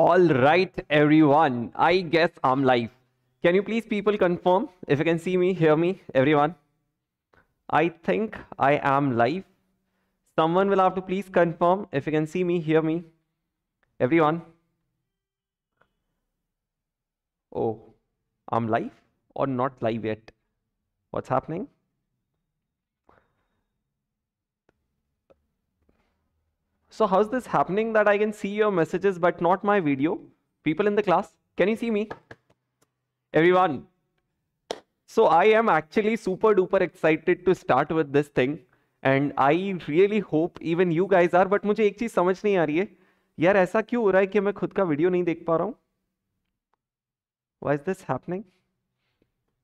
All right, everyone. I guess I'm live. Can you please people confirm if you can see me, hear me, everyone? I think I am live. Someone will have to please confirm if you can see me, hear me, everyone. Oh, I'm live or not live yet? What's happening? So how's this happening that I can see your messages but not my video? People in the class, can you see me? Everyone. So I am actually super duper excited to start with this thing and I really hope even you guys are but मुझे एक चीज समझ नहीं आ रही है यार ऐसा क्यों हो रहा है कि मैं खुद का वीडियो नहीं देख पा रहा हूं Why is this happening?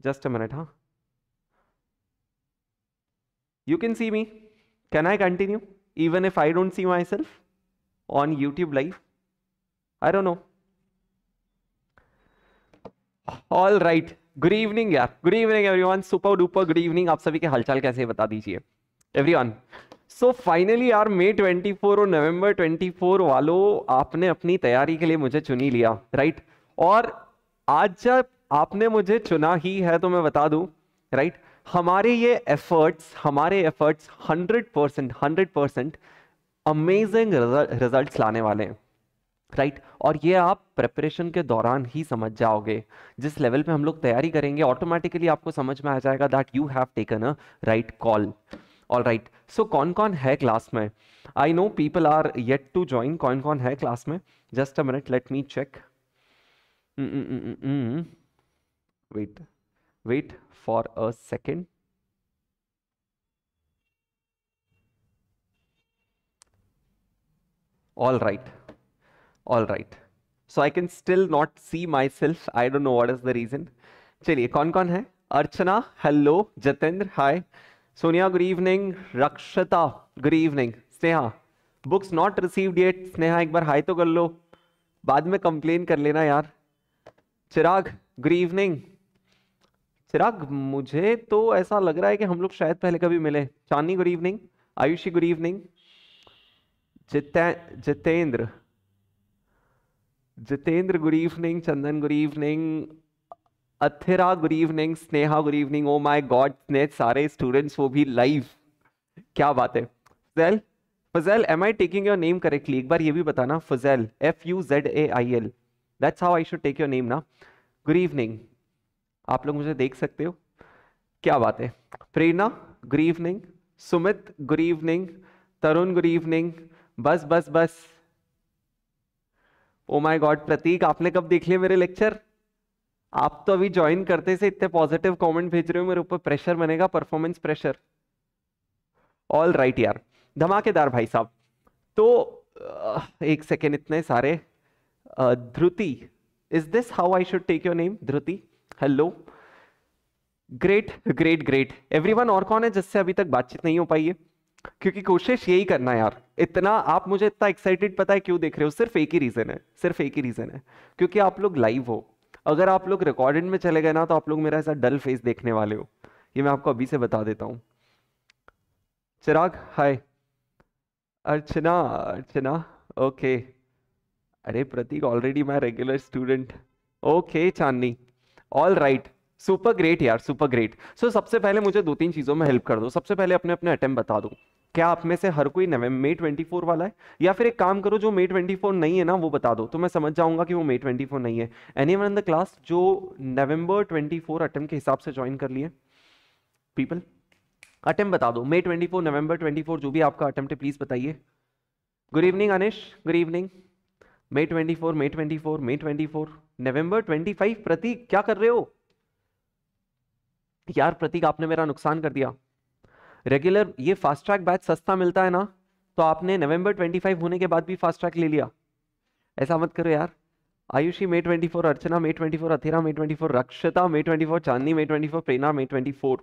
Just a minute, huh? You can see me. Can I continue? even if I don't see myself on YouTube live? I don't know. All right good evening यार good evening everyone super duper good evening आप सभी के हालचाल कैसे बता दीजिए everyone so finally यार मई 24 और नवंबर 24 वालों आपने अपनी तैयारी के लिए मुझे चुनी लिया राइट right? और आज जब आपने मुझे चुना ही है तो मैं बता दूं राइट right? हमारे ये एफर्ट्स हमारे efforts 100 percent hundred percent amazing result लाने वाले हैं राइट right? और ये आप प्रिपरेशन के दौरान ही समझ जाओगे जिस लेवल पे हम लोग तैयारी करेंगे ऑटोमेटिकली आपको समझ में आ जाएगा that you have taken a right call all right so कौन कौन है क्लास में I know people are yet to join कौन कौन है क्लास में just a minute let me check wait wait for a second all right all right so i can still not see myself i don't know what is the reason चलिए कौन कौन है Archana hello Jatendra hi Sonia good evening Rakshata good evening Sneha books not received yet Sneha एक बार hi तो कर लो बाद में कंप्लेन कर लेना यार चिराग गुड इवनिंग चिराग मुझे तो ऐसा लग रहा है कि हम लोग शायद पहले कभी मिले Chandni good evening Ayushi good evening Jitendra Jitendra good evening Chandan good evening Athira good evening Sneha good evening oh my god ने सारे स्टूडेंट्स वो भी लाइव क्या बात है Fazail Fazail am I taking your name correctly एक बार ये भी बताना Fazail F U Z A I L that's how I should take your name ना गुड इवनिंग आप लोग मुझे देख सकते हो क्या बात है Prerna good evening Sumit good evening Tarun good evening बस बस बस ओ माय गॉड प्रतीक आपने कब देख लिया मेरे लेक्चर आप तो अभी ज्वाइन करते से इतने पॉजिटिव कमेंट भेज रहे हो मेरे ऊपर प्रेशर बनेगा परफॉर्मेंस प्रेशर ऑल राइट यार धमाकेदार भाई साहब तो एक सेकेंड इतने सारे Dhruti is this how I should take your name Dhruti hello great great great everyone और कौन है जिससे अभी तक बातचीत नहीं हो पाई है क्योंकि कोशिश यही करना यार इतना आप मुझे इतना एक्साइटेड पता है क्यों देख रहे हो सिर्फ एक ही रीज़न है सिर्फ एक ही रीज़न है क्योंकि आप लोग लाइव हो अगर आप लोग रिकॉर्डिंग में चले गए ना तो आप लोग मेरा ऐसा डल फेस देखने वाले हो ये मैं आपको अभी से बता देता हूँ चिराग हाय अर्चना अर्चना ओके अरे Prateek already my regular student okay Chandni all right super great यार सुपर ग्रेट सो सबसे पहले मुझे दो तीन चीज़ों में हेल्प कर दो सबसे पहले अपने अपने अटेम्प बता दो क्या आप में से हर कोई नवंबर ट्वेंटी 24 वाला है या फिर एक काम करो जो ट्वेंटी 24 नहीं है ना वो बता दो तो मैं समझ जाऊंगा कि वो ट्वेंटी 24 नहीं है any one in the class जो नवंबर 24 अटेम्प के हिसाब से ज्वाइन कर लिए पीपल अटेम्प बता दो ट्वेंटी 24 नवंबर फोर जो भी आपका अटेम्प्ट है प्लीज़ बताइए good evening Anish good evening मई 24 मई 24 मई 24 नवंबर 25 प्रतीक क्या कर रहे हो यार प्रतीक आपने मेरा नुकसान कर दिया रेगुलर ये फास्ट ट्रैक बैच सस्ता मिलता है ना तो आपने नवंबर 25 होने के बाद भी फास्ट ट्रैक ले लिया ऐसा मत करो यार Ayushi May 24 Archana May 24 Athira May 24 Rakshata May 24 Chandni May 24 Prerna May 24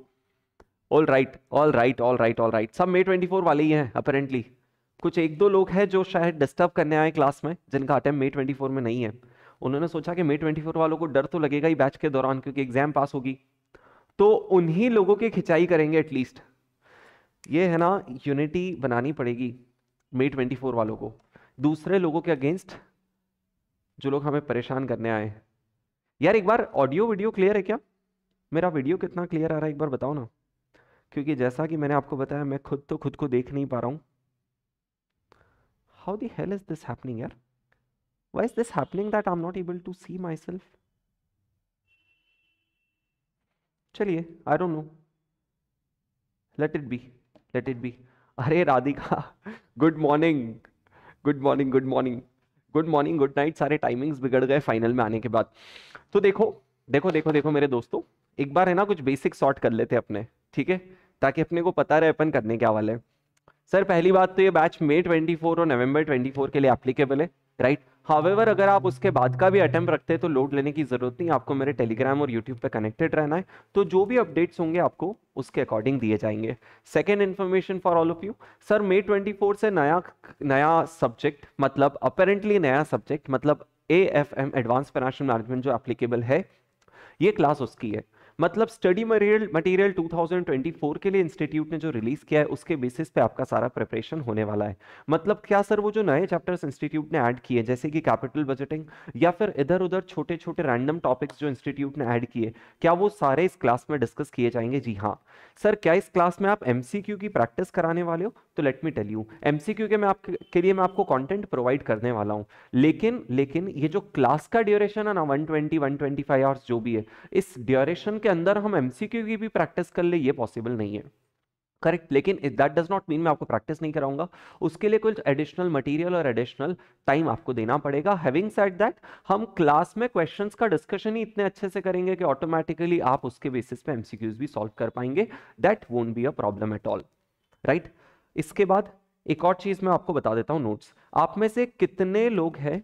all right all right all right all right सब मे 24 वाले ही हैं अपेरेंटली कुछ एक दो लोग हैं जो शायद डिस्टर्ब करने आए क्लास में जिनका अटैम्प मे ट्वेंटी फोर में नहीं है उन्होंने सोचा कि मे ट्वेंटी फोर वालों को डर तो लगेगा ही बैच के दौरान क्योंकि एग्जाम पास होगी तो उन्हीं लोगों की खिंचाई करेंगे एटलीस्ट ये है ना यूनिटी बनानी पड़ेगी मे ट्वेंटी फोर वालों को दूसरे लोगों के अगेंस्ट जो लोग हमें परेशान करने आए यार एक बार ऑडियो वीडियो क्लियर है क्या मेरा वीडियो कितना क्लियर आ रहा है एक बार बताओ ना क्योंकि जैसा कि मैंने आपको बताया मैं खुद तो खुद को देख नहीं पा रहा हूँ how the hell is this happening here why is this happening that i'm not able to see myself chaliye i don't know let it be let it be are radhika good morning good morning good morning good morning good night सारे timings बिगड़ गए final में आने के बाद तो देखो देखो देखो देखो मेरे दोस्तों एक बार है ना कुछ बेसिक सॉर्ट कर लेते अपने ठीक है ताकि अपने को पता रहे अपन करने क्या वाले हैं सर पहली बात तो ये बैच मे 24 और नवंबर 24 के लिए एप्लीकेबल है राइट हावेवर अगर आप उसके बाद का भी अटैम्प रखते हैं तो लोड लेने की ज़रूरत नहीं आपको मेरे टेलीग्राम और यूट्यूब पे कनेक्टेड रहना है तो जो भी अपडेट्स होंगे आपको उसके अकॉर्डिंग दिए जाएंगे second information for all of you sir May 24 से नया नया सब्जेक्ट मतलब अपेरेंटली नया सब्जेक्ट मतलब A F M advanced financial management जो एप्लीकेबल है ये क्लास उसकी है मतलब स्टडी मटेरियल मटेरियल 2024 के लिए इंस्टीट्यूट ने जो रिलीज किया है उसके बेसिस पे आपका सारा प्रिपरेशन होने वाला है मतलब क्या सर वो जो नए चैप्टर्स इंस्टीट्यूट ने ऐड किए जैसे कि कैपिटल बजटिंग या फिर इधर उधर छोटे छोटे रैंडम टॉपिक्स जो इंस्टीट्यूट ने ऐड किए क्या वो सारे इस क्लास में डिस्कस किए जाएंगे जी हाँ सर क्या इस क्लास में आप एम की प्रैक्टिस कराने वाले हो तो let me tell you MCQ के मैं आपके लिए मैं आपको कंटेंट प्रोवाइड करने वाला हूँ लेकिन लेकिन ये जो क्लास का ड्यूरेशन है ना 120 125 आवर्स जो भी है इस ड्यूरेशन के अंदर हम एमसीक्यू की भी प्रैक्टिस कर ले ये पॉसिबल नहीं है करेक्ट लेकिन दैट डज नॉट मीन मैं आपको प्रैक्टिस नहीं कराऊंगा उसके लिए कुछ एडिशनल मटेरियल और एडिशनल टाइम आपको देना पड़ेगा हैविंग सेट दैट हम क्लास में क्वेश्चंस का डिस्कशन ही इतने अच्छे से करेंगे कि ऑटोमेटिकली आप उसके बेसिस पे एमसीक्यूज भी सॉल्व कर पाएंगे that won't be a problem at all right इसके बाद एक और चीज़ मैं आपको बता देता हूँ नोट्स आप में से कितने लोग हैं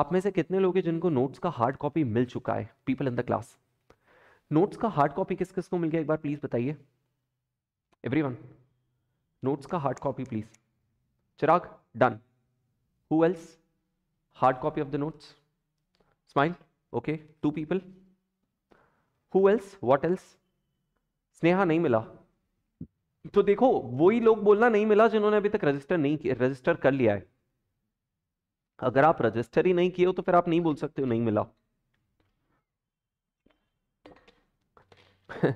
आप में से कितने लोग हैं जिनको नोट्स का हार्ड कॉपी मिल चुका है people in the class notes का हार्ड कॉपी किस किस को मिल गया एक बार प्लीज़ बताइए एवरीवन नोट्स का hard copy please Chirag done who else hard copy of the notes smile okay two people who else what else Sneha नहीं मिला तो देखो वही लोग बोलना नहीं मिला जिन्होंने अभी तक रजिस्टर नहीं किया रजिस्टर कर लिया है अगर आप रजिस्टर ही नहीं किए हो तो फिर आप नहीं बोल सकते हो नहीं मिला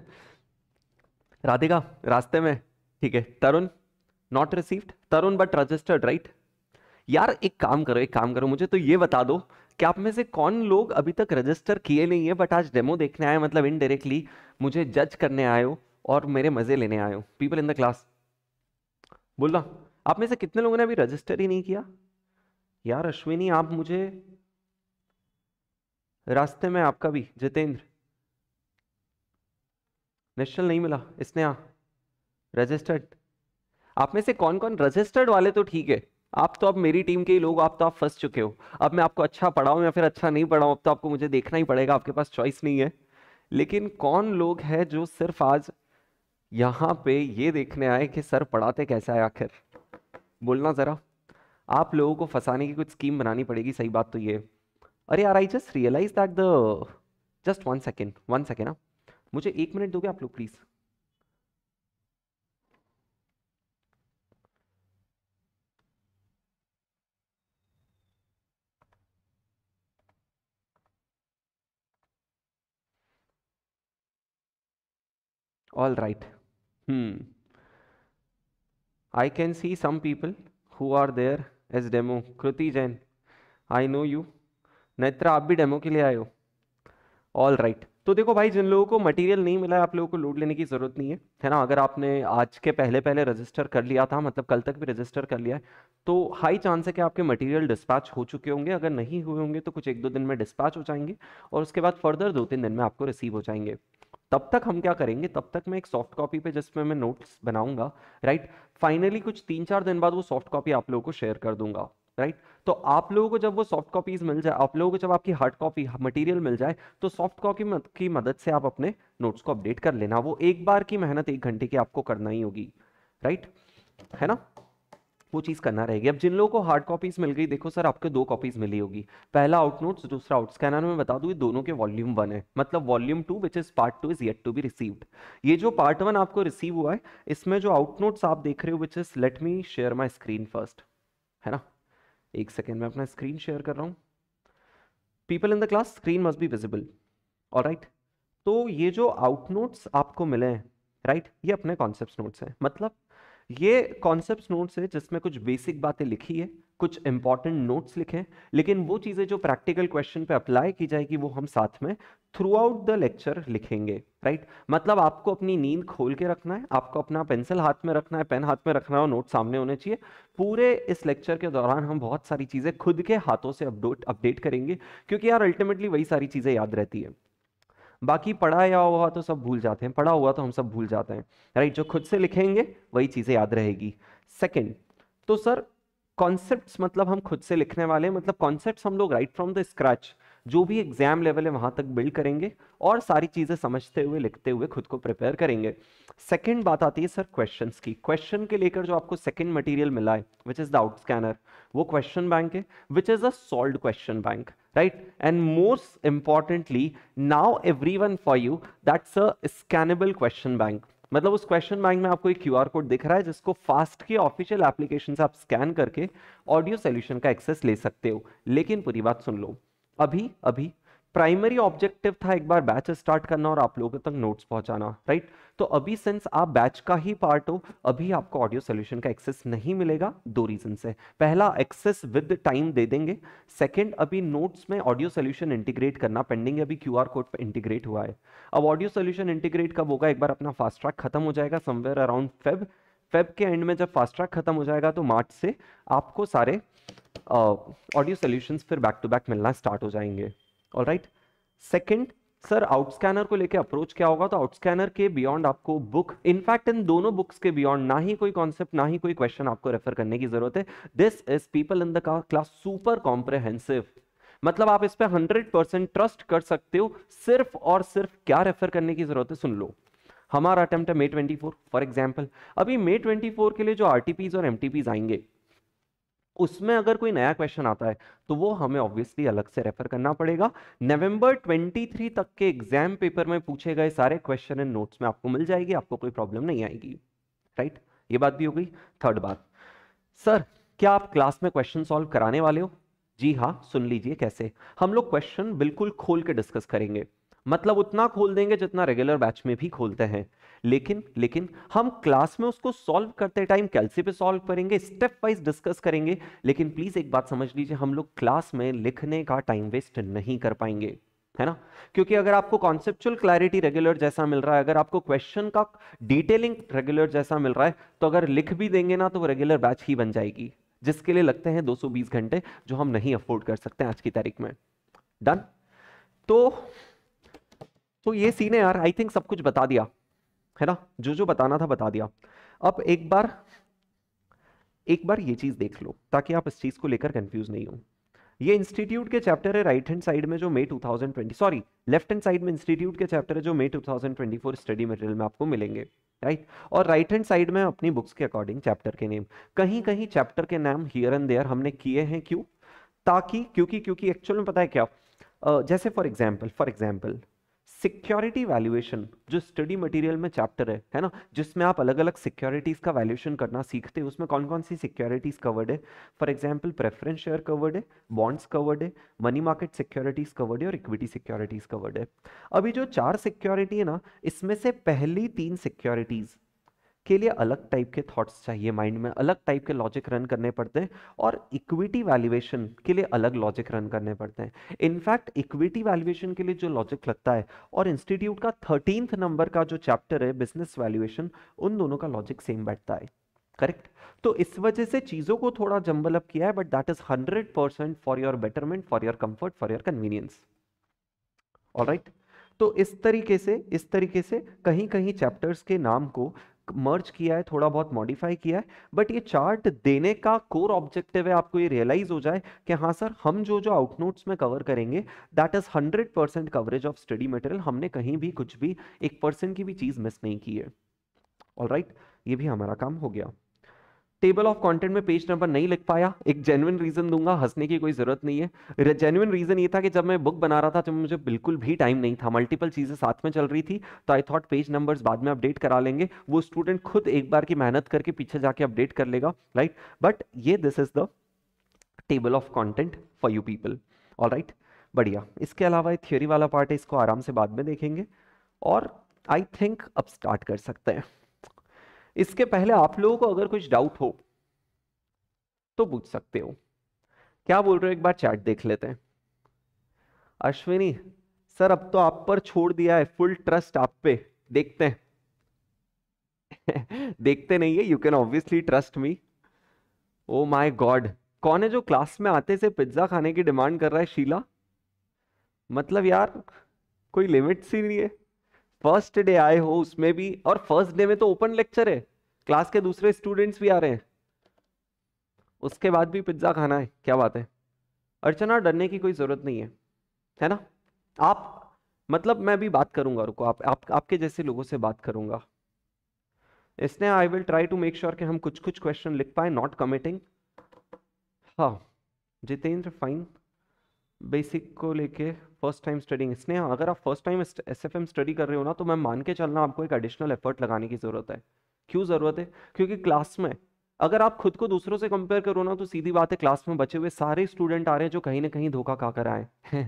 राधिका रास्ते में ठीक है Tarun not received Tarun but registered right यार एक काम करो एक काम करो मुझे तो ये बता दो कि आप में से कौन लोग अभी तक रजिस्टर किए नहीं है बट आज डेमो देखने आए मतलब इनडायरेक्टली मुझे जज करने आए हो और मेरे मज़े लेने आए हो पीपल इन द क्लास रहा आप में से कितने लोगों ने अभी रजिस्टर ही नहीं किया यार अश्विनी आप मुझे रास्ते में आपका भी जितेंद्र नेशनल नहीं मिला इसने आ रजिस्टर्ड आप में से कौन कौन रजिस्टर्ड वाले तो ठीक है आप तो अब मेरी टीम के ही लोग आप तो आप फंस चुके हो अब मैं आपको अच्छा पढ़ाऊं या फिर अच्छा नहीं पढ़ाऊं अब तो आपको मुझे देखना ही पड़ेगा आपके पास चॉइस नहीं है लेकिन कौन लोग हैं जो सिर्फ आज यहाँ पे ये देखने आए कि सर पढ़ाते कैसा है आखिर बोलना ज़रा आप लोगों को फंसाने की कुछ स्कीम बनानी पड़ेगी सही बात तो ये अरे यार I just realise that the just one second one second ना मुझे एक मिनट दोगे आप लोग please all right hmm i can see some people who are there as demo kriti jain i know you Netra, आप भी demo के लिए आए हो ऑल राइट right. तो देखो भाई जिन लोगों को मटेरियल नहीं मिला है आप लोगों को लोड लेने की ज़रूरत नहीं है है ना अगर आपने आज के पहले पहले रजिस्टर कर लिया था मतलब कल तक भी रजिस्टर कर लिया है तो हाई चांस है कि आपके मटेरियल डिस्पैच हो चुके होंगे अगर नहीं हुए होंगे तो कुछ एक दो दिन में डिस्पैच हो जाएंगे और उसके बाद फर्दर दो तीन दिन में आपको रिसीव हो जाएंगे तब तक हम क्या करेंगे तब तक मैं एक सॉफ्ट कॉपी पे जिसमें मैं नोट्स बनाऊंगा राइट फाइनली कुछ तीन चार दिन बाद वो सॉफ्ट कॉपी आप लोगों को शेयर कर दूंगा राइट तो आप लोगों को जब वो सॉफ्ट कॉपीज मिल जाए आप लोगों को जब आपकी हार्ड कॉपी मटेरियल मिल जाए तो सॉफ्ट कॉपी की मदद से आप अपने नोट्स को अपडेट कर लेना वो एक बार की मेहनत एक घंटे की आपको करना ही होगी राइट है ना वो चीज़ करना रहेगी अब जिन लोगों को हार्ड कॉपीज मिल गई देखो सर आपको दो कॉपीज मिली होगी पहला आउट दूसरा आउट स्कैनर में बता दूँ दोनों के वॉल्यूम वन है मतलब volume two which is part two is yet to be received ये जो पार्ट वन आपको रिसीव हुआ है इसमें जो आउट आप देख रहे हो which is let me share my screen first है ना एक सेकेंड में अपना स्क्रीन शेयर कर रहा हूँ people in the class screen must be visible और राइट तो ये जो आउट नोट्स आपको मिले हैं राइट right? ये अपने कॉन्सेप्ट नोट्स हैं मतलब ये कॉन्सेप्ट नोट्स है जिसमें कुछ बेसिक बातें लिखी है कुछ इंपॉर्टेंट नोट्स लिखे हैं लेकिन वो चीज़ें जो प्रैक्टिकल क्वेश्चन पे अप्लाई की जाएगी वो हम साथ में थ्रू आउट द लेक्चर लिखेंगे राइट मतलब आपको अपनी नींद खोल के रखना है आपको अपना पेंसिल हाथ में रखना है पेन हाथ में रखना है और नोट सामने होने चाहिए पूरे इस लेक्चर के दौरान हम बहुत सारी चीज़ें खुद के हाथों से अपडोट अपडेट करेंगे क्योंकि यार अल्टीमेटली वही सारी चीज़ें याद रहती है बाकी पढ़ाया हुआ तो सब भूल जाते हैं पढ़ा हुआ तो हम सब भूल जाते हैं राइट जो खुद से लिखेंगे वही चीज़ें याद रहेगी सेकेंड तो सर कॉन्सेप्ट मतलब हम खुद से लिखने वाले मतलब कॉन्सेप्ट हम लोग राइट फ्रॉम द स्क्रैच जो भी एग्जाम लेवल है वहाँ तक बिल्ड करेंगे और सारी चीज़ें समझते हुए लिखते हुए खुद को प्रिपेयर करेंगे सेकेंड बात आती है सर क्वेश्चंस की क्वेश्चन के लेकर जो आपको सेकेंड मटेरियल मिला है which is the out scanner वो क्वेश्चन बैंक है which is a solve question bank right and most importantly now everyone for you that's a scannable question bank मतलब उस क्वेश्चन बैंक में आपको एक क्यूआर कोड दिख रहा है जिसको फास्ट के ऑफिशियल एप्लीकेशन से आप स्कैन करके ऑडियो सोल्यूशन का एक्सेस ले सकते हो लेकिन पूरी बात सुन लो अभी अभी प्राइमरी ऑब्जेक्टिव था एक बार बैच स्टार्ट करना और आप लोगों तक नोट्स पहुंचाना राइट तो अभी सिंस आप बैच का ही पार्ट हो अभी आपको ऑडियो सोल्यूशन का एक्सेस नहीं मिलेगा दो रीजन से पहला एक्सेस विद टाइम दे देंगे सेकंड अभी नोट्स में ऑडियो सोल्यूशन इंटीग्रेट करना पेंडिंग है अभी क्यू कोड पर इंटीग्रेट हुआ है अब ऑडियो सोल्यूशन इंटीग्रेट कब होगा एक बार अपना फास्ट ट्रैक खत्म हो जाएगा समवेयर अराउंड फेब फेब के एंड में जब फास्ट ट्रैक खत्म हो जाएगा तो मार्च से आपको सारे ऑडियो uh, सोल्यूशन फिर बैक टू बैक मिलना स्टार्ट हो जाएंगे all right second sir outscanner को लेके अप्रोच क्या होगा तो आउटस्कैनर के बियॉन्ड आपको बुक इनफैक्ट इन दोनों बुक्स के बियॉन्ड ना ही कोई कॉन्सेप्ट ना ही कोई क्वेश्चन आपको रेफर करने की जरूरत है this is people in the class super comprehensive मतलब आप इस पर हंड्रेड परसेंट ट्रस्ट कर सकते हो सिर्फ और सिर्फ क्या रेफर करने की जरूरत है सुन लो हमारा अटेम्प्ट है May twenty four for example अभी मे ट्वेंटी फोर के लिए जो आर और एम आएंगे उसमें अगर कोई नया क्वेश्चन आता है तो वो हमें ऑब्वियसली अलग से रेफर करना पड़ेगा नवंबर 23 तक के एग्जाम पेपर में पूछे गए सारे क्वेश्चन एंड नोट्स में आपको मिल जाएगी आपको कोई प्रॉब्लम नहीं आएगी राइट ये बात भी हो गई थर्ड बात सर क्या आप क्लास में क्वेश्चन सॉल्व कराने वाले हो जी हाँ सुन लीजिए कैसे हम लोग क्वेश्चन बिल्कुल खोल के डिस्कस करेंगे मतलब उतना खोल देंगे जितना रेगुलर बैच में भी खोलते हैं लेकिन लेकिन हम क्लास में उसको सॉल्व करते टाइम कैलसी पे सॉल्व करेंगे स्टेप वाइज डिस्कस करेंगे लेकिन प्लीज़ एक बात समझ लीजिए हम लोग क्लास में लिखने का टाइम वेस्ट नहीं कर पाएंगे है ना क्योंकि अगर आपको कॉन्सेप्चुअल क्लैरिटी रेगुलर जैसा मिल रहा है अगर आपको क्वेश्चन का डिटेलिंग रेगुलर जैसा मिल रहा है तो अगर लिख भी देंगे ना तो वो रेगुलर बैच ही बन जाएगी जिसके लिए लगते हैं 220 घंटे जो हम नहीं अफोर्ड कर सकते हैं आज की तारीख में डन तो तो ये सीन है यार आई थिंक सब कुछ बता दिया है ना जो जो बताना था बता दिया अब एक बार एक बार ये चीज़ देख लो ताकि आप इस चीज़ को लेकर कंफ्यूज नहीं हो ये इंस्टीट्यूट के चैप्टर है राइट हैंड साइड में जो May 2020 sorry left hand side में इंस्टीट्यूट के चैप्टर है जो मे 2024 स्टडी मटेरियल में आपको मिलेंगे राइट और राइट हैंड साइड में अपनी बुक्स के अकॉर्डिंग चैप्टर के नेम कहीं कहीं चैप्टर के नाम हियर एंड देयर हमने किए हैं क्यों ताकि क्योंकि क्योंकि एक्चुअल में पता है क्या जैसे for example for example security valuation जो स्टडी मटेरियल में चैप्टर है है ना जिसमें आप अलग अलग सिक्योरिटीज़ का वैल्यूएशन करना सीखते हैं उसमें कौन कौन सी सिक्योरिटीज़ कवर्ड है for example preference share covered है बॉन्ड्स कवर्ड है मनी मार्केट सिक्योरिटीज़ कवर्ड है और इक्विटी सिक्योरिटीज़ कवर्ड है अभी जो चार सिक्योरिटी है ना इसमें से पहली तीन सिक्योरिटीज़ के लिए अलग टाइप के थॉट्स चाहिए माइंड में अलग टाइप के लॉजिक रन करने पड़ते हैं और इक्विटी वैल्यूएशन के लिए अलग लॉजिक रन करने पड़ते हैं इनफैक्ट इक्विटी वैल्यूएशन के लिए जो लॉजिक लगता है और इंस्टीट्यूट का थर्टींथ नंबर का जो चैप्टर है बिजनेस वैल्यूएशन उन दोनों का लॉजिक सेम बैठता है करेक्ट तो इस वजह से चीज़ों को थोड़ा जम्बल अप किया है but that is hundred percent for your betterment for your comfort for your convenience all तो इस तरीके से इस तरीके से कहीं कहीं चैप्टर्स के नाम को मर्ज किया है थोड़ा बहुत मॉडिफाई किया है बट ये चार्ट देने का कोर ऑब्जेक्टिव है आपको ये रियलाइज हो जाए कि हाँ सर हम जो जो आउटनोट्स में कवर करेंगे that is hundred percent coverage of study material हमने कहीं भी कुछ भी एक परसेंट की भी चीज़ मिस नहीं की है ऑल right, ये भी हमारा काम हो गया टेबल ऑफ कंटेंट में पेज नंबर नहीं लिख पाया एक जेनुअन रीजन दूंगा हंसने की कोई जरूरत नहीं है जेनुअन रीजन ये था कि जब मैं बुक बना रहा था तो मुझे बिल्कुल भी टाइम नहीं था मल्टीपल चीजें साथ में चल रही थी तो आई थॉट पेज नंबर्स बाद में अपडेट करा लेंगे वो स्टूडेंट खुद एक बार की मेहनत करके पीछे जाके अपडेट कर लेगा राइट बट ये this is the table of content for you people all right बढ़िया इसके अलावा थ्योरी वाला पार्ट है इसको आराम से बाद में देखेंगे और आई थिंक अब स्टार्ट कर सकते हैं इसके पहले आप लोगों को अगर कुछ डाउट हो तो पूछ सकते हो क्या बोल रहे हो एक बार चैट देख लेते हैं अश्विनी सर अब तो आप पर छोड़ दिया है फुल ट्रस्ट आप पे देखते हैं देखते नहीं है you can obviously trust me oh my god कौन है जो क्लास में आते से पिज्जा खाने की डिमांड कर रहा है शीला मतलब यार कोई लिमिट सी नहीं है फर्स्ट डे आए हो उसमें भी और फर्स्ट डे में तो ओपन लेक्चर है क्लास के दूसरे स्टूडेंट्स भी आ रहे हैं उसके बाद भी पिज्ज़ा खाना है क्या बात है अर्चना डरने की कोई ज़रूरत नहीं है है ना आप मतलब मैं भी बात करूंगा रुको आप, आप आपके जैसे लोगों से बात करूंगा इसने I will try to make sure कि हम कुछ कुछ क्वेश्चन लिख पाए नॉट कमिटिंग हाँ जितेंद्र फाइन बेसिक को लेके फर्स्ट टाइम स्टडिंग स्नेहा अगर आप first time S F M study कर रहे हो ना तो मैं मान के चलना आपको एक एडिशनल एफर्ट लगाने की ज़रूरत है क्यों ज़रूरत है क्योंकि क्लास में अगर आप खुद को दूसरों से कंपेयर करो ना तो सीधी बात है क्लास में बचे हुए सारे स्टूडेंट आ रहे हैं जो कहीं ना कहीं धोखा खाकर आए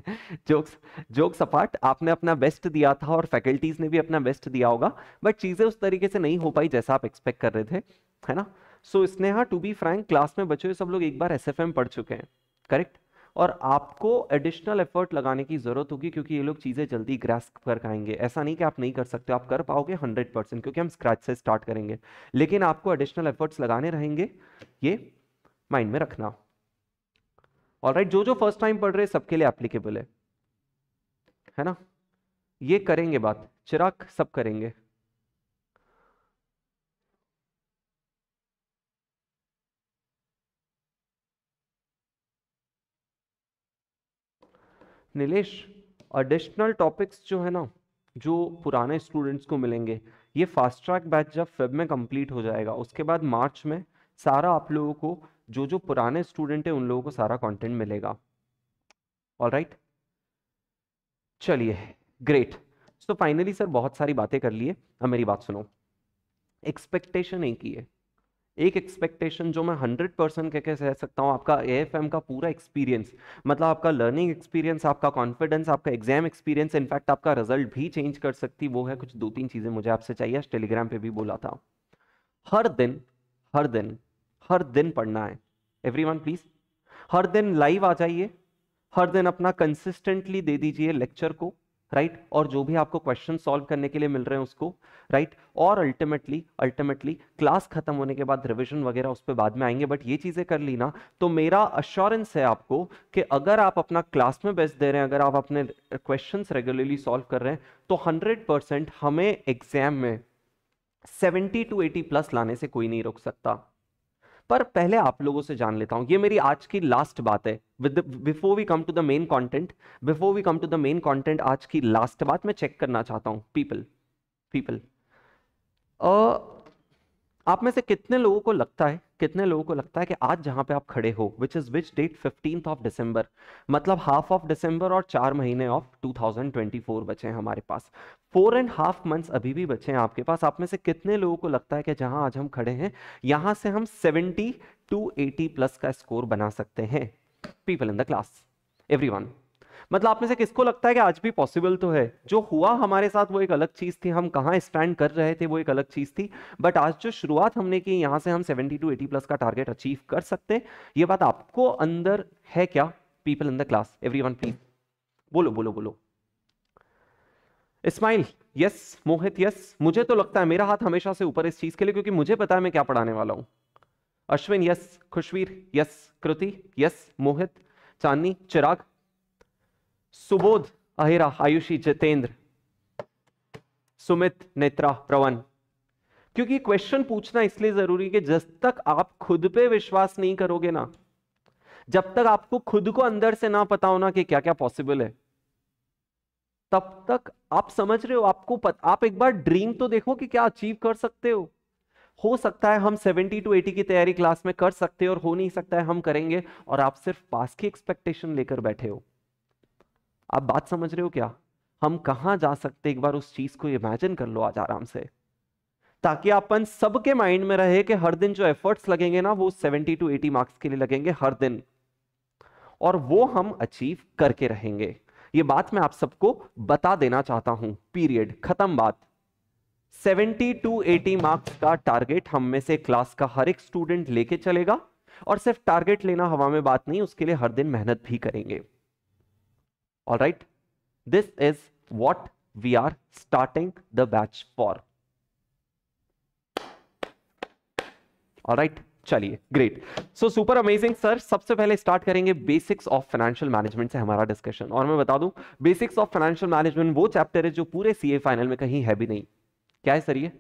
जोक्स जोक्स अपार्ट आपने अपना बेस्ट दिया था और फैकल्टीज ने भी अपना बेस्ट दिया होगा बट चीज़ें उस तरीके से नहीं हो पाई जैसा आप एक्सपेक्ट कर रहे थे है ना so so, Sneha to be frank class में बचे हुए सब लोग एक बार एस पढ़ चुके हैं करेक्ट और आपको एडिशनल एफर्ट लगाने की ज़रूरत होगी क्योंकि ये लोग चीज़ें जल्दी ग्रेस्क कर पाएंगे ऐसा नहीं कि आप नहीं कर सकते आप कर पाओगे हंड्रेड परसेंट क्योंकि हम स्क्रैच से स्टार्ट करेंगे लेकिन आपको एडिशनल एफर्ट्स लगाने रहेंगे ये माइंड में रखना और राइट जो जो फर्स्ट टाइम पढ़ रहे सबके लिए एप्लीकेबल है है ना ये करेंगे बात चिराग सब करेंगे निलेश एडिशनल टॉपिक्स जो है ना जो पुराने स्टूडेंट्स को मिलेंगे ये फास्ट ट्रैक बैच जब फेब में कंप्लीट हो जाएगा उसके बाद मार्च में सारा आप लोगों को जो जो पुराने स्टूडेंट हैं उन लोगों को सारा कंटेंट मिलेगा ऑल राइट चलिए ग्रेट सो फाइनली सर बहुत सारी बातें कर लिए अब मेरी बात सुनो एक्सपेक्टेशन एक ही है एक एक्सपेक्टेशन जो मैं हंड्रेड परसेंट कह के कह सकता हूँ आपका ए एफ एम का पूरा एक्सपीरियंस मतलब आपका लर्निंग एक्सपीरियंस आपका कॉन्फिडेंस आपका एग्जाम एक्सपीरियंस इनफैक्ट आपका रिजल्ट भी चेंज कर सकती वो है कुछ दो तीन चीज़ें मुझे आपसे चाहिए टेलीग्राम पे भी बोला था हर दिन हर दिन हर दिन पढ़ना है एवरी प्लीज़ हर दिन लाइव आ जाइए हर दिन अपना कंसिस्टेंटली दे दीजिए लेक्चर को राइट right? और जो भी आपको क्वेश्चन सॉल्व करने के लिए मिल रहे हैं उसको राइट right? और अल्टीमेटली अल्टीमेटली क्लास खत्म होने के बाद रिविजन वगैरह उस पर बाद में आएंगे बट ये चीज़ें कर ली ना तो मेरा अश्योरेंस है आपको कि अगर आप अपना क्लास में बेस्ट दे रहे हैं अगर आप अपने क्वेश्चन रेगुलरली सॉल्व कर रहे हैं तो हंड्रेड हमें एग्जाम में सेवेंटी टू एटी प्लस लाने से कोई नहीं रोक सकता पर पहले आप लोगों से जान लेता हूं ये मेरी आज की लास्ट बात है with before we come to the main content before we come to the main content आज की लास्ट बात मैं चेक करना चाहता हूं पीपल पीपल आप में से कितने लोगों को लगता है कितने लोगों को लगता है कि आज जहां पे आप खड़े हो which is which date fifteenth of December मतलब हाफ ऑफ दिसंबर और चार महीने ऑफ 2024 बचे हैं हमारे पास फोर एंड हाफ मंथ्स अभी भी बचे हैं आपके पास आप में से कितने लोगों को लगता है कि जहां आज हम खड़े हैं यहां से हम 70 टू 80 प्लस का स्कोर बना सकते हैं people in the class everyone मतलब आप में से किसको लगता है कि आज भी पॉसिबल तो है जो हुआ हमारे साथ वो एक अलग चीज थी हम कहाँ स्टैंड कर रहे थे वो एक अलग चीज थी बट आज जो शुरुआत हमने की यहां से हम 70 टू 80 प्लस का टारगेट अचीव कर सकते ये बात आपको अंदर है क्या people in the class everyone please बोलो बोलो बोलो इस्माइल यस मोहित यस मुझे तो लगता है मेरा हाथ हमेशा से ऊपर इस चीज के लिए क्योंकि मुझे पता है मैं क्या पढ़ाने वाला हूं Ashwin yes Khushveer yes Kriti yes Mohit Chandni Chirag Subodh Ahira Ayushi Jitendra Sumit Netra प्रवन क्योंकि क्वेश्चन पूछना इसलिए जरूरी है कि जब तक आप खुद पे विश्वास नहीं करोगे ना जब तक आपको खुद को अंदर से ना पता होना कि क्या क्या पॉसिबल है तब तक आप समझ रहे हो आपको पत, आप एक बार ड्रीम तो देखो कि क्या अचीव कर सकते हो हो सकता है हम 70 टू 80 की तैयारी क्लास में कर सकते हैं और हो नहीं सकता है हम करेंगे और आप सिर्फ पास की एक्सपेक्टेशन लेकर बैठे हो आप बात समझ रहे हो क्या हम कहां जा सकते एक बार उस चीज को इमेजिन कर लो आज आराम से ताकि अपन सबके माइंड में रहे कि हर दिन जो एफर्ट्स लगेंगे ना वो 70 टू 80 मार्क्स के लिए लगेंगे हर दिन और वो हम अचीव करके रहेंगे ये बात मैं आप सबको बता देना चाहता हूं पीरियड खत्म बात 70 टू 80 मार्क्स का टारगेट हम में से क्लास का हर एक स्टूडेंट लेके चलेगा और सिर्फ टारगेट लेना हवा में बात नहीं उसके लिए हर दिन मेहनत भी करेंगे all right this is what we are starting the batch for all right चलिए great so super amazing sir सबसे पहले स्टार्ट करेंगे बेसिक्स ऑफ फाइनेंशियल मैनेजमेंट से हमारा डिस्कशन और मैं बता दूं बेसिक्स ऑफ फाइनेंशियल मैनेजमेंट वो चैप्टर है जो पूरे सीए फाइनल में कहीं है भी नहीं क्या है सर ये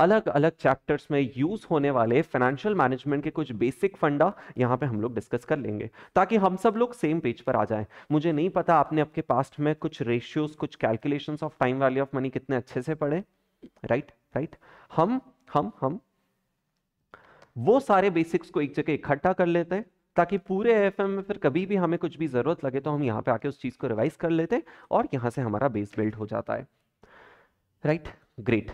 अलग अलग चैप्टर्स में यूज होने वाले फाइनेंशियल मैनेजमेंट के कुछ बेसिक फंडा यहाँ पे हम लोग डिस्कस कर लेंगे ताकि हम सब लोग सेम पेज पर आ जाएं मुझे नहीं पता आपने आपके पास्ट में कुछ रेशियोज कुछ calculations of time value of money कितने अच्छे से पढ़े राइट राइट हम हम हम वो सारे बेसिक्स को एक जगह इकट्ठा कर लेते हैं ताकि पूरे एफ में फिर कभी भी हमें कुछ भी ज़रूरत लगे तो हम यहाँ पे आके उस चीज़ को रिवाइज कर लेते हैं और यहाँ से हमारा बेस बिल्ड हो जाता है राइट ग्रेट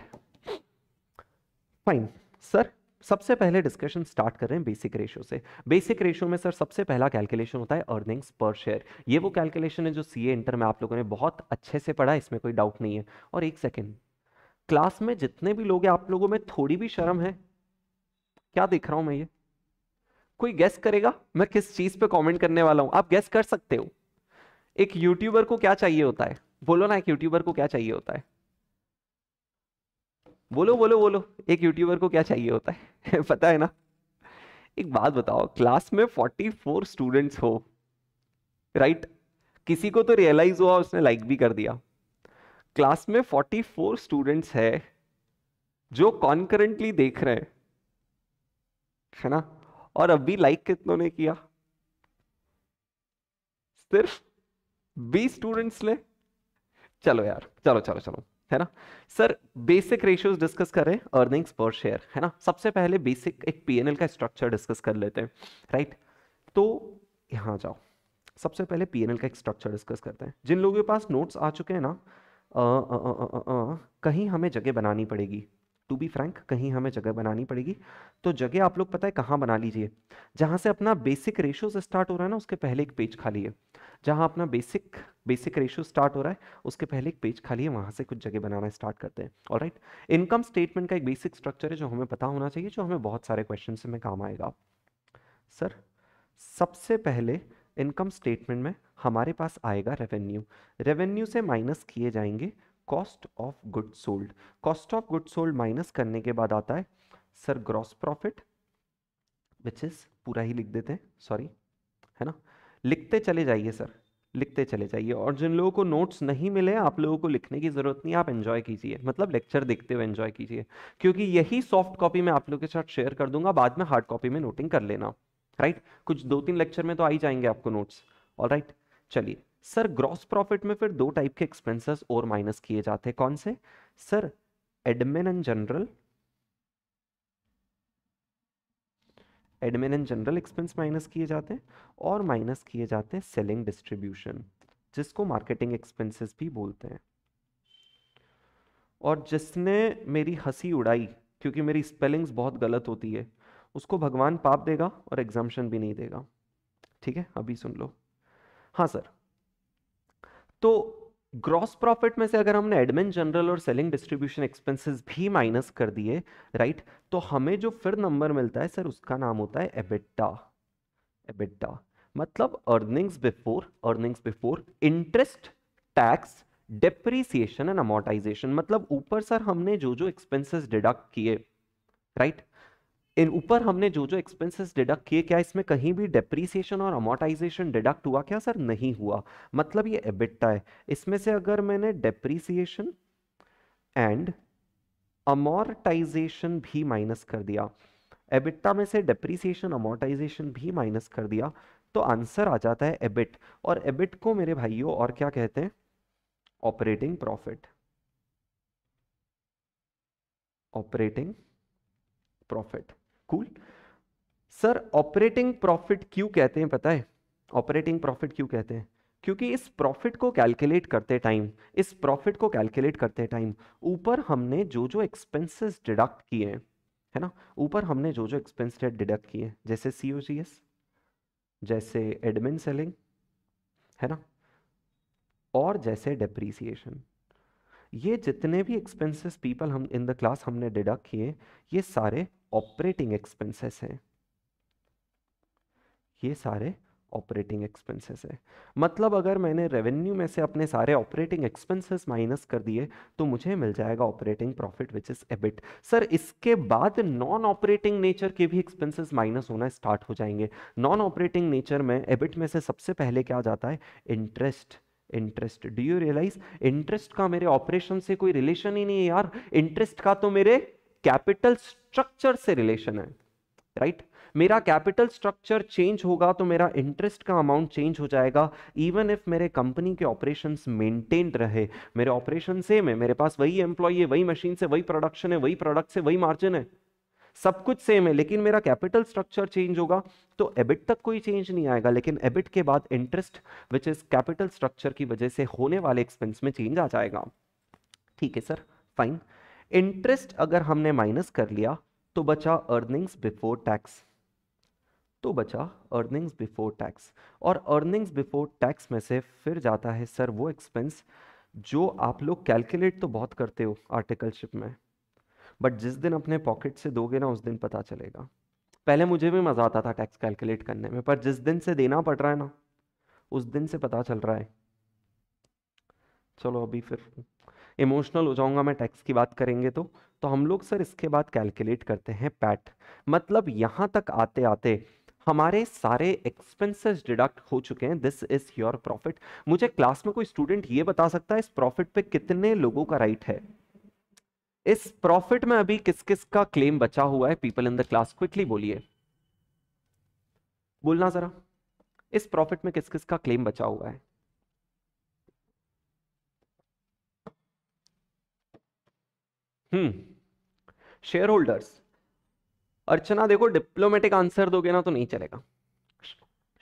फाइन सर सबसे पहले डिस्कशन स्टार्ट कर रहे हैं बेसिक रेशो से बेसिक रेशो में सर सबसे पहला कैलकुलेशन होता है अर्निंग्स पर शेयर ये वो कैलकुलेशन है जो सी ए इंटर में आप लोगों ने बहुत अच्छे से पढ़ा इसमें कोई डाउट नहीं है और एक सेकेंड क्लास में जितने भी लोग हैं आप लोगों में थोड़ी भी शर्म है क्या देख रहा हूं मैं ये कोई गैस करेगा मैं किस चीज पे कमेंट करने वाला हूं आप गैस कर सकते हो एक यूट्यूबर को क्या चाहिए होता है बोलो ना एक यूट्यूबर को क्या चाहिए होता है बोलो बोलो बोलो एक यूट्यूबर को क्या चाहिए होता है पता है ना एक बात बताओ क्लास में 44 स्टूडेंट्स हो राइट right? किसी को तो रियलाइज हुआ उसने लाइक भी कर दिया क्लास में 44 स्टूडेंट्स है जो कॉन्करेंटली देख रहे हैं है ना और अभी लाइक कितनों ने किया सिर्फ बी स्टूडेंट्स ने चलो यार चलो चलो चलो है ना सर बेसिक रेशियोज डिस्कस करें अर्निंग्स पर शेयर है ना सबसे पहले बेसिक एक पीएनएल का स्ट्रक्चर डिस्कस कर लेते हैं राइट तो यहां जाओ सबसे पहले पीएनएल का एक स्ट्रक्चर डिस्कस करते हैं जिन लोगों के पास नोट्स आ चुके हैं ना आ, आ, आ, आ, आ, कहीं हमें जगह बनानी पड़ेगी टू बी फ्रैंक कहीं हमें जगह बनानी पड़ेगी तो जगह आप लोग पता है कहाँ बना लीजिए जहाँ से अपना बेसिक रेशो स्टार्ट हो रहा है ना उसके पहले एक पेज खाली है जहाँ अपना बेसिक बेसिक रेशो स्टार्ट हो रहा है उसके पहले एक पेज खाली है वहाँ से कुछ जगह बनाना स्टार्ट करते हैं और राइट इनकम स्टेटमेंट का एक बेसिक स्ट्रक्चर है जो हमें पता होना चाहिए जो हमें बहुत सारे क्वेश्चन में काम आएगा सर सबसे पहले इनकम स्टेटमेंट में हमारे पास आएगा रेवेन्यू रेवेन्यू से माइनस किए जाएंगे cost of good sold cost of good sold minus करने के बाद आता है sir gross profit which is पूरा ही लिख देते हैं सॉरी है ना लिखते चले जाइए सर लिखते चले जाइए और जिन लोगों को नोट्स नहीं मिले आप लोगों को लिखने की ज़रूरत नहीं आप एंजॉय कीजिए मतलब लेक्चर देखते हुए एंजॉय कीजिए क्योंकि यही सॉफ्ट कॉपी मैं आप लोगों के साथ शेयर कर दूंगा बाद में हार्ड कॉपी में नोटिंग कर लेना राइट कुछ दो तीन लेक्चर में तो आई जाएंगे आपको नोट्स ऑल राइट चलिए सर ग्रॉस प्रॉफिट में फिर दो टाइप के एक्सपेंसेस और माइनस किए जाते हैं कौन से sir admin and general admin and general expense minus किए जाते हैं और माइनस किए जाते हैं सेलिंग डिस्ट्रीब्यूशन जिसको मार्केटिंग एक्सपेंसेस भी बोलते हैं और जिसने मेरी हंसी उड़ाई क्योंकि मेरी स्पेलिंग्स बहुत गलत होती है उसको भगवान पाप देगा और एग्जाम्शन भी नहीं देगा ठीक है अभी सुन लो हाँ सर तो ग्रॉस प्रॉफिट में से अगर हमने एडमिन जनरल और सेलिंग डिस्ट्रीब्यूशन एक्सपेंसेस भी माइनस कर दिए राइट तो हमें जो फिर नंबर मिलता है सर उसका नाम होता है एबिटा एबिटा मतलब earnings before earnings before interest tax depreciation and amortisation मतलब ऊपर सर हमने जो जो एक्सपेंसेस डिडक्ट किए राइट ऊपर हमने जो जो एक्सपेंसेस डिडक्ट किए क्या इसमें कहीं भी डेप्रीसिएशन और अमोटाइजेशन डिडक्ट हुआ क्या सर नहीं हुआ मतलब ये एबिट्टा है इसमें से अगर मैंने डेप्रीसिएशन एंड अमोर्टाइजेशन भी माइनस कर दिया एबिट्टा में से डेप्रीसिएशन अमोर्टाइजेशन भी माइनस कर दिया तो आंसर आ जाता है एबिट और एबिट को मेरे भाइयों और क्या कहते हैं operating profit operating profit cool sir operating profit क्यों कहते हैं पता है ऑपरेटिंग प्रॉफिट क्यों कहते हैं क्योंकि इस प्रॉफिट को कैलकुलेट करते टाइम इस प्रॉफिट को कैलकुलेट करते टाइम ऊपर हमने जो जो एक्सपेंसेस डिडक्ट किए हैं है ना ऊपर हमने जो जो एक्सपेंस डिडक्ट किए जैसे सी जैसे एडमिन सेलिंग है ना और जैसे डेप्रीसिएशन ये जितने भी एक्सपेंसेस पीपल हम इन द क्लास हमने डिडक्ट किए ये सारे ऑपरेटिंग एक्सपेंसेस हैं ये सारे ऑपरेटिंग एक्सपेंसेस है मतलब अगर मैंने रेवेन्यू में से अपने सारे ऑपरेटिंग एक्सपेंसेस माइनस कर दिए तो मुझे मिल जाएगा operating profit which is EBIT sir इसके बाद नॉन ऑपरेटिंग नेचर के भी एक्सपेंसेस माइनस होना स्टार्ट हो जाएंगे नॉन ऑपरेटिंग नेचर में एबिट में से सबसे पहले क्या जाता है interest interest do you realise interest का मेरे ऑपरेशन से कोई रिलेशन ही नहीं है यार इंटरेस्ट का तो मेरे कैपिटल स्ट्रक्चर से रिलेशन है राइट right? मेरा कैपिटल स्ट्रक्चर चेंज होगा तो मेरा इंटरेस्ट का अमाउंट चेंज हो जाएगा इवन इफ मेरे कंपनी के ऑपरेशंस मेंटेन रहे मेरे ऑपरेशन सेम है मेरे पास वही एम्प्लॉय है वही मशीन से वही प्रोडक्शन है वही प्रोडक्ट से वही मार्जिन है सब कुछ सेम है लेकिन मेरा कैपिटल स्ट्रक्चर चेंज होगा तो एबिट तक कोई चेंज नहीं आएगा लेकिन एबिट के बाद interest which is capital structure की वजह से होने वाले एक्सपेंस में चेंज आ जाएगा ठीक है सर फाइन इंटरेस्ट अगर हमने माइनस कर लिया तो बचा अर्निंग्स बिफोर टैक्स तो बचा अर्निंग्स बिफोर टैक्स और अर्निंग्स बिफोर टैक्स में से फिर जाता है सर वो एक्सपेंस जो आप लोग कैलकुलेट तो बहुत करते हो आर्टिकलशिप में बट जिस दिन अपने पॉकेट से दोगे ना उस दिन पता चलेगा पहले मुझे भी मज़ा आता था टैक्स कैलकुलेट करने में पर जिस दिन से देना पड़ रहा है ना उस दिन से पता चल रहा है चलो अभी फिर इमोशनल हो जाऊंगा मैं टैक्स की बात करेंगे तो तो हम लोग सर इसके बाद कैलकुलेट करते हैं पैट मतलब यहाँ तक आते आते हमारे सारे एक्सपेंसेस डिडक्ट हो चुके हैं दिस इज योर प्रॉफिट मुझे क्लास में कोई स्टूडेंट ये बता सकता है इस प्रॉफिट पे कितने लोगों का राइट है इस प्रॉफिट में अभी किस किस का क्लेम बचा हुआ है people in the class quickly बोलिए बोलना जरा इस प्रॉफिट में किस किस का क्लेम बचा हुआ है हम्म शेयर होल्डर्स अर्चना देखो डिप्लोमेटिक आंसर दोगे ना तो नहीं चलेगा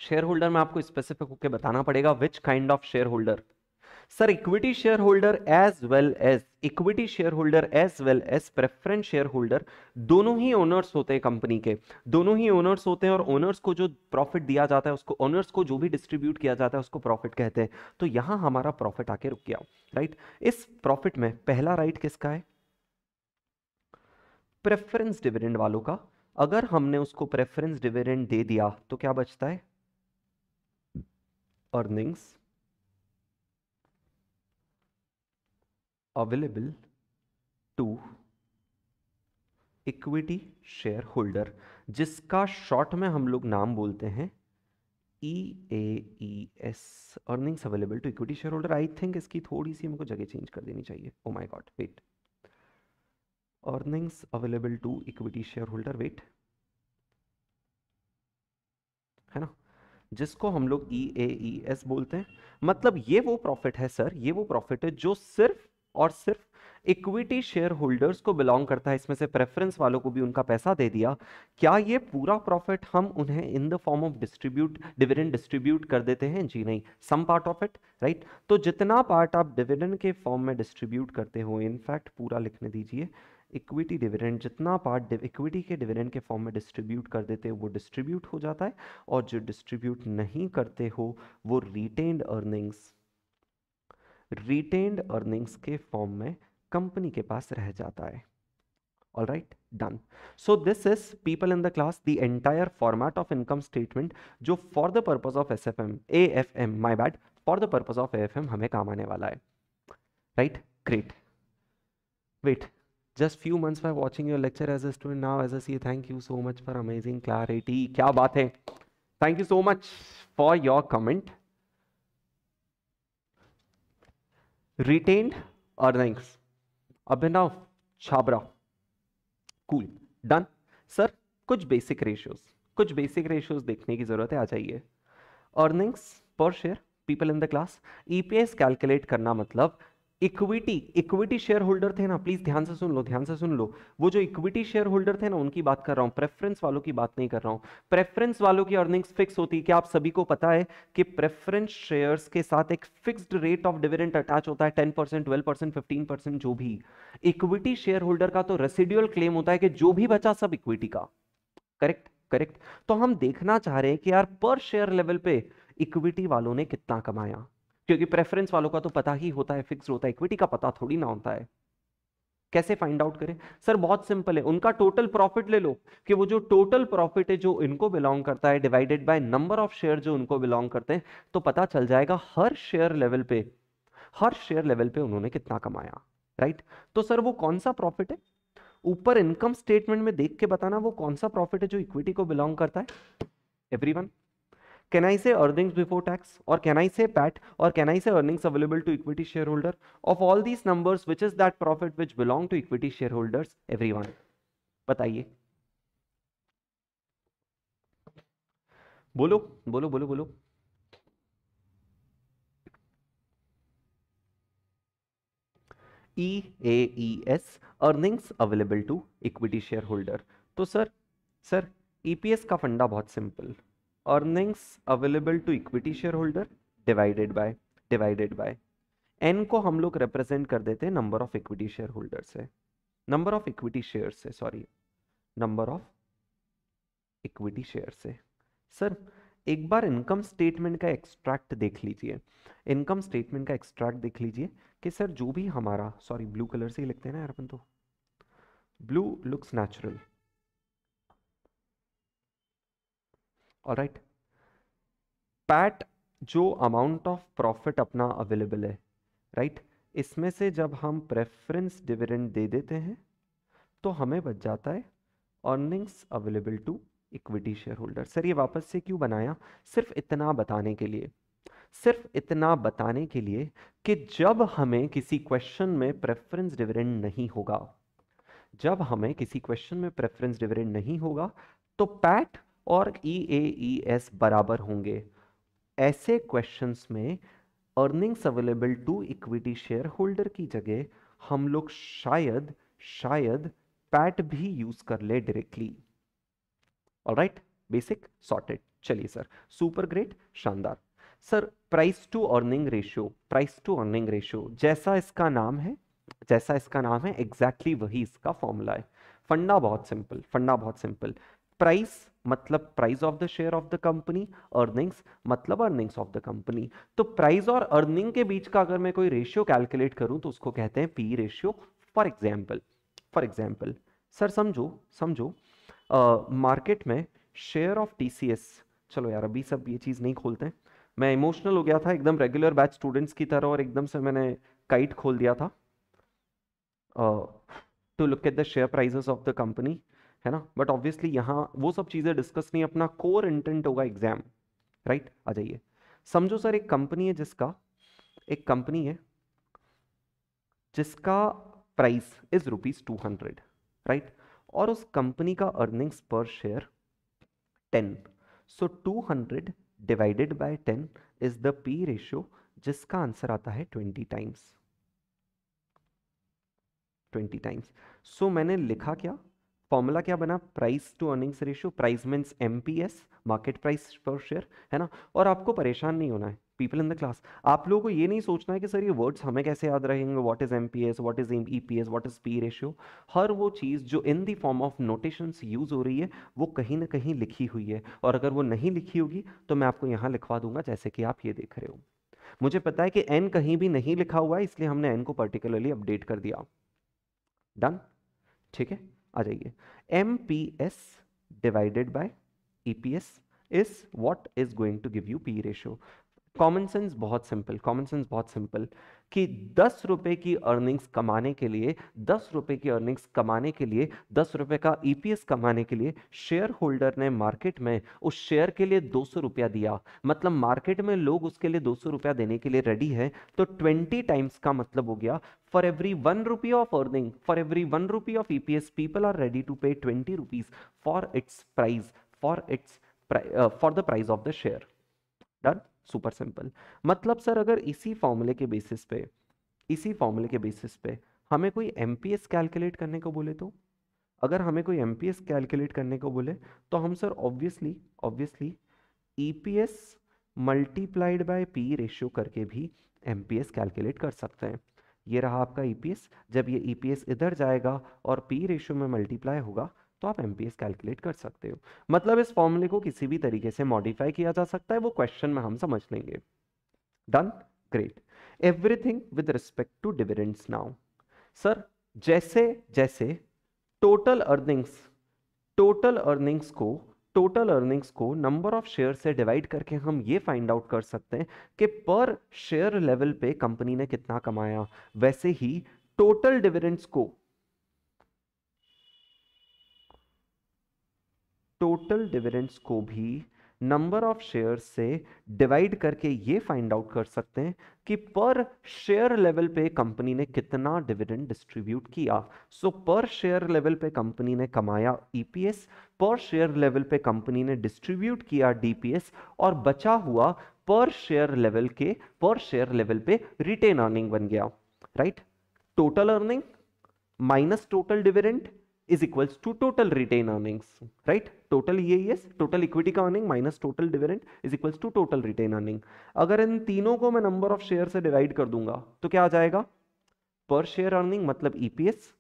शेयर होल्डर में आपको स्पेसिफिक होकर बताना पड़ेगा which kind of share holder sir equity share holder as well as equity share holder as well as preference share holder दोनों ही ओनर्स होते हैं कंपनी के दोनों ही ओनर्स होते हैं और ओनर्स को जो प्रॉफिट दिया जाता है उसको ओनर्स को जो भी डिस्ट्रीब्यूट किया जाता है उसको प्रॉफिट कहते हैं तो यहां हमारा प्रॉफिट आके रुक गया राइट इस प्रॉफिट में पहला राइट किसका है प्रेफरेंस डिविडेंड वालों का अगर हमने उसको प्रेफरेंस डिविडेंड दे दिया तो क्या बचता है earnings available to equity share holder जिसका शॉर्ट में हम लोग नाम बोलते हैं E A E S earnings available to equity share holder I think इसकी थोड़ी सी हमको जगह चेंज कर देनी चाहिए ओ my god wait earnings available to equity shareholder weight है ना जिसको हम लोग ई ए ई एस बोलते हैं मतलब ये वो प्रॉफिट है सर ये वो प्रॉफिट है जो सिर्फ और सिर्फ इक्विटी शेयर होल्डर्स को बिलोंग करता है इसमें से प्रेफरेंस वालों को भी उनका पैसा दे दिया क्या ये पूरा प्रॉफिट हम उन्हें in the form of distribute dividend distribute कर देते हैं जी नहीं some part of it right तो जितना पार्ट आप डिविडेंड के फॉर्म में डिस्ट्रीब्यूट करते हो इनफैक्ट पूरा लिखने दीजिए इक्विटी डिविडेंड जितना पार्ट इक्विटी के डिविडेंड के फॉर्म में डिस्ट्रीब्यूट कर देते हैं वो डिस्ट्रीब्यूट हो जाता है और जो डिस्ट्रीब्यूट नहीं करते हो वो रिटेन्ड अर्निंग्स रिटेन्ड अर्निंग्स के फॉर्म में कंपनी के पास रह जाता है all right done so this is people in the class the entire format of income statement जो for the purpose of sfm afm my bad for the purpose of afm हमें काम आने वाला है right great wait just few months by watching your lecture as a student now as a C thank you so much for amazing clarity क्या बात है thank you so much for your comment retained earnings Abhinav Chhabra cool done sir कुछ basic ratios कुछ basic ratios देखने की ज़रूरत है आ जाइए earnings per share people in the class EPS calculate करना मतलब इक्विटी इक्विटी शेयर होल्डर थे ना प्लीज ध्यान से सुन लो ध्यान से सुन लो वो जो इक्विटी शेयर होल्डर थे ना उनकी बात कर रहा हूं प्रेफरेंस वालों की बात नहीं कर रहा हूं प्रेफरेंस वालों की अर्निंग्स फिक्स होती है क्या आप सभी को पता है कि प्रेफरेंस शेयर्स के साथ एक fixed rate of dividend attach होता है ten percent twelve percent fifteen percent जो भी इक्विटी शेयर होल्डर का तो रेसिड्यूअल क्लेम होता है कि जो भी बचा सब इक्विटी का करेक्ट करेक्ट तो हम देखना चाह रहे हैं कि यार पर शेयर लेवल पे इक्विटी वालों ने कितना कमाया क्योंकि प्रेफरेंस वालों का तो पता ही होता है फिक्स होता है इक्विटी का पता थोड़ी ना होता है कैसे फाइंड आउट करें सर बहुत सिंपल है उनका टोटल प्रॉफिट ले लो कि वो जो टोटल प्रॉफिट है जो इनको बिलोंग करता है divided by number of share जो उनको बिलोंग करते हैं तो पता चल जाएगा हर शेयर लेवल पे हर शेयर लेवल पे उन्होंने कितना कमाया राइट तो सर वो कौन सा प्रॉफिट है ऊपर इनकम स्टेटमेंट में देख के बताना वो कौन सा प्रॉफिट है जो इक्विटी को बिलोंग करता है every can I say earnings before tax और कैन आई से पैट और can I say earnings available to equity share holder of all these numbers which is that profit which belong to equity share holders every one बताइए बोलो बोलो बोलो बोलो E A S earnings available to equity share holder तो sir sir EPS का फंडा बहुत simple earnings available to equity share holder divided by divided by N को हम लोग रिप्रेजेंट कर देते हैं number of equity share holder से नंबर ऑफ इक्विटी शेयर से sorry number of equity share से सर एक बार इनकम स्टेटमेंट का एक्सट्रैक्ट देख लीजिए इनकम स्टेटमेंट का एक्सट्रैक्ट देख लीजिए कि सर जो भी हमारा सॉरी ब्लू कलर से ही लिखते हैं ना यार अपन तो blue looks natural right PAT जो अमाउंट ऑफ प्रॉफिट अपना अवेलेबल है राइट right? इसमें से जब हम प्रेफरेंस डिविडेंड दे देते हैं तो हमें बच जाता है earnings available to equity share holder sir ये वापस से क्यों बनाया सिर्फ इतना बताने के लिए सिर्फ इतना बताने के लिए कि जब हमें किसी क्वेश्चन में प्रेफरेंस डिविडेंड नहीं होगा जब हमें किसी क्वेश्चन में प्रेफरेंस डिविडेंड नहीं होगा तो पैट और ई ए ई एस बराबर होंगे ऐसे क्वेश्चंस में earnings available to equity share holder की जगह हम लोग शायद शायद पैट भी यूज कर ले डायरेक्टली राइट बेसिक सॉर्टेड चलिए सर सुपर ग्रेट शानदार sir price to earning ratio price to earning ratio जैसा इसका नाम है जैसा इसका नाम है एग्जैक्टली exactly वही इसका फॉर्मूला है फंडा बहुत सिंपल फंडा बहुत सिंपल प्राइस मतलब price of the share of the company earnings मतलब अर्निंग्स ऑफ द कंपनी तो प्राइस और अर्निंग के बीच का अगर मैं कोई रेशियो कैलकुलेट करूं तो उसको कहते हैं P ratio for example for example sir समझो समझो मार्केट uh, में शेयर ऑफ टी चलो यार अभी सब ये चीज़ नहीं खोलते हैं मैं इमोशनल हो गया था एकदम रेगुलर बैच स्टूडेंट्स की तरह और एकदम से मैंने काइट खोल दिया था to look at the share prices of the company है ना बट ऑब्वियसली यहाँ वो सब चीज़ें डिस्कस नहीं अपना कोर इंटेंट होगा एग्जाम राइट आ जाइए समझो सर एक कंपनी है जिसका एक कंपनी है जिसका price is rupees two hundred right और उस कंपनी का earnings per share ten so two hundred divided by ten is the P ratio जिसका आंसर आता है twenty times twenty times so मैंने लिखा क्या फॉर्मूला क्या बना price to earnings ratio price means M market price per share है ना और आपको परेशान नहीं होना है पीपल इन द क्लास आप लोगों को ये नहीं सोचना है कि सर ये वर्ड्स हमें कैसे याद रहेंगे what is M P S what is E P S what is P ratio हर वो चीज़ जो in the form of notation use हो रही है वो कहीं ना कहीं लिखी हुई है और अगर वो नहीं लिखी होगी तो मैं आपको यहाँ लिखवा दूंगा जैसे कि आप ये देख रहे हो मुझे पता है कि एन कहीं भी नहीं लिखा हुआ है इसलिए हमने एन को पर्टिकुलरली अपडेट कर दिया डन ठीक है आ जाइए M P S divided by E P S is what is going to give you P ratio common sense बहुत सिंपल कॉमन सेंस बहुत सिंपल कि दस रुपए की अर्निंग्स कमाने के लिए दस रुपए की अर्निंग्स कमाने के लिए दस रुपए का ईपीएस e कमाने के लिए शेयर होल्डर ने मार्केट में उस शेयर के लिए दो सौ रुपया दिया मतलब मार्केट में लोग उसके लिए दो सौ रुपया देने के लिए रेडी है तो ट्वेंटी टाइम्स का मतलब हो गया for every one rupee of earning for every one rupee of EPS people are ready to pay twenty rupees for its price for its for the price of the share done super simple मतलब sir अगर इसी फॉर्मूले के basis पे इसी फॉर्मूले के basis पे हमें कोई एम कैलकुलेट करने को बोले तो अगर हमें कोई एम कैलकुलेट करने को बोले तो हम sir obviously obviously E P S multiplied by P ratio करके भी एम कैलकुलेट कर सकते हैं ये रहा आपका ई e जब ये ई e इधर जाएगा और पी रेशियो में मल्टीप्लाई होगा तो आप एम कैलकुलेट कर सकते हो मतलब इस फॉर्मूले को किसी भी तरीके से मॉडिफाई किया जा सकता है वो क्वेश्चन में हम समझ लेंगे done great everything with respect to dividends now sir जैसे जैसे टोटल अर्निंग्स टोटल अर्निंग्स को टोटल अर्निंग्स को नंबर ऑफ शेयर से डिवाइड करके हम ये फाइंड आउट कर सकते हैं कि पर शेयर लेवल पे कंपनी ने कितना कमाया वैसे ही टोटल डिविडेंड्स को टोटल डिविडेंड्स को भी नंबर ऑफ शेयर से डिवाइड करके ये फाइंड आउट कर सकते हैं कि पर शेयर लेवल पे कंपनी ने कितना डिविडेंड डिस्ट्रीब्यूट किया सो पर शेयर लेवल पे कंपनी ने कमाया ईपीएस पर शेयर लेवल पे कंपनी ने डिस्ट्रीब्यूट किया डीपीएस और बचा हुआ पर शेयर लेवल के पर शेयर लेवल पे रिटेन अर्निंग बन गया right total earning minus total dividend is equals to total retain earnings right total E total equity का earning minus total dividend is equals to total retain earning अगर इन तीनों को मैं number of share से divide कर दूंगा तो क्या आ जाएगा पर शेयर अर्निंग मतलब EPS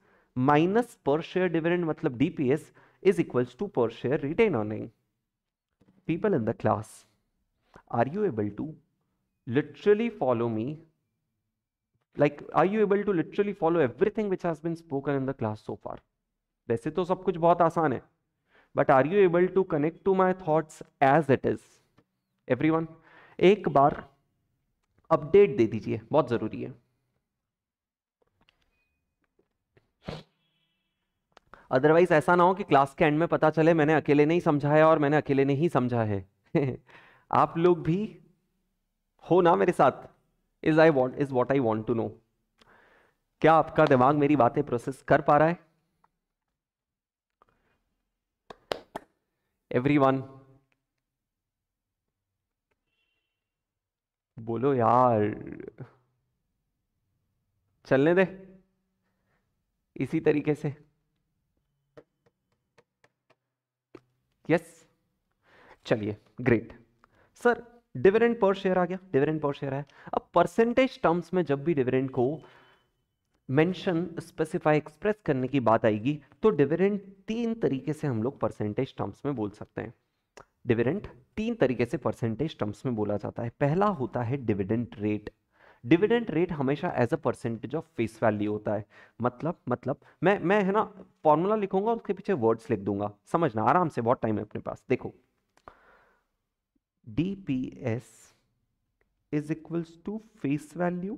minus per share dividend मतलब DPS is equals to per share retain earning. People in the class, are you able to literally follow me? Like, are you able to literally follow everything which has been spoken in the class so far? वैसे तो सब कुछ बहुत आसान है but are you able to connect to my thoughts as it is every एक बार update दे दीजिए बहुत जरूरी है अदरवाइज ऐसा ना हो कि क्लास के एंड में पता चले मैंने अकेले नहीं समझाया और मैंने अकेले नहीं समझा है आप लोग भी हो ना मेरे साथ is I want is what I want to know क्या आपका दिमाग मेरी बातें प्रोसेस कर पा रहा है एवरीवन बोलो यार चलने दे इसी तरीके से यस चलिए great sir dividend per share आ गया डिविडेंड पर शेयर है अब परसेंटेज टर्म्स में जब भी डिविडेंड को मेंशन स्पेसिफाई एक्सप्रेस करने की बात आएगी तो डिविडेंट तीन तरीके से हम लोग परसेंटेज टर्म्स में बोल सकते हैं डिविडेंट तीन तरीके से परसेंटेज टर्म्स में बोला जाता है पहला होता है डिविडेंट रेट डिविडेंट रेट हमेशा as a percentage of face value होता है मतलब मतलब मैं मैं है ना फॉर्मूला लिखूंगा उसके पीछे वर्ड्स लिख दूंगा समझना आराम से बहुत टाइम है अपने पास देखो D P S is equals to face value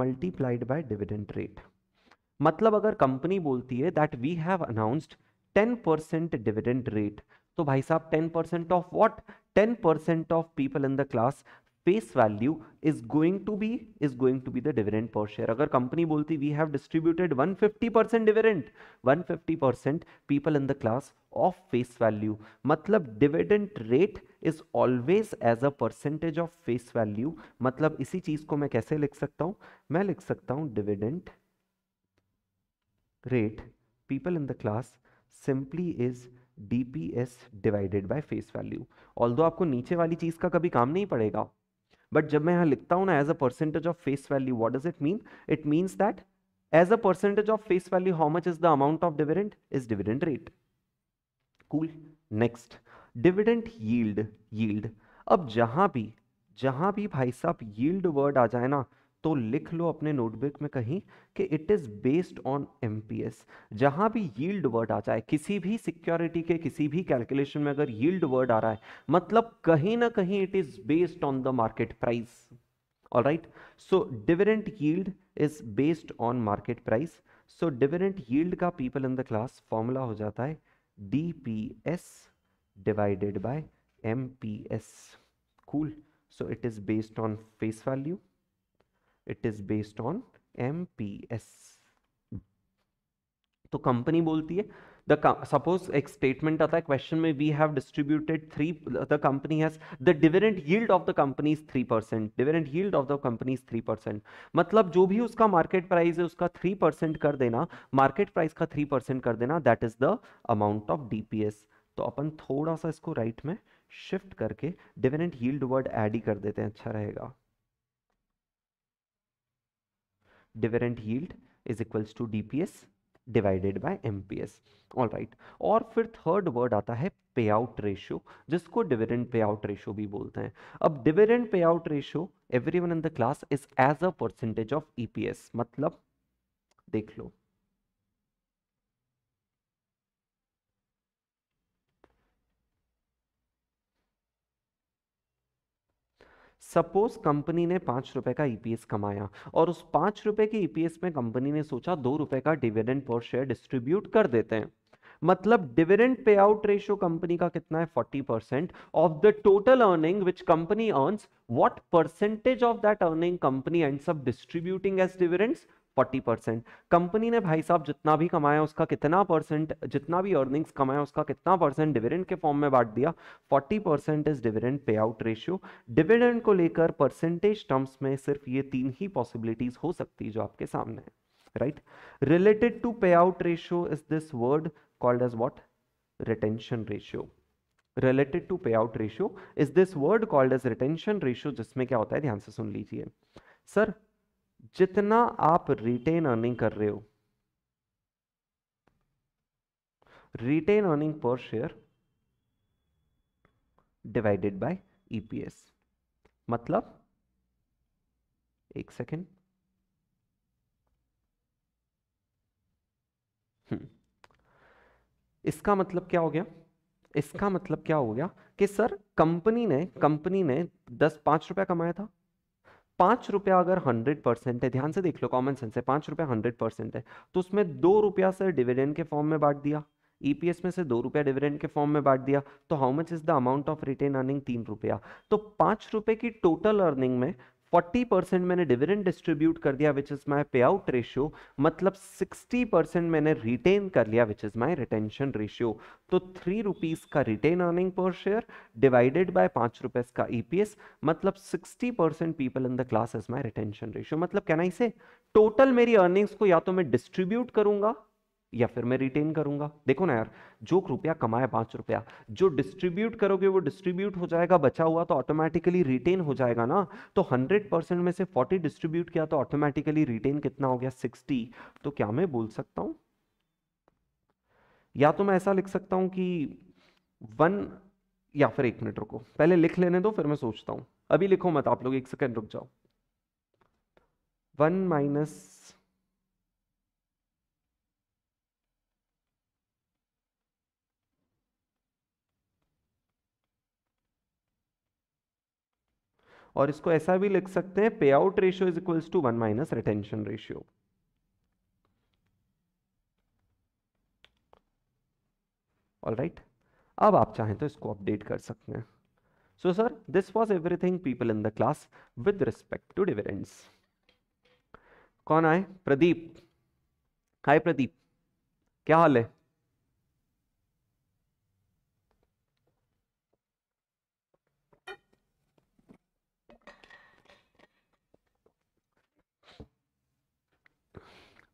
multiplied by dividend rate मतलब अगर कंपनी बोलती है that we have announced 10 percent dividend rate तो भाई साहब 10 percent of what 10 percent of people in the class face value is going to be is going to be the dividend per share अगर company बोलती we have distributed 150 percent dividend one people in the class of face value मतलब dividend rate is always as a percentage of face value मतलब इसी चीज को मैं कैसे लिख सकता हूं मैं लिख सकता हूं dividend rate people in the class simply is D P S divided by face value all दो आपको नीचे वाली चीज का कभी काम नहीं पड़ेगा बट जब मैं यहां लिखता हूं ना as a percentage of face value what does it mean it means that as a percentage of face value how much is the amount of dividend is dividend rate cool next dividend yield yield अब जहां भी जहां भी भाई साहब yield word आ जाए ना तो लिख लो अपने नोटबुक में कहीं कि it is based on M P S जहां भी यील्ड वर्ड आ जाए किसी भी सिक्योरिटी के किसी भी कैलकुलेशन में अगर यील्ड वर्ड आ रहा है मतलब कहीं ना कहीं it is based on the market price all right so dividend yield is based on market price so dividend yield का people in the class formula हो जाता है DPS divided by MPS. Cool. So it is based on face value. It is based on MPS. तो company बोलती है the suppose एक statement आता है question में we have distributed three the company has the dividend yield of the company is three percent dividend yield of the company is three percent मतलब जो भी उसका market price है उसका three percent कर देना market price का three percent कर देना that is the amount of DPS तो अपन थोड़ा सा इसको राइट right में शिफ्ट करके डिविडेंट यील्ड वर्ड ऐड ही कर देते हैं अच्छा रहेगा dividend yield is equals to DPS divided by MPS all right और फिर थर्ड वर्ड आता है पे आउट रेशियो जिसको डिविडेंड पे आउट रेशियो भी बोलते हैं अब dividend pay out ratio every one in the class is as a percentage of EPS मतलब देख लो सपोज कंपनी ने पाँच रुपए का ईपीएस e कमाया और उस पाँच रुपए के ईपीएस e में कंपनी ने सोचा दो रुपए का डिविडेंड पर शेयर डिस्ट्रीब्यूट कर देते हैं मतलब डिविडेंड पे आउट रेशियो कंपनी का कितना है forty percent of the total earning which company earn what percentage of that earning company and सब distributing as dividends forty percent company ने भाई साहब जितना भी कमाया उसका कितना परसेंट जितना भी अर्निंग्स कमाया उसका कितना परसेंट डिविडेंड के फॉर्म में बांट दिया forty percent is dividend pay out ratio dividend को लेकर परसेंटेज टर्म्स में सिर्फ ये तीन ही पॉसिबिलिटीज हो सकती है जो आपके सामने है right related to pay out ratio is this word called as what retention ratio related to pay out ratio is this word called as retention ratio जिसमें क्या होता है ध्यान से सुन लीजिए सर जितना आप रिटेन अर्निंग कर रहे हो retain earning per share divided by EPS मतलब एक सेकेंड हम्म। इसका मतलब क्या हो गया इसका मतलब क्या हो गया कि सर कंपनी ने कंपनी ने दस पांच रुपया कमाया था पाँच रुपया अगर हंड्रेड परसेंट है ध्यान से देख लो कॉमन सेंस है पाँच रुपया हंड्रेड परसेंट है तो उसमें दो रुपया सर डिविडेंड के फॉर्म में बांट दिया ईपीएस में से दो रुपया डिविडेंड के फॉर्म में बांट दिया तो how much is the amount of retain earning तीन रुपया तो पाँच रुपये की टोटल अर्निंग में 40 परसेंट मैंने डिविडेंड डिस्ट्रीब्यूट कर दिया which is my pay out ratio मतलब 60 परसेंट मैंने रिटेन कर लिया which is my retention ratio तो थ्री रुपीज़ का retain earning per share divided by पांच रुपीज़ का ई e मतलब 60 percent people in the class is my retention ratio मतलब कहना से टोटल मेरी अर्निंग्स को या तो मैं डिस्ट्रीब्यूट करूंगा या फिर मैं रिटेन करूंगा देखो ना यार जो रुपया कमाए पांच रुपया जो डिस्ट्रीब्यूट करोगे वो डिस्ट्रीब्यूट हो जाएगा बचा हुआ तो ऑटोमेटिकली रिटेन हो जाएगा ना तो हंड्रेड परसेंट में से फोर्टी डिस्ट्रीब्यूट किया तो ऑटोमेटिकली रिटेन कितना हो गया सिक्सटी तो क्या मैं बोल सकता हूं या तो मैं ऐसा लिख सकता हूं कि वन या फिर एक मिनट रुको पहले लिख लेने दो फिर मैं सोचता हूं अभी लिखो मत आप लोग एक सेकेंड रुक जाओ वन माइनस और इसको ऐसा भी लिख सकते हैं pay out ratio is equals to one minus retention ratio all right अब आप चाहें तो इसको अपडेट कर सकते हैं so sir this was everything people in the class with respect to difference कौन आए प्रदीप हाय प्रदीप क्या हाल है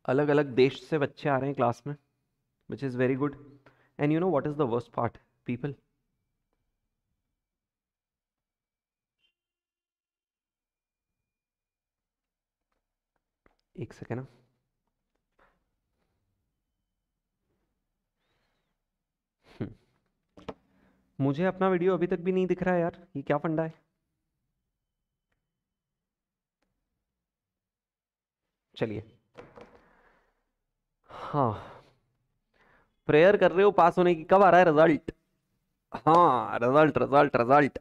अलग अलग देश से बच्चे आ रहे हैं क्लास में which is very good and you know what is the worst part people एक सेकेंड hmm. मुझे अपना वीडियो अभी तक भी नहीं दिख रहा है यार ये क्या फंडा है चलिए हाँ प्रेयर कर रहे हो पास होने की कब आ रहा है रिजल्ट हाँ रिजल्ट रिजल्ट रिजल्ट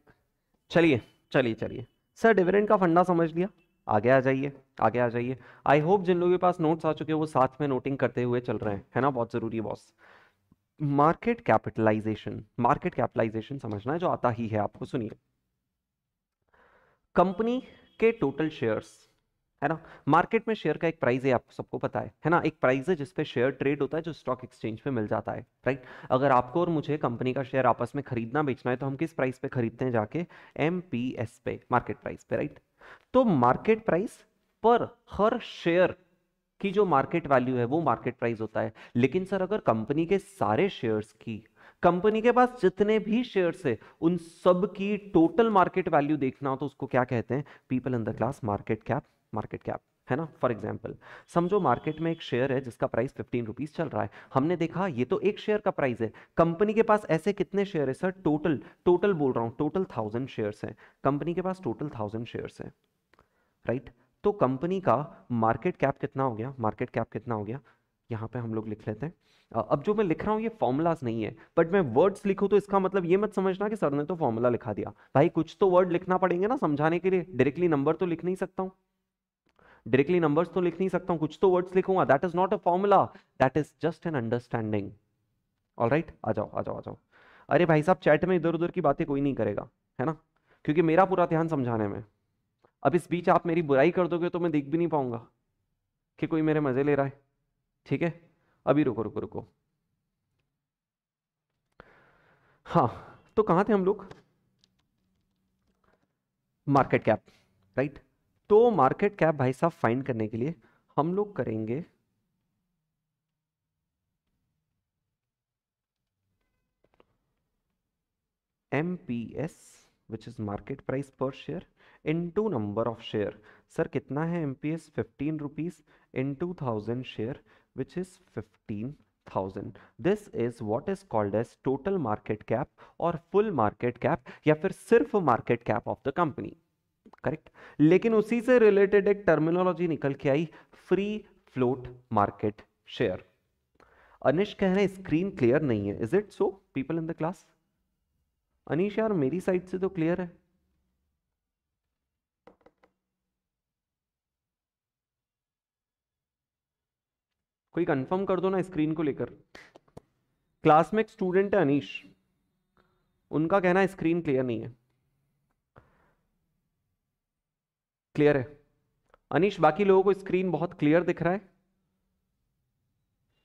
चलिए चलिए चलिए सर डिविडेंड का फंडा समझ लिया आगे आ जाइए आगे आ जाइए आई होप जिन लोगों के पास नोट्स आ चुके हैं वो साथ में नोटिंग करते हुए चल रहे हैं है ना बहुत ज़रूरी है boss market capitalisation market capitalisation समझना है जो आता ही है आपको सुनिए कंपनी के टोटल शेयर्स है ना मार्केट में शेयर का एक प्राइस है आप सबको पता है है ना एक प्राइस है जिसपे शेयर ट्रेड होता है जो स्टॉक एक्सचेंज पे मिल जाता है राइट अगर आपको और मुझे कंपनी का शेयर आपस में खरीदना बेचना है तो हम किस प्राइस पे खरीदते हैं जाके एम पे मार्केट प्राइस पे राइट तो मार्केट प्राइस पर हर शेयर की जो मार्केट वैल्यू है वो मार्केट प्राइस होता है लेकिन सर अगर कंपनी के सारे शेयर्स की कंपनी के पास जितने भी शेयर्स है उन सब की टोटल मार्केट वैल्यू देखना हो तो उसको क्या कहते हैं people in the class market cap market cap है ना फॉर एग्जाम्पल समझो मार्केट में एक शेयर है जिसका प्राइस फिफ्टीन रुपीज चल रहा है हमने देखा ये तो एक शेयर का प्राइस है कंपनी के पास ऐसे कितने शेयर है सर टोटल टोटल बोल रहा हूँ टोटल थाउजेंड शेयर है कंपनी के पास टोटल थाउजेंड शेयर है राइट तो कंपनी का मार्केट कैप कितना हो गया मार्केट कैप कितना हो गया यहाँ पे हम लोग लिख लेते हैं अब जो मैं लिख रहा हूँ ये फॉर्मूलाज नहीं है बट मैं वर्ड्स लिखूँ तो इसका मतलब ये मत समझना कि सर ने तो फॉर्मूला लिखा दिया भाई कुछ तो वर्ड लिखना पड़ेंगे ना समझाने के लिए डायरेक्टली नंबर तो लिख नहीं सकता हूँ डायरेक्टली नंबर्स तो लिख नहीं सकता हूं कुछ तो वर्ड्स लिखूंगा that is not a formula that is just an understanding all right आ जाओ आ जाओ आ जाओ अरे भाई साहब चैट में इधर उधर की बातें कोई नहीं करेगा है ना क्योंकि मेरा पूरा ध्यान समझाने में अब इस बीच आप मेरी बुराई कर दोगे तो मैं देख भी नहीं पाऊंगा कि कोई मेरे मजे ले रहा है ठीक है अभी रुको रुको रुको हाँ तो कहां थे हम लोग मार्केट कैप राइट तो मार्केट कैप भाई साहब फाइंड करने के लिए हम लोग करेंगे M P S which is market price per share into number of share sir कितना है M P S fifteen rupees into thousand share which is fifteen thousand this is what is called as total market cap और full market cap या फिर सिर्फ market cap of the company correct लेकिन उसी से related एक terminology निकल के आई free float market share Anish कह रहे स्क्रीन क्लियर नहीं है is it so people in the class Anish यार मेरी साइड से तो क्लियर है कोई कंफर्म कर दो ना स्क्रीन को लेकर क्लास में एक स्टूडेंट है अनिश उनका कहना स्क्रीन क्लियर नहीं है क्लियर है अनिश बाकी लोगों को स्क्रीन बहुत क्लियर दिख रहा है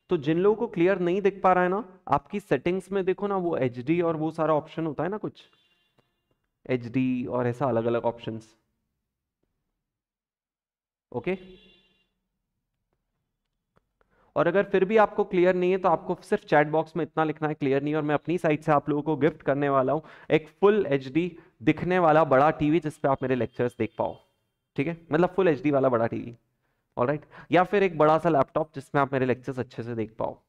तो जिन लोगों को क्लियर नहीं दिख पा रहा है ना आपकी सेटिंग्स में देखो ना वो एच और वो सारा ऑप्शन होता है ना कुछ एच और ऐसा अलग अलग ऑप्शन ओके और अगर फिर भी आपको क्लियर नहीं है तो आपको सिर्फ चैट बॉक्स में इतना लिखना है क्लियर नहीं और मैं अपनी साइड से आप लोगों को गिफ्ट करने वाला हूँ एक फुल एच दिखने वाला बड़ा टीवी जिसपे आप मेरे लेक्चर्स देख पाओ ठीक है मतलब फुल एच वाला बड़ा टीवी ऑल right? या फिर एक बड़ा सा लैपटॉप जिसमें आप मेरे लेक्चर्स अच्छे से देख पाओ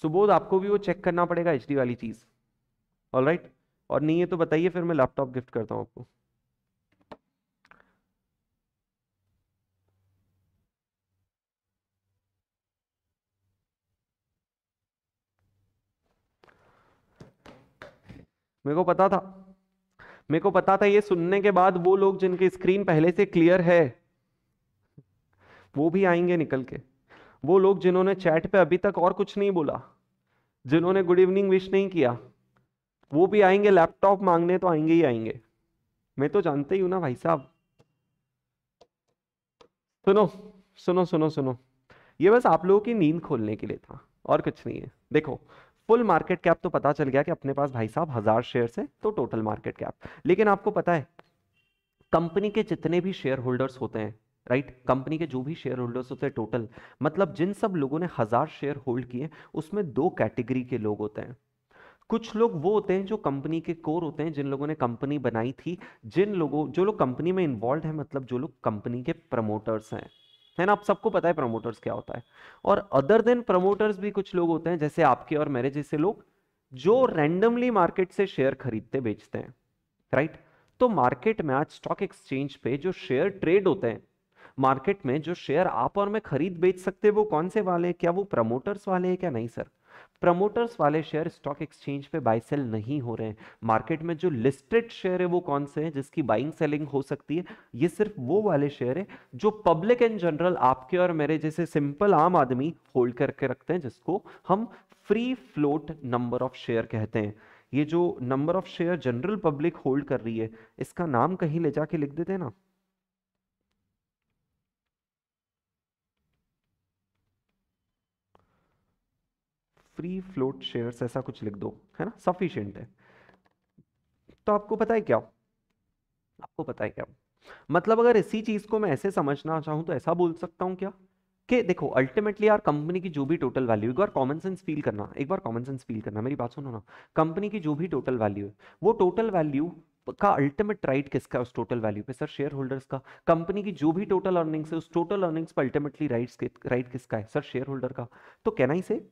सुबोध आपको भी वो चेक करना पड़ेगा एच वाली चीज़ ऑल right? और नहीं है तो बताइए फिर मैं लैपटॉप गिफ्ट करता हूँ आपको मेरे को पता था मेरे को पता था ये सुनने के बाद वो लोग जिनकी स्क्रीन पहले से क्लियर है वो भी आएंगे निकल के वो लोग जिन्होंने चैट पे अभी तक और कुछ नहीं बोला जिन्होंने गुड इवनिंग विश नहीं किया वो भी आएंगे लैपटॉप मांगने तो आएंगे ही आएंगे मैं तो जानते ही हूं ना भाई साहब सुनो सुनो सुनो सुनो ये बस आप लोगों की नींद खोलने के लिए था और कुछ नहीं है देखो फुल मार्केट कैप तो पता चल गया कि अपने पास भाई साहब हज़ार शेयर है तो टोटल मार्केट कैप लेकिन आपको पता है कंपनी के जितने भी शेयर होल्डर्स होते हैं राइट right? कंपनी के जो भी शेयर होल्डर्स होते हैं टोटल मतलब जिन सब लोगों ने हज़ार शेयर होल्ड किए उसमें दो कैटेगरी के लोग होते हैं कुछ लोग वो होते हैं जो कंपनी के कोर होते हैं जिन लोगों ने कंपनी बनाई थी जिन लोगों जो लोग कंपनी में इन्वॉल्व है मतलब जो लोग कंपनी के प्रमोटर्स हैं है ना आप सबको पता है प्रमोटर्स क्या होता है और अदर देन प्रमोटर्स भी कुछ लोग होते हैं जैसे आपके और मेरे जैसे लोग जो रैंडमली मार्केट से शेयर खरीदते बेचते हैं राइट तो मार्केट में आज स्टॉक एक्सचेंज पे जो शेयर ट्रेड होते हैं मार्केट में जो शेयर आप और मैं खरीद बेच सकते हैं वो कौन से वाले क्या वो प्रमोटर्स वाले हैं क्या नहीं सर प्रमोटर्स वाले शेयर स्टॉक एक्सचेंज पे बाई सेल नहीं हो रहे हैं मार्केट में जो लिस्टेड शेयर है वो कौन से हैं जिसकी बाइंग सेलिंग हो सकती है ये सिर्फ वो वाले शेयर है जो पब्लिक एंड जनरल आपके और मेरे जैसे सिंपल आम आदमी होल्ड करके रखते हैं जिसको हम free float number of share कहते हैं ये जो number of share general public hold कर रही है इसका नाम कहीं ले जाके लिख देते हैं ना फ्री फ्लोट शेयर्स ऐसा कुछ लिख दो है ना सफिशियंट है तो आपको पता है क्या आपको पता है क्या मतलब अगर इसी चीज को मैं ऐसे समझना चाहूं तो ऐसा बोल सकता हूं क्या कि देखो अल्टीमेटली यार कंपनी की जो भी टोटल वैल्यू एक बार कॉमन सेंस फील करना एक बार कॉमन सेंस फील करना मेरी बात सुनो ना कंपनी की जो भी टोटल वैल्यू है वो टोटल वैल्यू का अल्टीमेट राइट किसका उस टोटल वैल्यू पे सर शेयर होल्डर्स का कंपनी की जो भी टोटल अर्निंग्स है उस टोटल अर्निंग्स पर अल्टीमेटली राइट राइट किसका है सर शेयर होल्डर का तो कहना ही से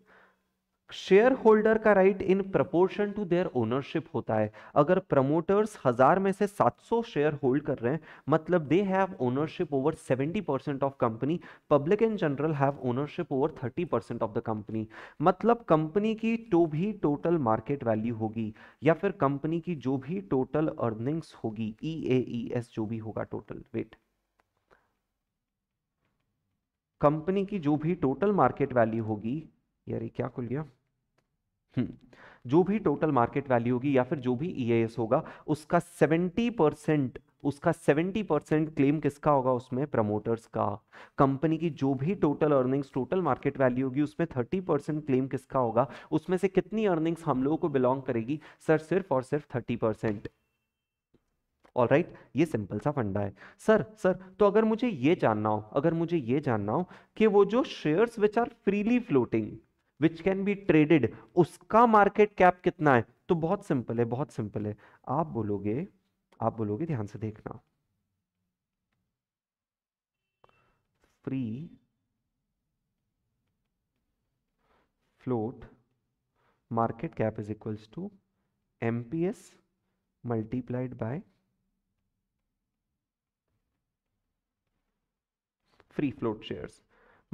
शेयर होल्डर का right in proportion to their ownership होता है अगर प्रमोटर्स हजार में से 700 शेयर होल्ड कर रहे हैं मतलब they have ownership over 70 percent of company public in general have ownership over 30 percent of the company मतलब कंपनी की तो भी टोटल मार्केट वैल्यू होगी या फिर कंपनी की जो भी टोटल अर्निंग्स होगी ई ए ई एस जो भी होगा टोटल वेट कंपनी की जो भी टोटल मार्केट वैल्यू होगी यार ये क्या खुल गया हम्म। जो भी टोटल मार्केट वैल्यू होगी या फिर जो भी ई e होगा उसका सेवेंटी परसेंट उसका 70 परसेंट क्लेम किसका होगा उसमें प्रमोटर्स का कंपनी की जो भी total earnings total market value होगी उसमें 30 परसेंट क्लेम किसका होगा उसमें से कितनी अर्निंग्स हम लोगों को बिलोंग करेगी सर सिर्फ और सिर्फ 30 परसेंट ऑल राइट ये सिंपल सा फंडा है सर सर तो अगर मुझे ये जानना हो अगर मुझे ये जानना हो कि वो जो shares which are freely floating which can be traded उसका मार्केट कैप कितना है तो बहुत सिंपल है बहुत सिंपल है आप बोलोगे आप बोलोगे ध्यान से देखना free float market cap is equals to MPS multiplied by free float shares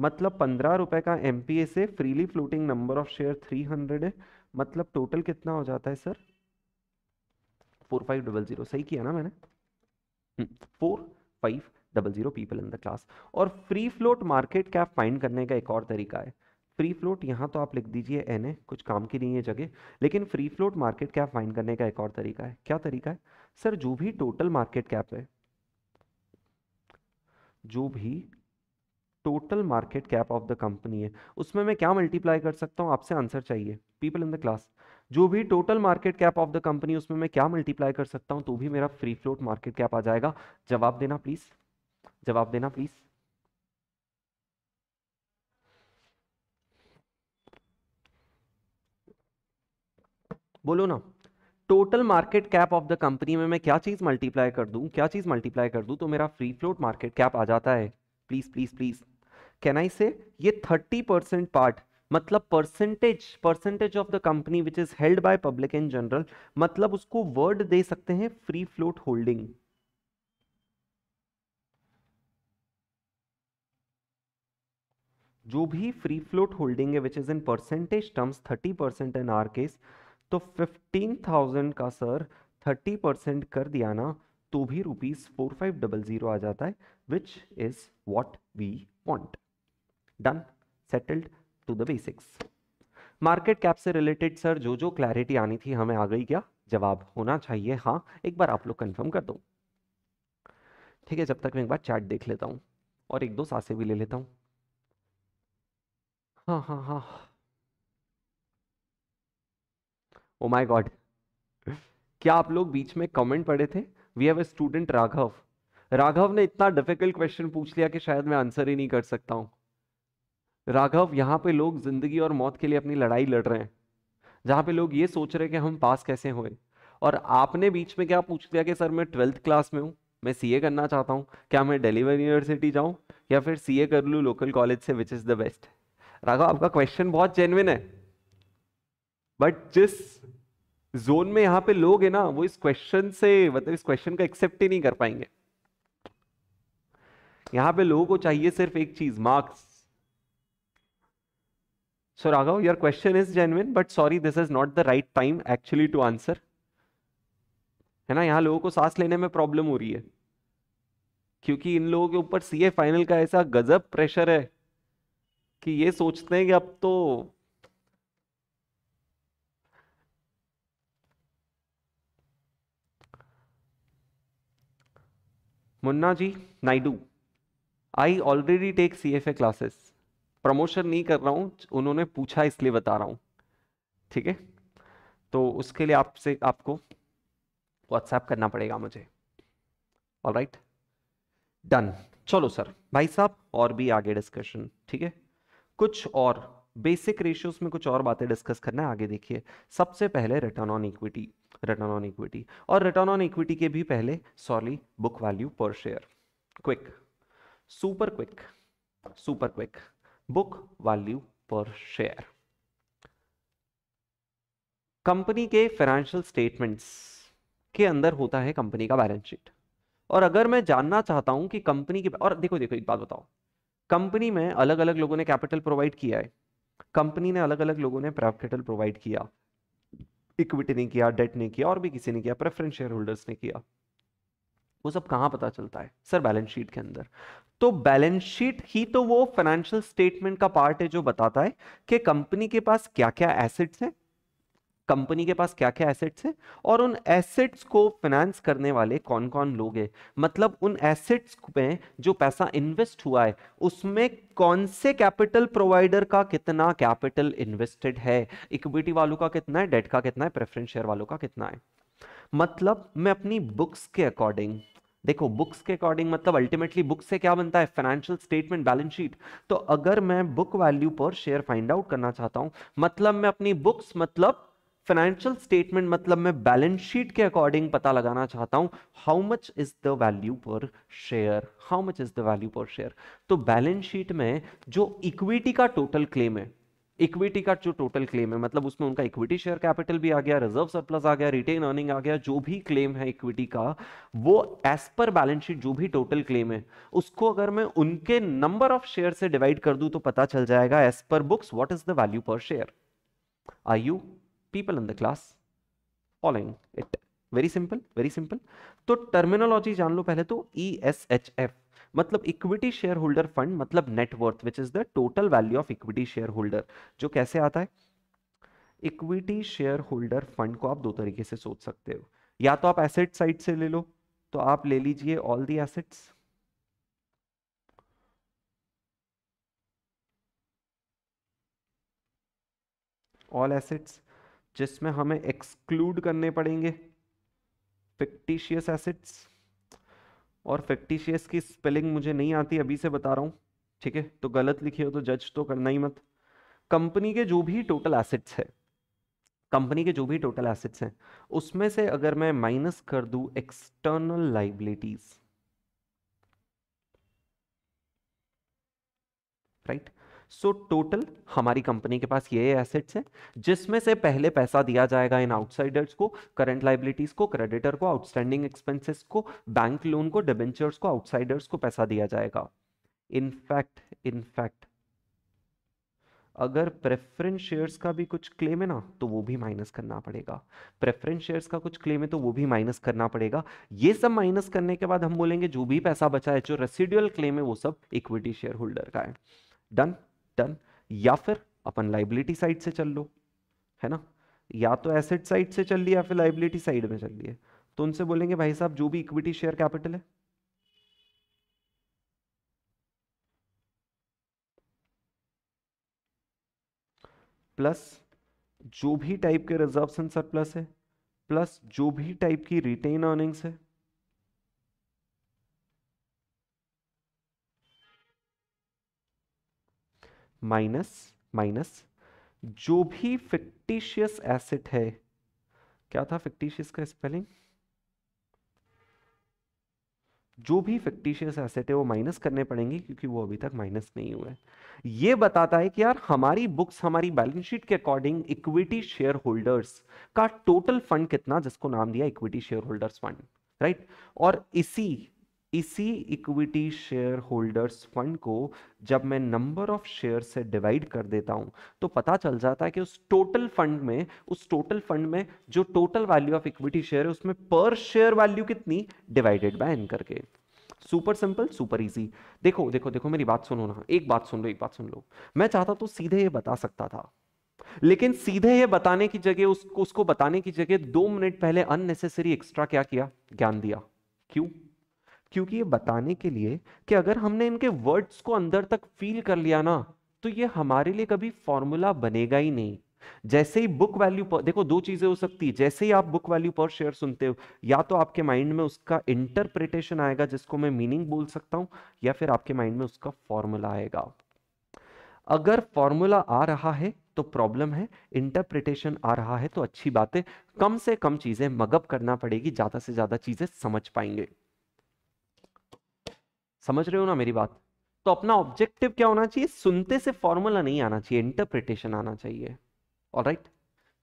मतलब पंद्रह रुपए का एम से freely floating number of share three hundred है मतलब टोटल कितना हो जाता है sir four five double zero सही किया ना मैंने four five double zero people in the class और free float market cap find करने का एक और तरीका है फ्री फ्लोट यहाँ तो आप लिख दीजिए एन ए कुछ काम की नहीं है जगह लेकिन free float market cap find करने का एक और तरीका है क्या तरीका है सर जो भी टोटल मार्केट कैप है जो भी total market cap of the company है उसमें मैं क्या मल्टीप्लाई कर सकता हूँ आपसे आंसर चाहिए पीपल इन द क्लास जो भी total market cap of the company उसमें मैं क्या मल्टीप्लाई कर सकता हूँ तो भी मेरा फ्री फ्लोट मार्केट कैप आ जाएगा जवाब देना प्लीज जवाब देना प्लीज बोलो ना total market cap of the company में मैं क्या चीज मल्टीप्लाई कर दूं क्या चीज मल्टीप्लाई कर दूं तो मेरा फ्री फ्लोट मार्केट कैप आ जाता है please please please can I से ये थर्टी परसेंट पार्ट मतलब percentage percentage of the company which is held by public in general मतलब उसको वर्ड दे सकते हैं फ्री फ्लोट होल्डिंग जो भी फ्री फ्लोट होल्डिंग है which is in percentage terms thirty percent in our case तो फिफ्टीन थाउजेंड का सर थर्टी परसेंट कर दिया ना तो भी rupees four five double zero आ जाता है which is what we want done settled to the basics market cap से रिलेटेड सर जो जो क्लैरिटी आनी थी हमें आ गई क्या जवाब होना चाहिए हाँ एक बार आप लोग कंफर्म कर दो ठीक है जब तक मैं एक बार चैट देख लेता हूँ और एक दो सांसें भी ले लेता हूँ हाँ हाँ हाँ ओ माय गॉड क्या आप लोग बीच में कमेंट पढ़े थे we have a student Raghav Raghav ने इतना डिफिकल्ट क्वेश्चन पूछ लिया कि शायद मैं आंसर ही नहीं कर सकता हूँ राघव यहाँ पे लोग जिंदगी और मौत के लिए अपनी लड़ाई लड़ रहे हैं जहाँ पे लोग ये सोच रहे हैं कि हम पास कैसे हुए और आपने बीच में क्या पूछ लिया कि सर मैं ट्वेल्थ क्लास में हूँ मैं सीए करना चाहता हूँ क्या मैं डेलीवर यूनिवर्सिटी जाऊँ या फिर सीए कर लूँ लोकल कॉलेज से which is the best Raghav आपका क्वेश्चन बहुत जेनविन है बट जिस जोन में यहाँ पे लोग हैं ना वो इस क्वेश्चन से मतलब इस क्वेश्चन का एक्सेप्ट ही नहीं कर पाएंगे यहाँ पे लोगों को चाहिए सिर्फ एक चीज marks So Raghav, your question is genuine, but sorry, this is not the right time actually to answer. है ना यहाँ लोगों को सांस लेने में प्रॉब्लम हो रही है क्योंकि इन लोगों के ऊपर सीए फाइनल का ऐसा गजब प्रेशर है कि ये सोचते हैं कि अब तो Munna ji Naidu I already take C F A classes promotion नहीं कर रहा हूँ उन्होंने पूछा इसलिए बता रहा हूँ ठीक है तो उसके लिए आपसे आपको व्हाट्सएप करना पड़ेगा मुझे ऑल राइट डन चलो सर भाई साहब और भी आगे डिस्कशन ठीक है कुछ और बेसिक रेशियोज में कुछ और बातें डिस्कस करना है आगे देखिए सबसे पहले return on equity return on equity और रिटर्न ऑन इक्विटी के भी पहले sorry book value per share quick super quick super quick book value per share company के फाइनेंशियल स्टेटमेंट्स के अंदर होता है कंपनी का बैलेंस शीट और अगर मैं जानना चाहता हूं कि कंपनी की और देखो देखो एक बात बताओ कंपनी में अलग अलग लोगों ने कैपिटल प्रोवाइड किया है कंपनी ने अलग अलग लोगों ने कैपिटल प्रोवाइड किया इक्विटी ने किया डेट ने किया और भी किसी ने किया प्रेफरेंस शेयर होल्डर्स ने किया वो सब कहाँ पता चलता है सर बैलेंस शीट के अंदर तो बैलेंस शीट ही तो वो फाइनेंशियल स्टेटमेंट का पार्ट है जो बताता है कि कंपनी के पास क्या क्या एसेट्स हैं कंपनी के पास क्या क्या एसेट्स हैं और उन एसेट्स को फाइनेंस करने वाले कौन कौन लोग हैं मतलब उन एसेट्स में जो पैसा इन्वेस्ट हुआ है उसमें कौन से कैपिटल प्रोवाइडर का कितना कैपिटल इन्वेस्टेड है इक्विटी वालों का कितना है डेट का कितना है प्रेफरेंस शेयर वालों का कितना है मतलब मैं अपनी बुक्स के अकॉर्डिंग देखो बुक्स के अकॉर्डिंग मतलब अल्टीमेटली बुक से क्या बनता है फाइनेंशियल स्टेटमेंट बैलेंस शीट तो अगर मैं book value per share find out करना चाहता हूं मतलब मैं अपनी बुक्स मतलब फाइनेंशियल स्टेटमेंट मतलब मैं बैलेंस शीट के अकॉर्डिंग पता लगाना चाहता हूं how much is the value per share how much is the value per share तो बैलेंस शीट में जो इक्विटी का टोटल क्लेम है इक्विटी का जो टोटल क्लेम है मतलब उसमें उनका इक्विटी शेयर कैपिटल भी आ गया रिजर्व सरप्लस आ गया रिटेन अर्निंग आ गया जो भी क्लेम है इक्विटी का वो एज पर बैलेंस शीट जो भी टोटल क्लेम है उसको अगर मैं उनके नंबर ऑफ शेयर से डिवाइड कर दूं तो पता चल जाएगा as per books what is the value per share are you people in the class following it very simple very simple तो टर्मिनोलॉजी जान लो पहले तो ई एस एच एफ मतलब इक्विटी शेयर होल्डर फंड मतलब net worth which is the total value of equity share holder जो कैसे आता है इक्विटी शेयर होल्डर फंड को आप दो तरीके से सोच सकते हो या तो आप एसेट साइड से ले लो तो आप ले लीजिए all the assets all assets जिसमें हमें एक्सक्लूड करने पड़ेंगे फिक्टिशियस एसेट्स और फैक्टिशियस की स्पेलिंग मुझे नहीं आती अभी से बता रहा हूँ ठीक है तो गलत लिखी हो तो जज तो करना ही मत कंपनी के जो भी टोटल एसेट्स है कंपनी के जो भी टोटल एसेट्स हैं उसमें से अगर मैं माइनस कर दू external liabilities right so so, total हमारी कंपनी के पास ये एसेट्स हैं जिसमें से पहले पैसा दिया जाएगा इन आउटसाइडर्स को करंट लाइबिलिटीज को क्रेडिटर को आउटस्टैंडिंग एक्सपेंसेस को बैंक लोन को डिबेंचर्स को आउटसाइडर्स को पैसा दिया जाएगा इनफैक्ट इनफैक्ट अगर प्रेफरेंस शेयर्स का भी कुछ क्लेम है ना तो वो भी माइनस करना पड़ेगा प्रेफरेंस शेयर्स का कुछ क्लेम है तो वो भी माइनस करना पड़ेगा ये सब माइनस करने के बाद हम बोलेंगे जो भी पैसा बचा है जो रेसिडुअल क्लेम है वो सब इक्विटी शेयर होल्डर का है डन टन या फिर अपन लाइबिलिटी साइड से चल लो है ना या तो एसेट साइड से चल लिया फिर लाइबिलिटी साइड में चल लिए तो उनसे बोलेंगे भाई साहब जो भी इक्विटी शेयर कैपिटल है प्लस जो भी टाइप के रिजर्व्स एंड सरप्लस है प्लस जो भी टाइप की रिटेन अर्निंग्स है माइनस माइनस जो भी फिक्टिशियस एसेट है क्या था फिक्टिशियस का स्पेलिंग जो भी फिक्टिशियस एसेट है वो माइनस करने पड़ेंगे क्योंकि वो अभी तक माइनस नहीं हुआ है ये बताता है कि यार हमारी बुक्स हमारी बैलेंस शीट के अकॉर्डिंग इक्विटी शेयर होल्डर्स का टोटल फंड कितना जिसको नाम दिया equity share holders fund right और इसी इसी इक्विटी शेयर होल्डर्स फंड को जब मैं नंबर ऑफ शेयर से डिवाइड कर देता हूं तो पता चल जाता है कि उस टोटल फंड में उस टोटल फंड में जो total value of equity share है उसमें पर शेयर वैल्यू कितनी डिवाइडेड बाय एन करके सुपर सिंपल सुपर इजी देखो देखो देखो मेरी बात सुनो ना एक बात सुन लो एक बात सुन लो मैं चाहता तो सीधे ये बता सकता था लेकिन सीधे ये बताने की जगह उसको उसको बताने की जगह दो मिनट पहले अननेसेसरी एक्स्ट्रा क्या किया ज्ञान दिया क्यों क्योंकि ये बताने के लिए कि अगर हमने इनके वर्ड्स को अंदर तक फील कर लिया ना तो ये हमारे लिए कभी फॉर्मूला बनेगा ही नहीं जैसे ही बुक वैल्यू पर देखो दो चीजें हो सकती है जैसे ही आप बुक वैल्यू पर शेयर सुनते हो या तो आपके माइंड में उसका इंटरप्रिटेशन आएगा जिसको मैं मीनिंग बोल सकता हूं या फिर आपके माइंड में उसका फॉर्मूला आएगा अगर फॉर्मूला आ रहा है तो प्रॉब्लम है इंटरप्रिटेशन आ रहा है तो अच्छी बात है कम से कम चीज़ें मगअप करना पड़ेगी ज़्यादा से ज़्यादा चीज़ें समझ पाएंगे समझ रहे हो ना मेरी बात तो अपना ऑब्जेक्टिव क्या होना चाहिए सुनते से फॉर्मूला नहीं आना चाहिए इंटरप्रिटेशन आना चाहिए alright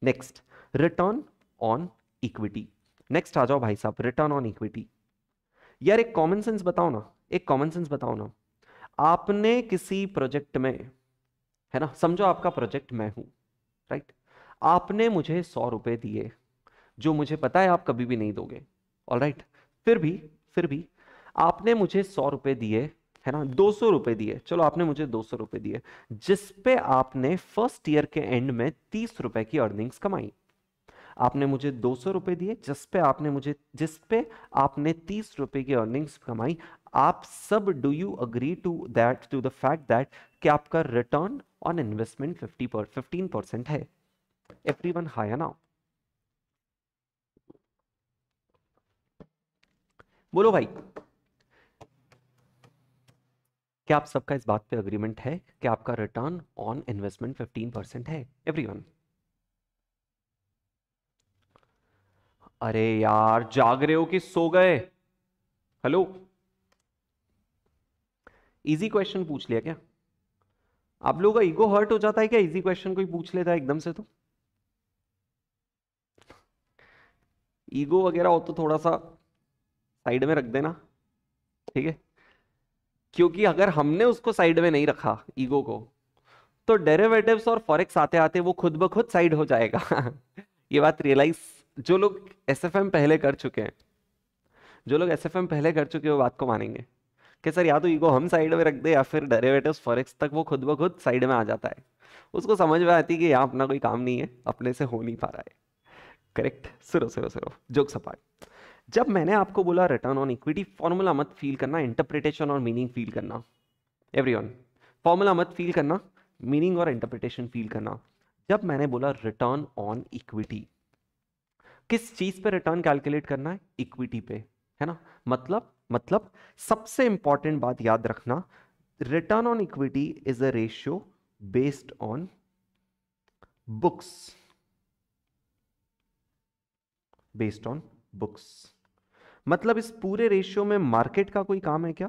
next return on equity next आ जाओ भाई साहब रिटर्न ऑन इक्विटी यार एक कॉमन सेंस बताओ ना एक कॉमन सेंस बताओ ना आपने किसी प्रोजेक्ट में है ना समझो आपका प्रोजेक्ट मैं हूं राइट आपने मुझे सौ रुपए दिए जो मुझे पता है आप कभी भी नहीं दोगे ऑल राइट फिर भी फिर भी आपने मुझे सौ रुपए दिए है ना दो सौ रुपए दिए चलो आपने मुझे दो सौ रुपए दिए जिसपे आपने फर्स्ट ईयर के एंड में तीस रुपए की अर्निंग्स कमाई आपने मुझे दो सौ रुपए दिए जिसपे आपने मुझे जिसपे आपने तीस रुपए की अर्निंग्स कमाई आप सब do you agree to that to the fact that कि आपका return on investment fifty per fifteen percent है एवरी वन हाई नाउ बोलो भाई क्या आप सबका इस बात पे अग्रीमेंट है कि आपका रिटर्न ऑन इन्वेस्टमेंट 15 परसेंट है एवरीवन अरे यार जाग रहे हो कि सो गए हेलो इजी क्वेश्चन पूछ लिया क्या आप लोगों का ईगो हर्ट हो जाता है क्या इजी क्वेश्चन कोई पूछ लेता है एकदम से तो ईगो वगैरह हो तो थोड़ा सा साइड में रख देना ठीक है क्योंकि अगर हमने उसको साइड में नहीं रखा ईगो को तो डेरिवेटिव्स और फॉरेक्स आते आते वो खुद ब खुद साइड हो जाएगा ये बात रियलाइज जो लोग एस पहले कर चुके हैं जो लोग एस पहले कर चुके हैं वो बात को मानेंगे कि सर या तो ईगो हम साइड में रख दे या फिर डेरेवेटिव फॉरेक्स तक वो खुद ब खुद साइड में आ जाता है उसको समझ में आती है कि यहाँ अपना कोई काम नहीं है अपने से हो नहीं पा रहा है करेक्ट सिरो सिरो सिरो जोक सपाट जब मैंने आपको बोला रिटर्न ऑन इक्विटी फॉर्मूला मत फील करना इंटरप्रिटेशन और मीनिंग फील करना एवरी फॉर्मूला मत फील करना मीनिंग और इंटरप्रिटेशन फील करना जब मैंने बोला रिटर्न ऑन इक्विटी किस चीज पे रिटर्न कैलकुलेट करना है इक्विटी पे है ना मतलब मतलब सबसे इंपॉर्टेंट बात याद रखना return on equity is a ratio based on books based on books मतलब इस पूरे रेशियो में मार्केट का कोई काम है क्या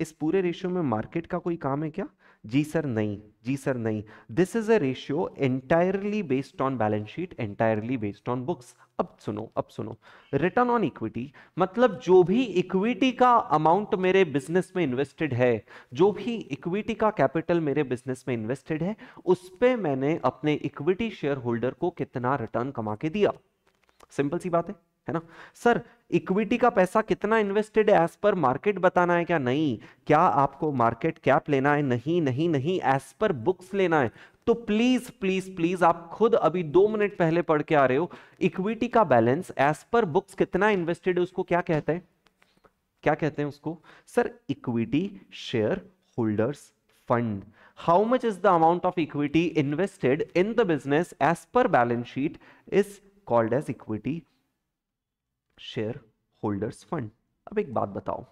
इस पूरे रेशियो में मार्केट का कोई काम है क्या जी सर नहीं जी सर नहीं this is a ratio entirely based on balance sheet entirely based on books अब सुनो अब सुनो रिटर्न ऑन इक्विटी मतलब जो भी इक्विटी का अमाउंट मेरे बिजनेस में इन्वेस्टेड है जो भी इक्विटी का कैपिटल मेरे बिजनेस में इन्वेस्टेड है उस पर मैंने अपने इक्विटी शेयर होल्डर को कितना रिटर्न कमा के दिया सिंपल सी बात है है ना सर इक्विटी का पैसा कितना इन्वेस्टेड है एज पर मार्केट बताना है क्या नहीं क्या आपको मार्केट कैप लेना है नहीं नहीं नहीं एज पर बुक्स लेना है तो प्लीज प्लीज प्लीज आप खुद अभी दो मिनट पहले पढ़ के आ रहे हो इक्विटी का बैलेंस एज पर बुक्स कितना इन्वेस्टेड है उसको क्या कहते हैं क्या कहते हैं उसको sir equity share holders fund how much is the amount of equity invested in the business as per balance sheet is called as equity share holders fund अब एक बात बताओ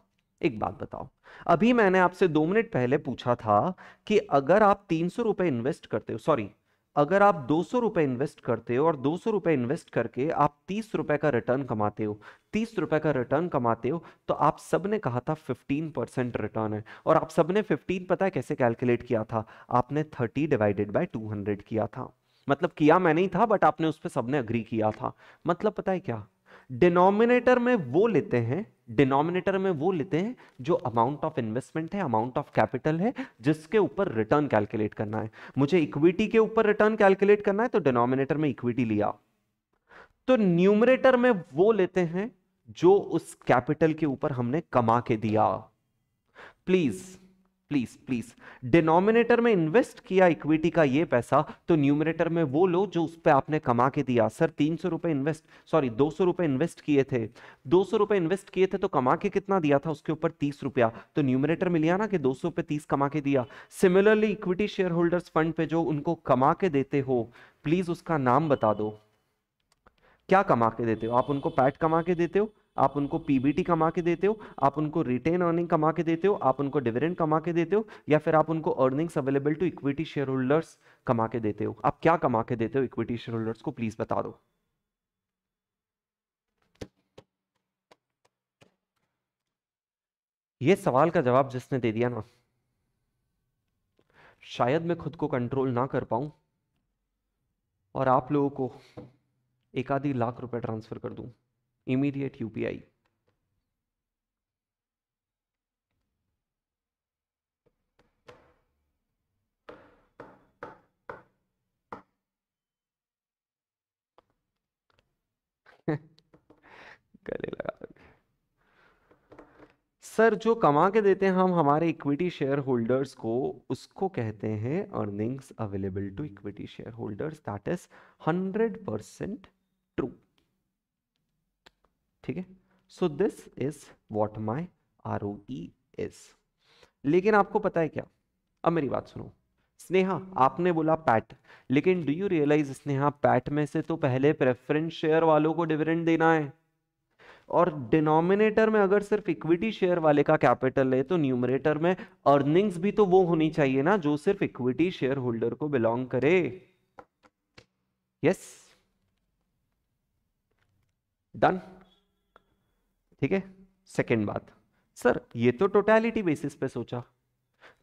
एक बात बताओ अभी मैंने आपसे दो मिनट पहले पूछा था कि अगर आप तीन सौ रुपए इन्वेस्ट करते हो सॉरी अगर आप दो सौ रुपए इन्वेस्ट करते हो और दो सौ रुपए इन्वेस्ट करके आप तीस रुपए का रिटर्न कमाते हो तीस रुपए का रिटर्न कमाते हो तो आप सबने कहा था फिफ्टीन परसेंट रिटर्न है और आप सबने फिफ्टीन पता है कैसे कैलकुलेट किया था आपने thirty divided by two hundred किया था मतलब किया मैं नहीं था बट आपने उस पर सबने अग्री किया था मतलब पता है क्या डिनोमिनेटर में वो लेते हैं डिनोमिनेटर में वो लेते हैं जो अमाउंट ऑफ इन्वेस्टमेंट है अमाउंट ऑफ कैपिटल है जिसके ऊपर रिटर्न कैलकुलेट करना है मुझे इक्विटी के ऊपर रिटर्न कैलकुलेट करना है तो डिनोमिनेटर में इक्विटी लिया तो न्यूमरेटर में वो लेते हैं जो उस कैपिटल के ऊपर हमने कमा के दिया प्लीज प्लीज प्लीज डिनोमिनेटर में इन्वेस्ट किया इक्विटी का ये पैसा तो न्यूमिनेटर में वो लो जो उस पर आपने कमा के दिया सर तीन सौ रुपये इन्वेस्ट सॉरी दो सौ रुपये इन्वेस्ट किए थे दो सौ रुपये इन्वेस्ट किए थे तो कमा के कितना दिया था उसके ऊपर तीस रुपया तो न्यूमिनेटर में लिया ना कि दो सौ रुपये तीस कमा के दिया similarly equity share holders fund पे जो उनको कमा के देते हो प्लीज उसका नाम बता दो क्या कमा के देते हो आप उनको पैट कमा के देते हो आप उनको पीबीटी कमा के देते हो आप उनको रिटेन अर्निंग कमा के देते हो आप उनको डिविडेंड कमा के देते हो या फिर आप उनको earnings available to equity share holders कमा के देते हो आप क्या कमा के देते हो इक्विटी शेयर होल्डर्स को प्लीज बता दो ये सवाल का जवाब जिसने दे दिया ना शायद मैं खुद को कंट्रोल ना कर पाऊं और आप लोगों को एक आधी लाख रुपए ट्रांसफर कर दूं immediate UPI. सर जो कमा के देते हैं हम हमारे इक्विटी शेयर होल्डर्स को उसको कहते हैं earnings available to equity share holders that is hundred percent true ठीक है so this is what my R O E is लेकिन आपको पता है क्या अब मेरी बात सुनो स्नेहा आपने बोला पैट लेकिन do you realize Sneha PAT में से तो पहले प्रेफरेंस शेयर वालों को डिविडेंड देना है और डिनोमिनेटर में अगर सिर्फ इक्विटी शेयर वाले का कैपिटल है तो न्यूमरेटर में अर्निंग्स भी तो वो होनी चाहिए ना जो सिर्फ इक्विटी शेयर होल्डर को बिलोंग करे यस yes. डन ठीक है सेकेंड बात सर ये तो टोटैलिटी बेसिस पे सोचा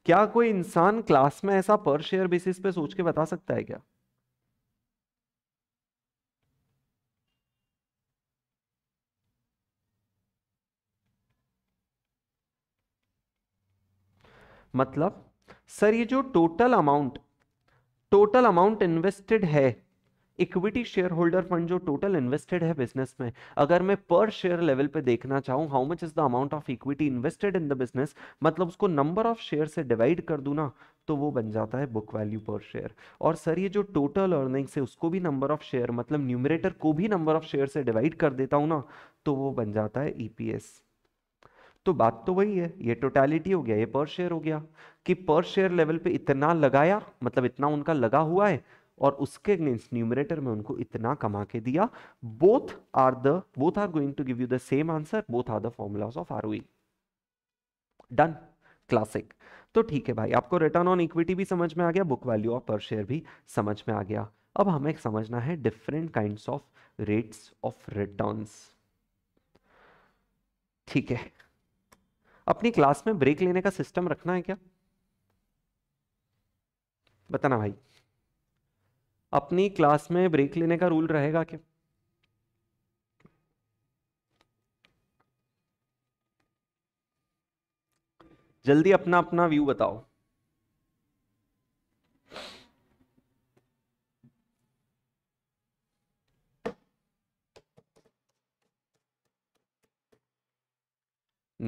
क्या कोई इंसान क्लास में ऐसा पर शेयर बेसिस पे सोच के बता सकता है क्या मतलब सर ये जो total amount total amount invested है इक्विटी शेयर होल्डर फंड जो टोटल इन्वेस्टेड है बिजनेस में अगर मैं पर शेयर लेवल पे देखना चाहूँ how much is the amount of equity invested in the business मतलब उसको नंबर ऑफ शेयर से डिवाइड कर दूँ ना तो वो बन जाता है बुक वैल्यू पर शेयर और सर ये जो टोटल अर्निंग्स है उसको भी नंबर ऑफ शेयर मतलब न्यूमरेटर को भी नंबर ऑफ शेयर से डिवाइड कर देता हूँ ना तो वो बन जाता है ई e तो बात तो वही है ये टोटैलिटी हो गया ये पर शेयर हो गया कि पर शेयर लेवल पे इतना लगाया मतलब इतना उनका लगा हुआ है और उसके अगेंस्ट न्यूमरेटर में उनको इतना कमा के दिया both are the both are going to give you the same answer both are the formulas of are done classic तो ठीक है भाई आपको रिटर्न ऑन इक्विटी भी समझ में आ गया book value of per share भी समझ में आ गया अब हमें समझना है different kind of rates of return ठीक है अपनी क्लास में ब्रेक लेने का सिस्टम रखना है क्या बताना भाई अपनी क्लास में ब्रेक लेने का रूल रहेगा क्या जल्दी अपना अपना व्यू बताओ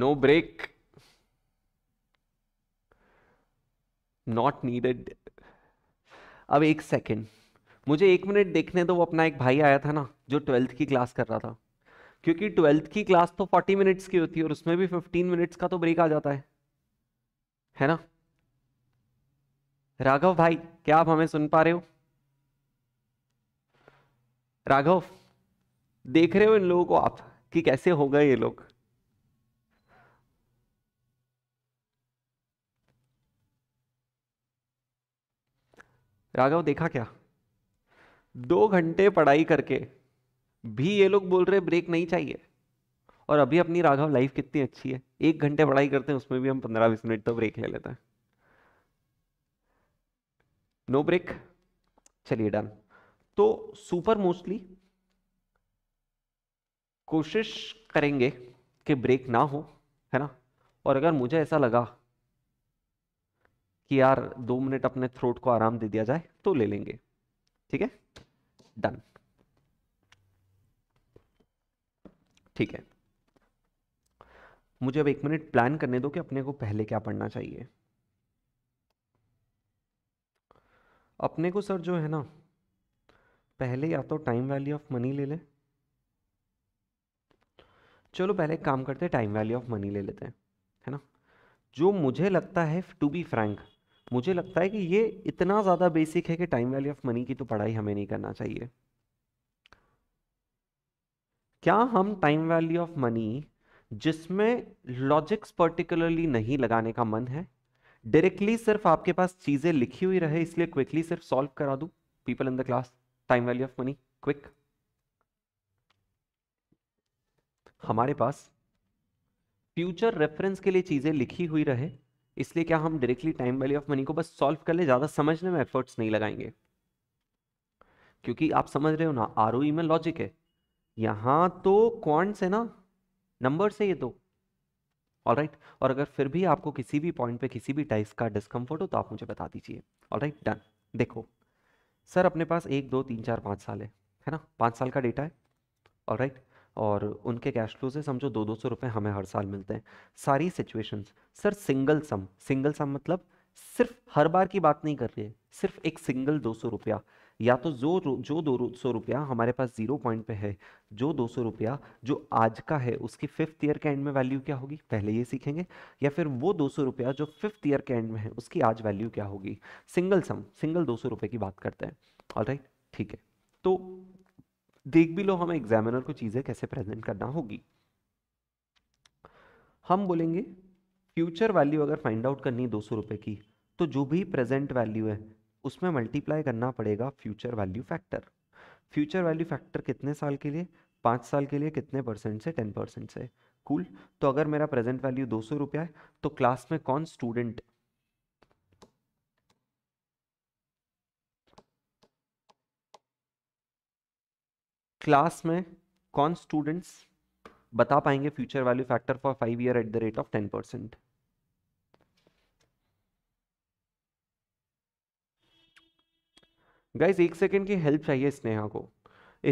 नो ब्रेक नॉट नीडेड अब एक सेकेंड मुझे एक मिनट देखने दो वो अपना एक भाई आया था ना जो ट्वेल्थ की क्लास कर रहा था क्योंकि ट्वेल्थ की क्लास तो फोर्टी मिनट्स की होती है और उसमें भी फिफ्टीन मिनट्स का तो ब्रेक आ जाता है है ना राघव भाई क्या आप हमें सुन पा रहे हो राघव देख रहे हो इन लोगों को आप कि कैसे हो गए ये लोग राघव देखा क्या दो घंटे पढ़ाई करके भी ये लोग बोल रहे ब्रेक नहीं चाहिए और अभी अपनी राघव लाइफ कितनी अच्छी है एक घंटे पढ़ाई करते हैं उसमें भी हम पंद्रह बीस मिनट तो ब्रेक ले लेते हैं नो ब्रेक चलिए डन तो सुपर मोस्टली कोशिश करेंगे कि ब्रेक ना हो है ना और अगर मुझे ऐसा लगा कि यार दो मिनट अपने थ्रोट को आराम दे दिया जाए तो ले लेंगे ठीक है डन ठीक है मुझे अब एक मिनट प्लान करने दो कि अपने को पहले क्या पढ़ना चाहिए अपने को सर जो है ना पहले या तो टाइम वैल्यू ऑफ मनी ले ले चलो पहले काम करते हैं टाइम वैल्यू ऑफ मनी ले लेते हैं है ना जो मुझे लगता है टू बी फ्रैंक मुझे लगता है कि ये इतना ज़्यादा बेसिक है कि टाइम वैल्यू ऑफ मनी की तो पढ़ाई हमें नहीं करना चाहिए क्या हम टाइम वैल्यू ऑफ मनी जिसमें लॉजिक्स पर्टिकुलरली नहीं लगाने का मन है डायरेक्टली सिर्फ आपके पास चीज़ें लिखी हुई रहे इसलिए क्विकली सिर्फ सॉल्व करा दू people in the class time value of money quick हमारे पास फ्यूचर रेफरेंस के लिए चीज़ें लिखी हुई रहे इसलिए क्या हम directly time value of money को बस सॉल्व कर ले ज़्यादा समझने में एफर्ट्स नहीं लगाएंगे क्योंकि आप समझ रहे हो ना आर e में लॉजिक है यहां तो क्वांट्स है ना नंबर से ये तो ऑल राइट right? और अगर फिर भी आपको किसी भी पॉइंट पे किसी भी टाइप का डिस्कम्फर्ट हो तो आप मुझे बता दीजिए ऑल राइट डन देखो सर अपने पास एक दो तीन चार पाँच साल है है ना पाँच साल का डेटा है ऑल राइट right? और उनके कैश फ्लो से समझो दो दो सौ रुपये हमें हर साल मिलते हैं सारी situations sir single sum single sum मतलब सिर्फ हर बार की बात नहीं कर रही है सिर्फ एक सिंगल दो सौ रुपया या तो जो जो दो सौ रुपया हमारे पास जीरो पॉइंट पे है जो दो सौ रुपया जो आज का है उसकी फिफ्थ ईयर के एंड में वैल्यू क्या होगी पहले ये सीखेंगे या फिर वो दो सौ रुपया जो फिफ्थ ईयर के एंड में है उसकी आज वैल्यू क्या होगी सिंगल सम सिंगल दो सौ रुपये की बात करते हैं ऑल राइट ठीक है तो देख भी लो हमें एग्जामिनर को चीज़ें कैसे प्रेजेंट करना होगी हम बोलेंगे फ्यूचर वैल्यू अगर फाइंड आउट करनी है दो सौ रुपये की तो जो भी प्रेजेंट वैल्यू है उसमें मल्टीप्लाई करना पड़ेगा future value factor future value factor कितने साल के लिए पाँच साल के लिए कितने परसेंट से टेन परसेंट से कूल cool. तो अगर मेरा प्रेजेंट वैल्यू दो सौ रुपया है तो क्लास में कौन स्टूडेंट क्लास में कौन स्टूडेंट्स बता पाएंगे future value factor for five year at the rate of ten percent guys एक सेकेंड की हेल्प चाहिए स्नेहा को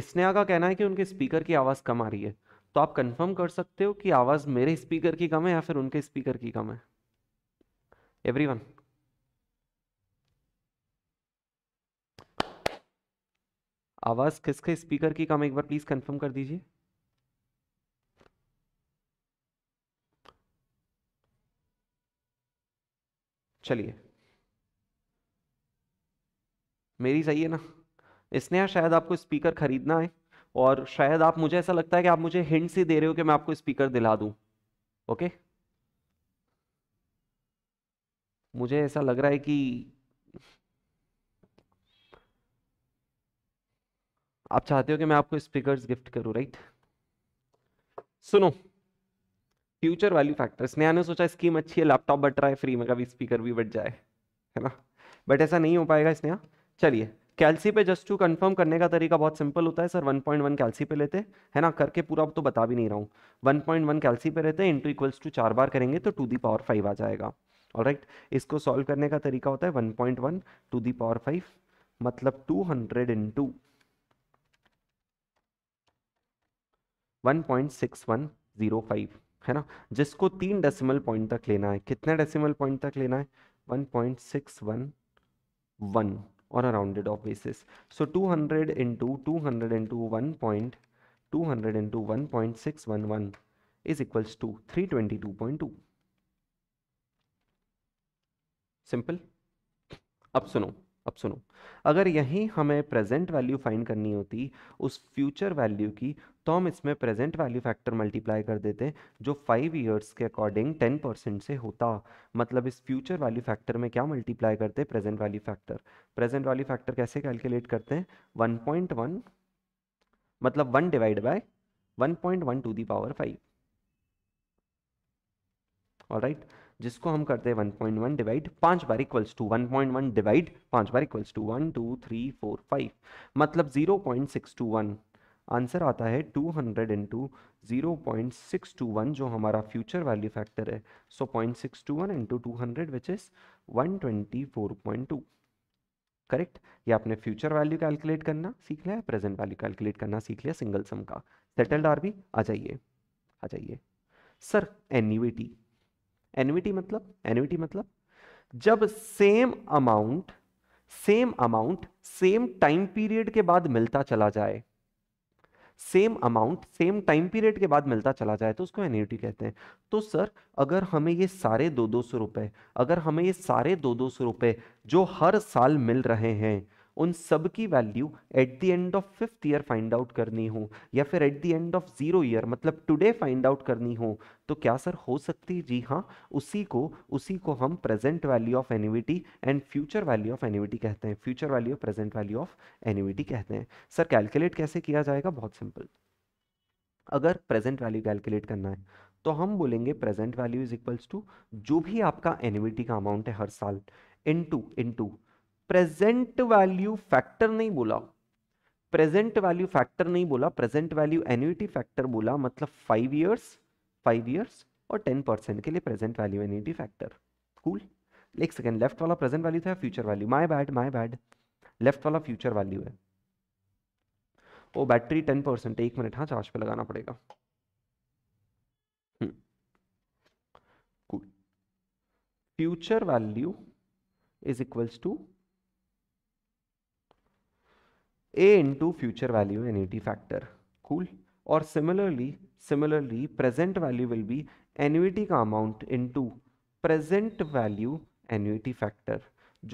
स्नेहा का कहना है कि उनके स्पीकर की आवाज़ कम आ रही है तो आप कंफर्म कर सकते हो कि आवाज़ मेरे स्पीकर की कम है या फिर उनके स्पीकर की कम है एवरीवन आवाज़ किसके स्पीकर की कम एक बार प्लीज़ कंफर्म कर दीजिए चलिए मेरी सही है ना इसने यार शायद आपको स्पीकर खरीदना है और शायद आप मुझे ऐसा लगता है कि आप मुझे हिंट से दे रहे हो कि मैं आपको स्पीकर दिला दूं ओके मुझे ऐसा लग रहा है कि आप चाहते हो कि मैं आपको स्पीकर्स गिफ्ट करूं राइट सुनो फ्यूचर वैल्यू फैक्टर्स नया ने सोचा स्कीम अच्छी है लैपटॉप बट रहा है फ्री में कभी स्पीकर भी बट जाए है ना बट ऐसा नहीं हो पाएगा इसने चलिए कैल्सी पे जस्ट टू कंफर्म करने का तरीका बहुत सिंपल होता है सर 1.1 पॉइंट कैल्सी पे लेते है ना करके पूरा तो बता भी नहीं रहा हूँ 1.1 पॉइंट कैल्सी पे रहते हैं इंटू इक्वल्स टू चार बार करेंगे तो टू दी पावर फाइव आ जाएगा और राइट इसको सॉल्व करने का तरीका होता है 1.1 टू दी पावर फाइव मतलब 200 हंड्रेड इंटू 1.6105 है ना जिसको तीन डेसिमल पॉइंट तक लेना है कितने डेसिमल पॉइंट तक लेना है 1.611 और rounded off basis so 200 into two hundred into one point two hundred into one point six one one is equals to three twenty two point two simple अब सुनो अब सुनो अगर यहीं हमें प्रेजेंट वैल्यू फाइंड करनी होती उस फ्यूचर वैल्यू की तो हम इसमें प्रेजेंट वैल्यू फैक्टर मल्टीप्लाई कर देते जो फाइव ईयर्स के अकॉर्डिंग टेन परसेंट से होता मतलब इस फ्यूचर वैल्यू फैक्टर में क्या मल्टीप्लाई करते present value factor present value factor कैसे कैलकुलेट करते हैं वन पॉइंट वन मतलब one divide by one point one to the power five और राइट right? जिसको हम करते हैं 1.1 डिवाइड पांच बार इक्वल्स टू 1.1 डिवाइड पांच बार equals to one two three four five मतलब 0.621 आंसर आता है 200 hundred into zero point six two one जो हमारा फ्यूचर वैल्यू फैक्टर है so point six two one into two hundred which is one twenty four point two correct ये आपने future value calculate करना सीख लिया प्रेजेंट वैल्यू कैलकुलेट करना सीख लिया सिंगल सम का सेटल्ड आर भी आ जाइए आ जाइए सर एन्यूटी एनविटी मतलब एनविटी मतलब जब same amount same amount same time period के बाद मिलता चला जाए same amount same time period के बाद मिलता चला जाए तो उसको एन्यूटी कहते हैं तो सर अगर हमें ये सारे दो दो सौ रुपए अगर हमें ये सारे दो दो सौ रुपए जो हर साल मिल रहे हैं उन सब की value at the end of fifth year find out करनी हो या फिर at the end of zero year मतलब टुडे फाइंड आउट करनी हो तो क्या सर हो सकती है जी हाँ उसी को उसी को हम present value of annuity and future value of annuity कहते हैं future value present value of annuity कहते हैं सर कैलकुलेट कैसे किया जाएगा बहुत सिंपल अगर प्रेजेंट वैल्यू कैलकुलेट करना है तो हम बोलेंगे present value is equals to जो भी आपका एनिविटी का अमाउंट है हर साल into into present value factor नहीं बोला प्रेजेंट वैल्यू फैक्टर नहीं बोला प्रेजेंट वैल्यू एन्यूटी फैक्टर बोला मतलब फाइव ईयर्स फाइव ईयर्स और टेन परसेंट के लिए present value annuity factor cool एक सेकेंड लेफ्ट वाला प्रेजेंट वैल्यू था future value my bad my bad left वाला फ्यूचर वैल्यू है ओ बैटरी टेन परसेंट एक मिनट हाँ चार्ज पे लगाना पड़ेगा future value is equals to A into future value annuity factor cool और similarly similarly present value will be annuity का amount into present value annuity factor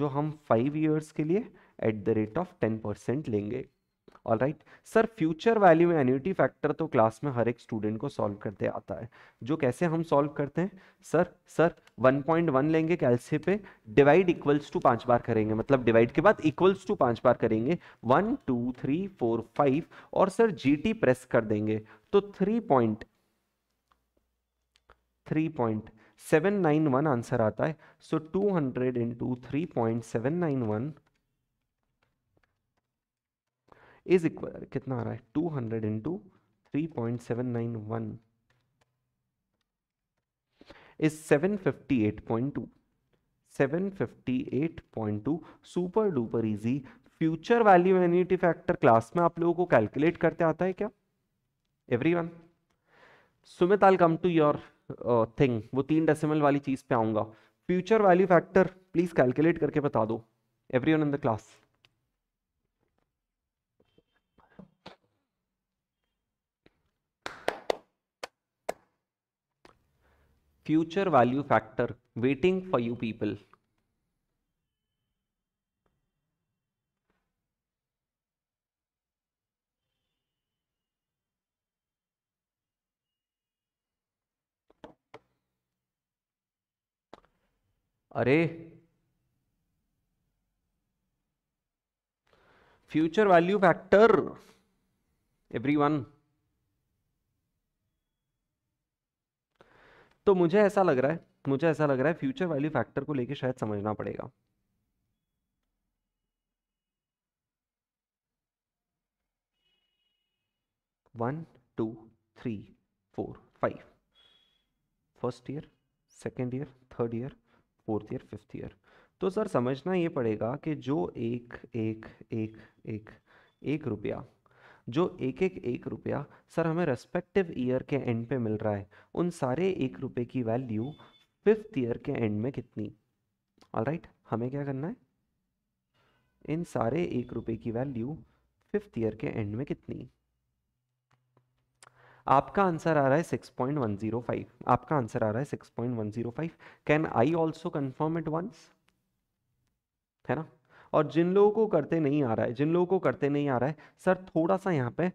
जो हम five years के लिए at the rate of ten percent लेंगे all right sir future value annuity factor तो class में हर एक स्टूडेंट को सॉल्व करते आता है जो कैसे हम सॉल्व करते हैं सर सर 1.1 लेंगे कैल्सी पे डिवाइड इक्वल्स टू पांच बार करेंगे मतलब डिवाइड के बाद इक्वल्स टू पांच बार करेंगे one two three four five और सर जी प्रेस कर देंगे तो three point three point seven nine one answer आता है so two hundred into three point seven nine one is equal कितना आ रहा है two hundred into three point seven nine one is seven fifty eight point two seven fifty eight point two super duper easy future value annuity factor class में आप लोगों को calculate करते आता है क्या everyone Sumit all come to your thing वो तीन डेसिमल वाली चीज पे आऊंगा future value factor please calculate करके बता दो everyone in the class future value factor waiting for you people. Array, future value factor, everyone. तो मुझे ऐसा लग रहा है मुझे ऐसा लग रहा है फ्यूचर वैल्यू फैक्टर को लेके शायद समझना पड़ेगा one two three four five first year second year third year fourth year fifth year तो सर समझना ये पड़ेगा कि जो एक एक एक एक एक रुपया जो एक एक एक रुपया सर हमें रेस्पेक्टिव ईयर के एंड पे मिल रहा है उन सारे एक रुपये की वैल्यू फिफ्थ ईयर के एंड में कितनी ऑल राइट right, हमें क्या करना है इन सारे एक रुपये की वैल्यू फिफ्थ ईयर के एंड में कितनी आपका आंसर आ रहा है 6.105 आपका आंसर आ रहा है 6.105 can I also confirm it once है ना और जिन लोगों को करते नहीं आ रहा है जिन लोगों को करते नहीं आ रहा है सर थोड़ा सा यहाँ पे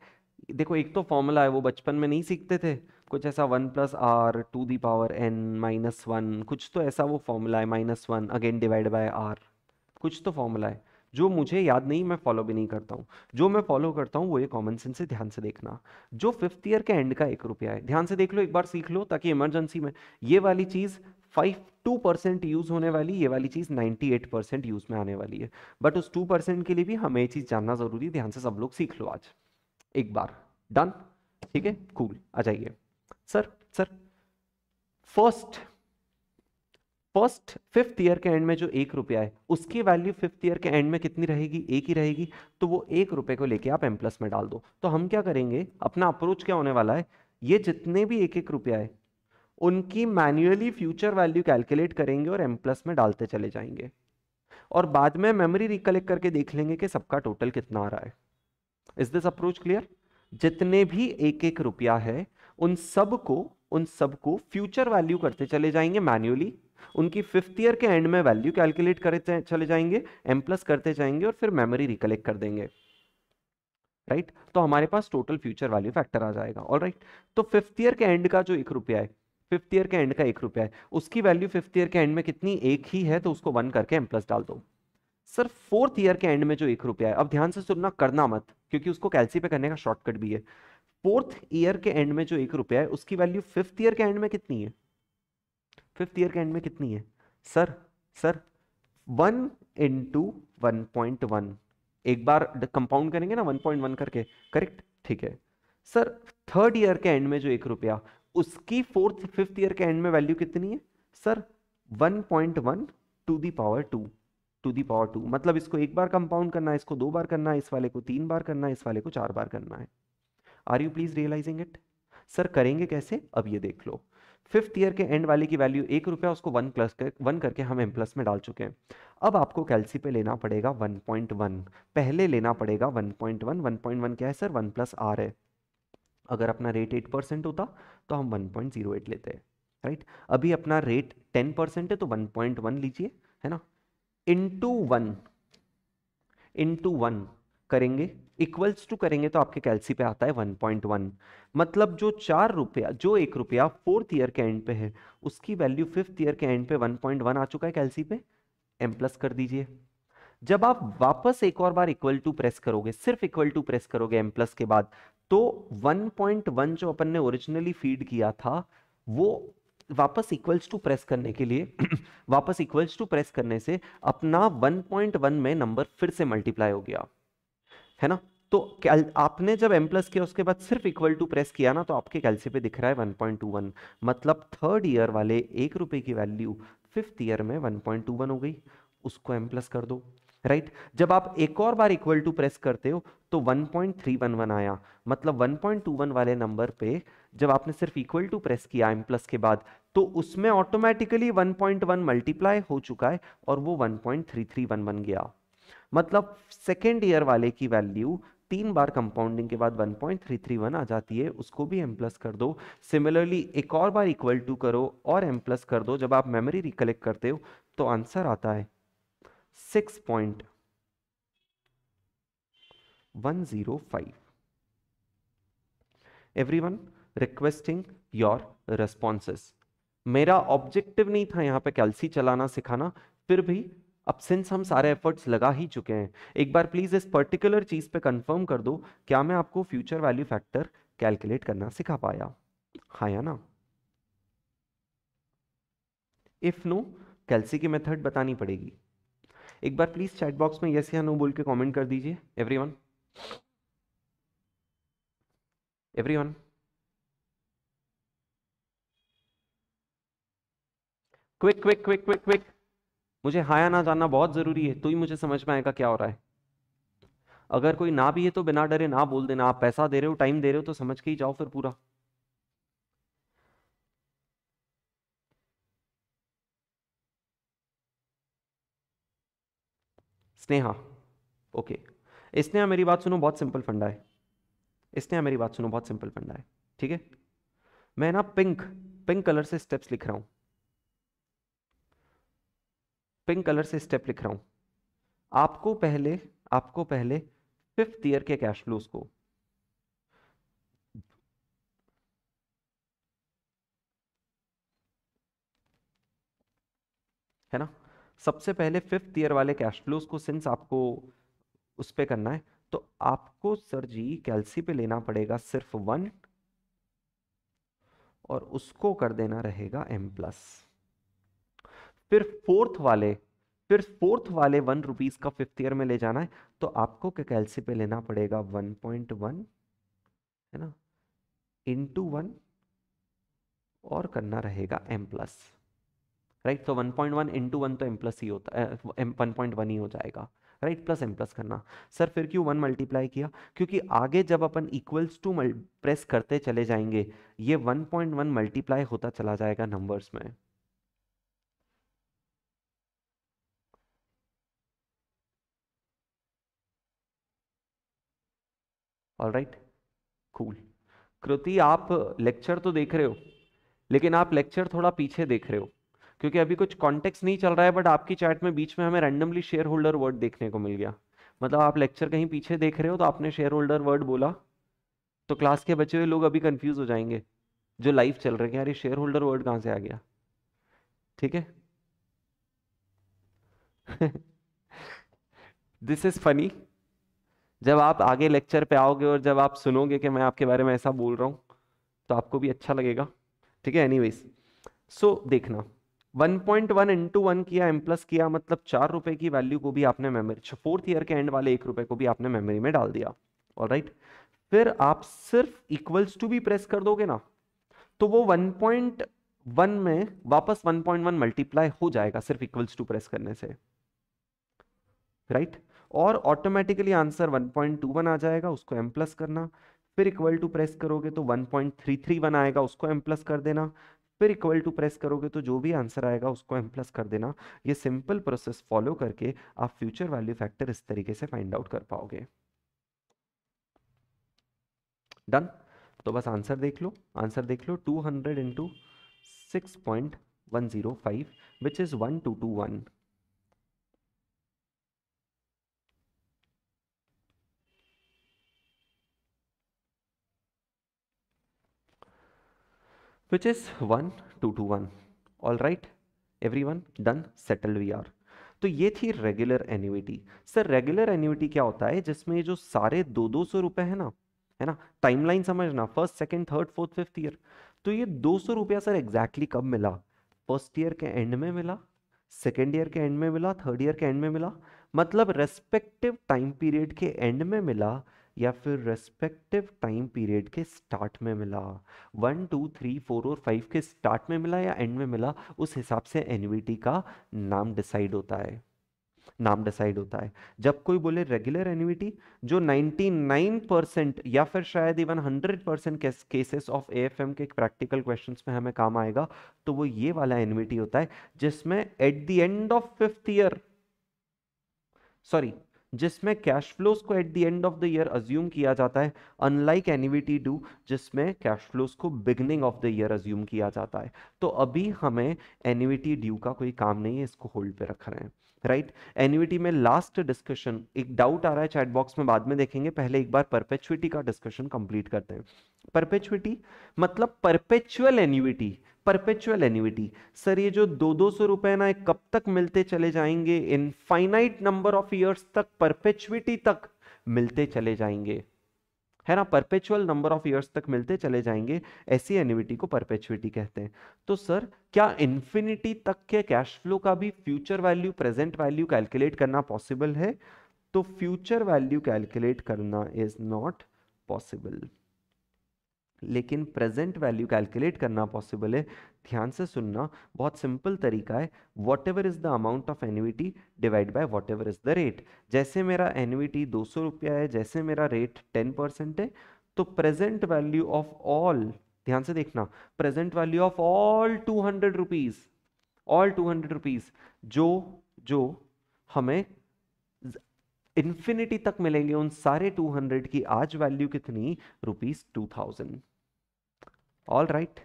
देखो एक तो फॉर्मूला है वो बचपन में नहीं सीखते थे कुछ ऐसा one plus R to the power N minus one कुछ तो ऐसा वो फॉर्मूला है minus one again divide by R कुछ तो फॉर्मूला है जो मुझे याद नहीं मैं फॉलो भी नहीं करता हूँ जो मैं फॉलो करता हूँ वो ये कॉमन सेंस है ध्यान से देखना जो फिफ्थ ईयर के एंड का एक रुपया है ध्यान से देख लो एक बार सीख लो ताकि इमरजेंसी में ये वाली चीज़ फाइव टू परसेंट यूज़ होने वाली ये वाली चीज़ नाइन्टी एट परसेंट यूज़ में आने वाली है बट उस टू परसेंट के लिए भी हमें ये चीज़ जानना ज़रूरी है ध्यान से सब लोग सीख लो आज एक बार डन ठीक है कूल आ जाइए sir sir first first fifth year के एंड में जो एक रुपया है उसकी वैल्यू फिफ्थ ईयर के एंड में कितनी रहेगी एक ही रहेगी तो वो एक रुपये को लेके आप एम प्लस में डाल दो तो हम क्या करेंगे अपना अप्रोच क्या होने वाला है ये जितने भी एक एक रुपया है उनकी मैन्युअली फ्यूचर वैल्यू कैलकुलेट करेंगे और एम प्लस में डालते चले जाएंगे और बाद में मेमोरी रिकलेक्ट करके देख लेंगे कि सबका टोटल कितना आ रहा है इज दिस अप्रोच क्लियर जितने भी एक एक रुपया है उन सबको उन सबको फ्यूचर वैल्यू करते चले जाएंगे मैन्युअली उनकी फिफ्थ ईयर के एंड में वैल्यू कैलकुलेट करते चले जाएंगे एम प्लस करते जाएंगे और फिर मेमोरी रिकलेक्ट कर देंगे राइट right? तो हमारे पास टोटल फ्यूचर वैल्यू फैक्टर आ जाएगा और right? तो फिफ्थ ईयर के एंड का जो एक रुपया है फिफ्थ ईयर के एंड का एक रुपया है उसकी वैल्यू फिफ्थ ईयर के एंड में कितनी एक ही है तो उसको वन करके एम प्लस डाल दो सर फोर्थ ईयर के एंड में जो एक रुपया है अब ध्यान से सुनना करना मत क्योंकि उसको कैलसी पे करने का शॉर्टकट भी है फोर्थ ईयर के एंड में जो एक रुपया है उसकी वैल्यू फिफ्थ ईयर के एंड में कितनी है फिफ्थ ईयर के एंड में कितनी है sir sir one into one point one एक बार कंपाउंड करेंगे ना वन पॉइंट वन करके करेक्ट ठीक है सर थर्ड ईयर के एंड में जो एक रुपया उसकी फोर्थ फिफ्थ ईयर के एंड में वैल्यू कितनी है sir one point one to the power two to the power two मतलब इसको एक बार कंपाउंड करना है इसको दो बार करना है इस वाले को तीन बार करना है इस वाले को चार बार करना है are you please realizing it sir करेंगे कैसे अब ये देख लो फिफ्थ ईयर के एंड वाले की वैल्यू एक रुपया उसको वन प्लस कर वन करके हम एम प्लस में डाल चुके हैं अब आपको कैलसी पे लेना पड़ेगा 1.1 पहले लेना पड़ेगा 1.1 1.1 क्या है सर 1 प्लस आर है अगर अपना रेट 8 परसेंट होता तो हम 1.08 लेते हैं राइट अभी अपना रेट 10 परसेंट है तो 1.1 लीजिए है ना इंटू वन इंटू वन करेंगे इक्वल्स टू करेंगे तो आपके कैलसी पे आता है 1.1 मतलब जो चार रुपया जो एक रुपया फोर्थ ईयर के एंड पे है उसकी वैल्यू फिफ्थ ईयर के एंड पे 1.1 आ चुका है कैलसी पे एम प्लस कर दीजिए जब आप वापस एक और बार इक्वल टू प्रेस करोगे सिर्फ इक्वल टू प्रेस करोगे एम प्लस के बाद तो 1.1 जो अपन ने ओरिजिनली फीड किया था वो वापस इक्वल्स टू प्रेस करने के लिए वापस इक्वल्स टू प्रेस करने से अपना 1.1 में नंबर फिर से मल्टीप्लाई हो गया है ना तो आपने जब एम प्लस किया उसके बाद सिर्फ इक्वल टू प्रेस किया ना तो आपके कैलसी पे दिख रहा है 1.21 मतलब थर्ड ईयर वाले एक रुपए की वैल्यू फिफ्थ ईयर में 1.21 हो गई उसको एम प्लस कर दो राइट right? जब आप एक और बार इक्वल टू प्रेस करते हो तो 1.311 आया मतलब 1.21 वाले नंबर पे जब आपने सिर्फ इक्वल टू प्रेस किया एम प्लस के बाद तो उसमें ऑटोमेटिकली 1.1 मल्टीप्लाई हो चुका है और वो 1.331 बन गया मतलब सेकेंड ईयर वाले की वैल्यू तीन बार कंपाउंडिंग के बाद 1.331 आ जाती है उसको भी एम प्लस कर दो सिमिलरली एक और बार इक्वल टू करो और एम प्लस कर दो जब आप मेमोरी रिकलेक्ट करते हो तो आंसर आता है six point one zero five every one requesting your responses मेरा ऑब्जेक्टिव नहीं था यहां पे कैलसी चलाना सिखाना फिर भी अब सिंस हम सारे एफर्ट्स लगा ही चुके हैं एक बार प्लीज़ इस पर्टिकुलर चीज़ पे कंफर्म कर दो क्या मैं आपको फ्यूचर वैल्यू फैक्टर कैलकुलेट करना सिखा पाया हाँ या ना इफ़ नो कैलसी की मेथड बतानी पड़ेगी एक बार प्लीज़ चैट बॉक्स में यस या नो बोल के कमेंट कर दीजिए everyone everyone quick quick quick quick quick मुझे हाया ना जानना बहुत ज़रूरी है तो ही मुझे समझ में आएगा क्या हो रहा है अगर कोई ना भी है तो बिना डरे ना बोल देना आप पैसा दे रहे हो टाइम दे रहे हो तो समझ के ही जाओ फिर पूरा स्नेहा ओके इसने मेरी बात सुनो बहुत सिंपल फंडा है इसने मेरी बात सुनो बहुत सिंपल फंडा है ठीक है मैं ना पिंक पिंक कलर से स्टेप्स लिख रहा हूं पिंक कलर से स्टेप लिख रहा हूं आपको पहले आपको पहले फिफ्थ ईयर के कैश फ्लोज को है ना सबसे पहले फिफ्थ ईयर वाले कैश फ्लोज को सिंस आपको उस पर करना है तो आपको सर जी कैलसी पे लेना पड़ेगा सिर्फ वन और उसको कर देना रहेगा एम प्लस फिर फोर्थ वाले फिर फोर्थ वाले वन रुपीज़ का फिफ्थ ईयर में ले जाना है तो आपको कैलसी पे लेना पड़ेगा वन पॉइंट वन है ना इंटू वन और करना रहेगा एम प्लस राइट तो one point one into one तो एम प्लस ही होता है वन पॉइंट वन ही हो जाएगा राइट प्लस एम प्लस करना सर फिर क्यों वन मल्टीप्लाई किया क्योंकि आगे जब अपन इक्वल्स टू प्रेस करते चले जाएंगे ये वन पॉइंट वन मल्टीप्लाई होता चला जाएगा नंबर्स में ऑल राइट कूल कृति आप लेक्चर तो देख रहे हो लेकिन आप लेक्चर थोड़ा पीछे देख रहे हो क्योंकि अभी कुछ कॉन्टेक्स नहीं चल रहा है बट आपकी चैट में बीच में हमें रैंडमली शेयर होल्डर वर्ड देखने को मिल गया मतलब आप लेक्चर कहीं पीछे देख रहे हो तो आपने शेयर होल्डर वर्ड बोला तो क्लास के बचे हुए लोग अभी कंफ्यूज हो जाएंगे जो लाइव चल रहे हैं ये शेयर होल्डर वर्ड कहाँ से आ गया ठीक है दिस इज फनी जब आप आगे लेक्चर पे आओगे और जब आप सुनोगे कि मैं आपके बारे में ऐसा बोल रहा हूँ तो आपको भी अच्छा लगेगा ठीक है एनीवेज सो देखना 1.1 पॉइंट वन इंटू वन किया एम प्लस किया मतलब चार रुपए की वैल्यू को भी आपने मेमोरी फोर्थ ईयर के एंड वाले एक रुपए को भी आपने मेमोरी में डाल दिया और राइट right? फिर आप सिर्फ इक्वल्स टू भी प्रेस कर दोगे ना तो वो 1.1 में वापस 1.1 मल्टीप्लाई हो जाएगा सिर्फ इक्वल्स टू प्रेस करने से राइट right? और ऑटोमेटिकली आंसर 1.21 आ जाएगा उसको एम प्लस करना फिर इक्वल टू प्रेस करोगे तो वन आएगा उसको एम प्लस कर देना फिर इक्वल टू प्रेस करोगे तो जो भी आंसर आएगा उसको एम प्लस कर देना ये सिंपल प्रोसेस फॉलो करके आप फ्यूचर वैल्यू फैक्टर इस तरीके से फाइंड आउट कर पाओगे डन तो बस आंसर देख लो आंसर देख लो 200 hundred into six point one zero five which is one two two one which is 1 2 to 1 all right everyone done settled we are तो ये थी regular annuity sir regular annuity क्या होता है जिसमें जो सारे दो दो सौ रुपए है ना है ना टाइमलाइन समझना first second third fourth fifth year तो ये दो सौ रुपया सर एग्जैक्टली कब मिला फर्स्ट ईयर के एंड में मिला सेकेंड ईयर के एंड में मिला थर्ड ईयर के एंड में मिला मतलब रेस्पेक्टिव टाइम पीरियड के एंड में मिला या फिर रेस्पेक्टिव टाइम पीरियड के स्टार्ट में मिला वन टू थ्री फोर और फाइव के स्टार्ट में मिला या एंड में मिला उस हिसाब से एन का नाम डिसाइड होता है नाम डिसाइड होता है जब कोई बोले रेगुलर एनिविटी जो 99 परसेंट या फिर शायद even 100 percent cases of a के प्रैक्टिकल क्वेश्चंस में हमें काम आएगा तो वो ये वाला एनिविटी होता है जिसमें at the end of fifth year sorry जिसमें कैश फ्लोज को at the end of the year assume किया जाता है अनलाइक एनिविटी डू जिसमें कैश फ्लोज को beginning of the year assume किया जाता है तो अभी हमें एनिविटी ड्यू का कोई काम नहीं है इसको होल्ड पे रख रहे हैं राइट right? एनिविटी में लास्ट डिस्कशन एक डाउट आ रहा है चैट बॉक्स में बाद में देखेंगे पहले एक बार परपेचुटी का डिस्कशन कंप्लीट करते हैं परपेचुटी मतलब perpetual annuity perpetual annuity sir ये जो दो दो सौ रुपए ना कब तक मिलते चले जाएंगे infinite number of years तक परपेचुइटी तक मिलते चले जाएंगे है ना परपेचुअल नंबर ऑफ ईयर्स तक मिलते चले जाएंगे ऐसी एन्यूटी को परपेचुटी कहते हैं तो सर क्या इन्फिनिटी तक के कैश फ्लो का भी future value present value calculate करना पॉसिबल है तो फ्यूचर वैल्यू कैलकुलेट करना इज नॉट पॉसिबल लेकिन प्रेजेंट वैल्यू कैलकुलेट करना पॉसिबल है ध्यान से सुनना बहुत सिंपल तरीका है whatever is the amount of annuity divide by whatever is the rate जैसे मेरा एनविटी दो सौ रुपया है जैसे मेरा रेट टेन परसेंट है तो प्रेजेंट वैल्यू ऑफ ऑल ध्यान से देखना present value of all two hundred rupees all two hundred rupees जो जो हमें इन्फिनिटी तक मिलेंगे उन सारे टू हंड्रेड की आज वैल्यू कितनी rupees two thousand all right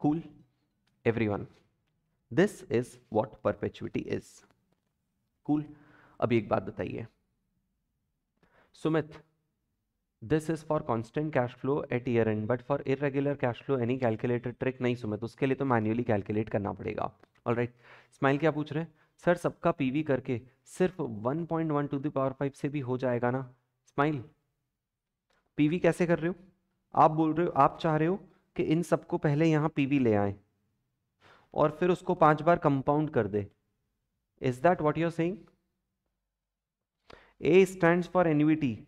cool every one this is what perpetuity is cool अभी एक बात बताइए Sumit this is for constant cash flow at year end but for irregular cash flow any calculated trick नहीं सुमित उसके लिए तो manually calculate करना पड़ेगा ऑल राइट स्माइल क्या पूछ रहे हैं सर सबका पीवी करके सिर्फ 1.1 point one to the power five से भी हो जाएगा ना स्माइल पीवी कैसे कर रहे हो आप बोल रहे हो आप चाह रहे हो कि इन सबको पहले यहाँ पीवी ले आए और फिर उसको पांच बार कंपाउंड कर दे is that what you're saying A stand for annuity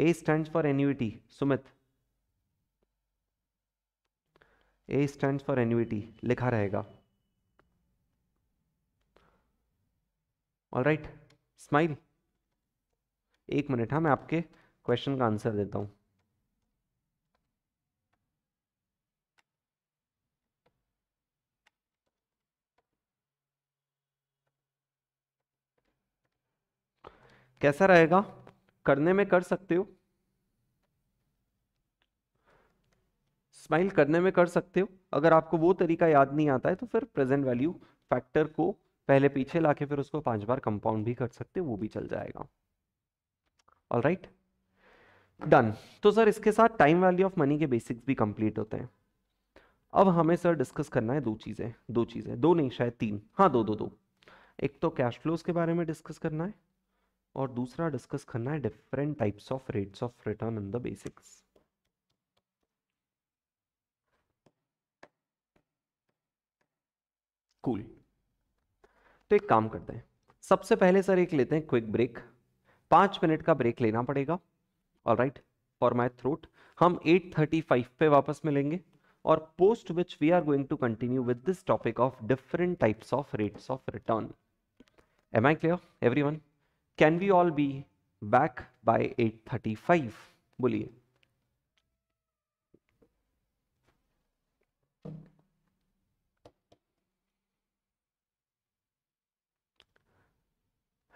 A stand for annuity Sumit A stand for annuity लिखा रहेगा ऑल राइट स्माइल एक मिनट हाँ मैं आपके क्वेश्चन का आंसर देता हूँ कैसा रहेगा करने में कर सकते हो स्माइल करने में कर सकते हो अगर आपको वो तरीका याद नहीं आता है तो फिर प्रेजेंट वैल्यू फैक्टर को पहले पीछे ला फिर उसको पांच बार कंपाउंड भी कर सकते वो भी चल जाएगा ऑल राइट डन तो सर इसके साथ टाइम वैल्यू ऑफ मनी के बेसिक्स भी कंप्लीट होते हैं अब हमें सर डिस्कस करना है दो चीज़ें दो चीज़ें दो नहीं शायद तीन हाँ दो दो दो एक तो कैश फ्लोज के बारे में डिस्कस करना है और दूसरा डिस्कस करना है different types of rates of return in the basics cool cool. तो एक काम करते हैं सबसे पहले सर एक लेते हैं क्विक ब्रेक पांच मिनट का ब्रेक लेना पड़ेगा और राइट फॉर माई थ्रोट हम 8:35 पे वापस मिलेंगे और post which we are going to continue with this topic of different types of rates of return am I clear every one can we all be back by 8:35 बोलिए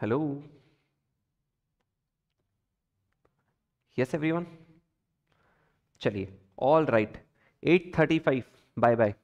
hello yes everyone चलिए all right at thirty five bye bye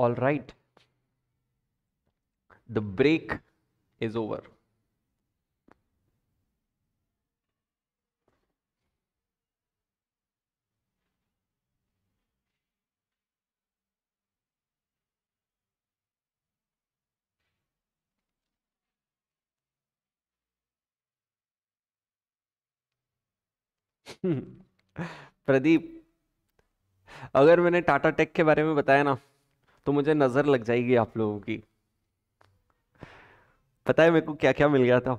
all right the break is over Pradeep अगर मैंने Tata take के बारे में बताया ना तो मुझे नज़र लग जाएगी आप लोगों की पता है मेरे को क्या क्या मिल गया था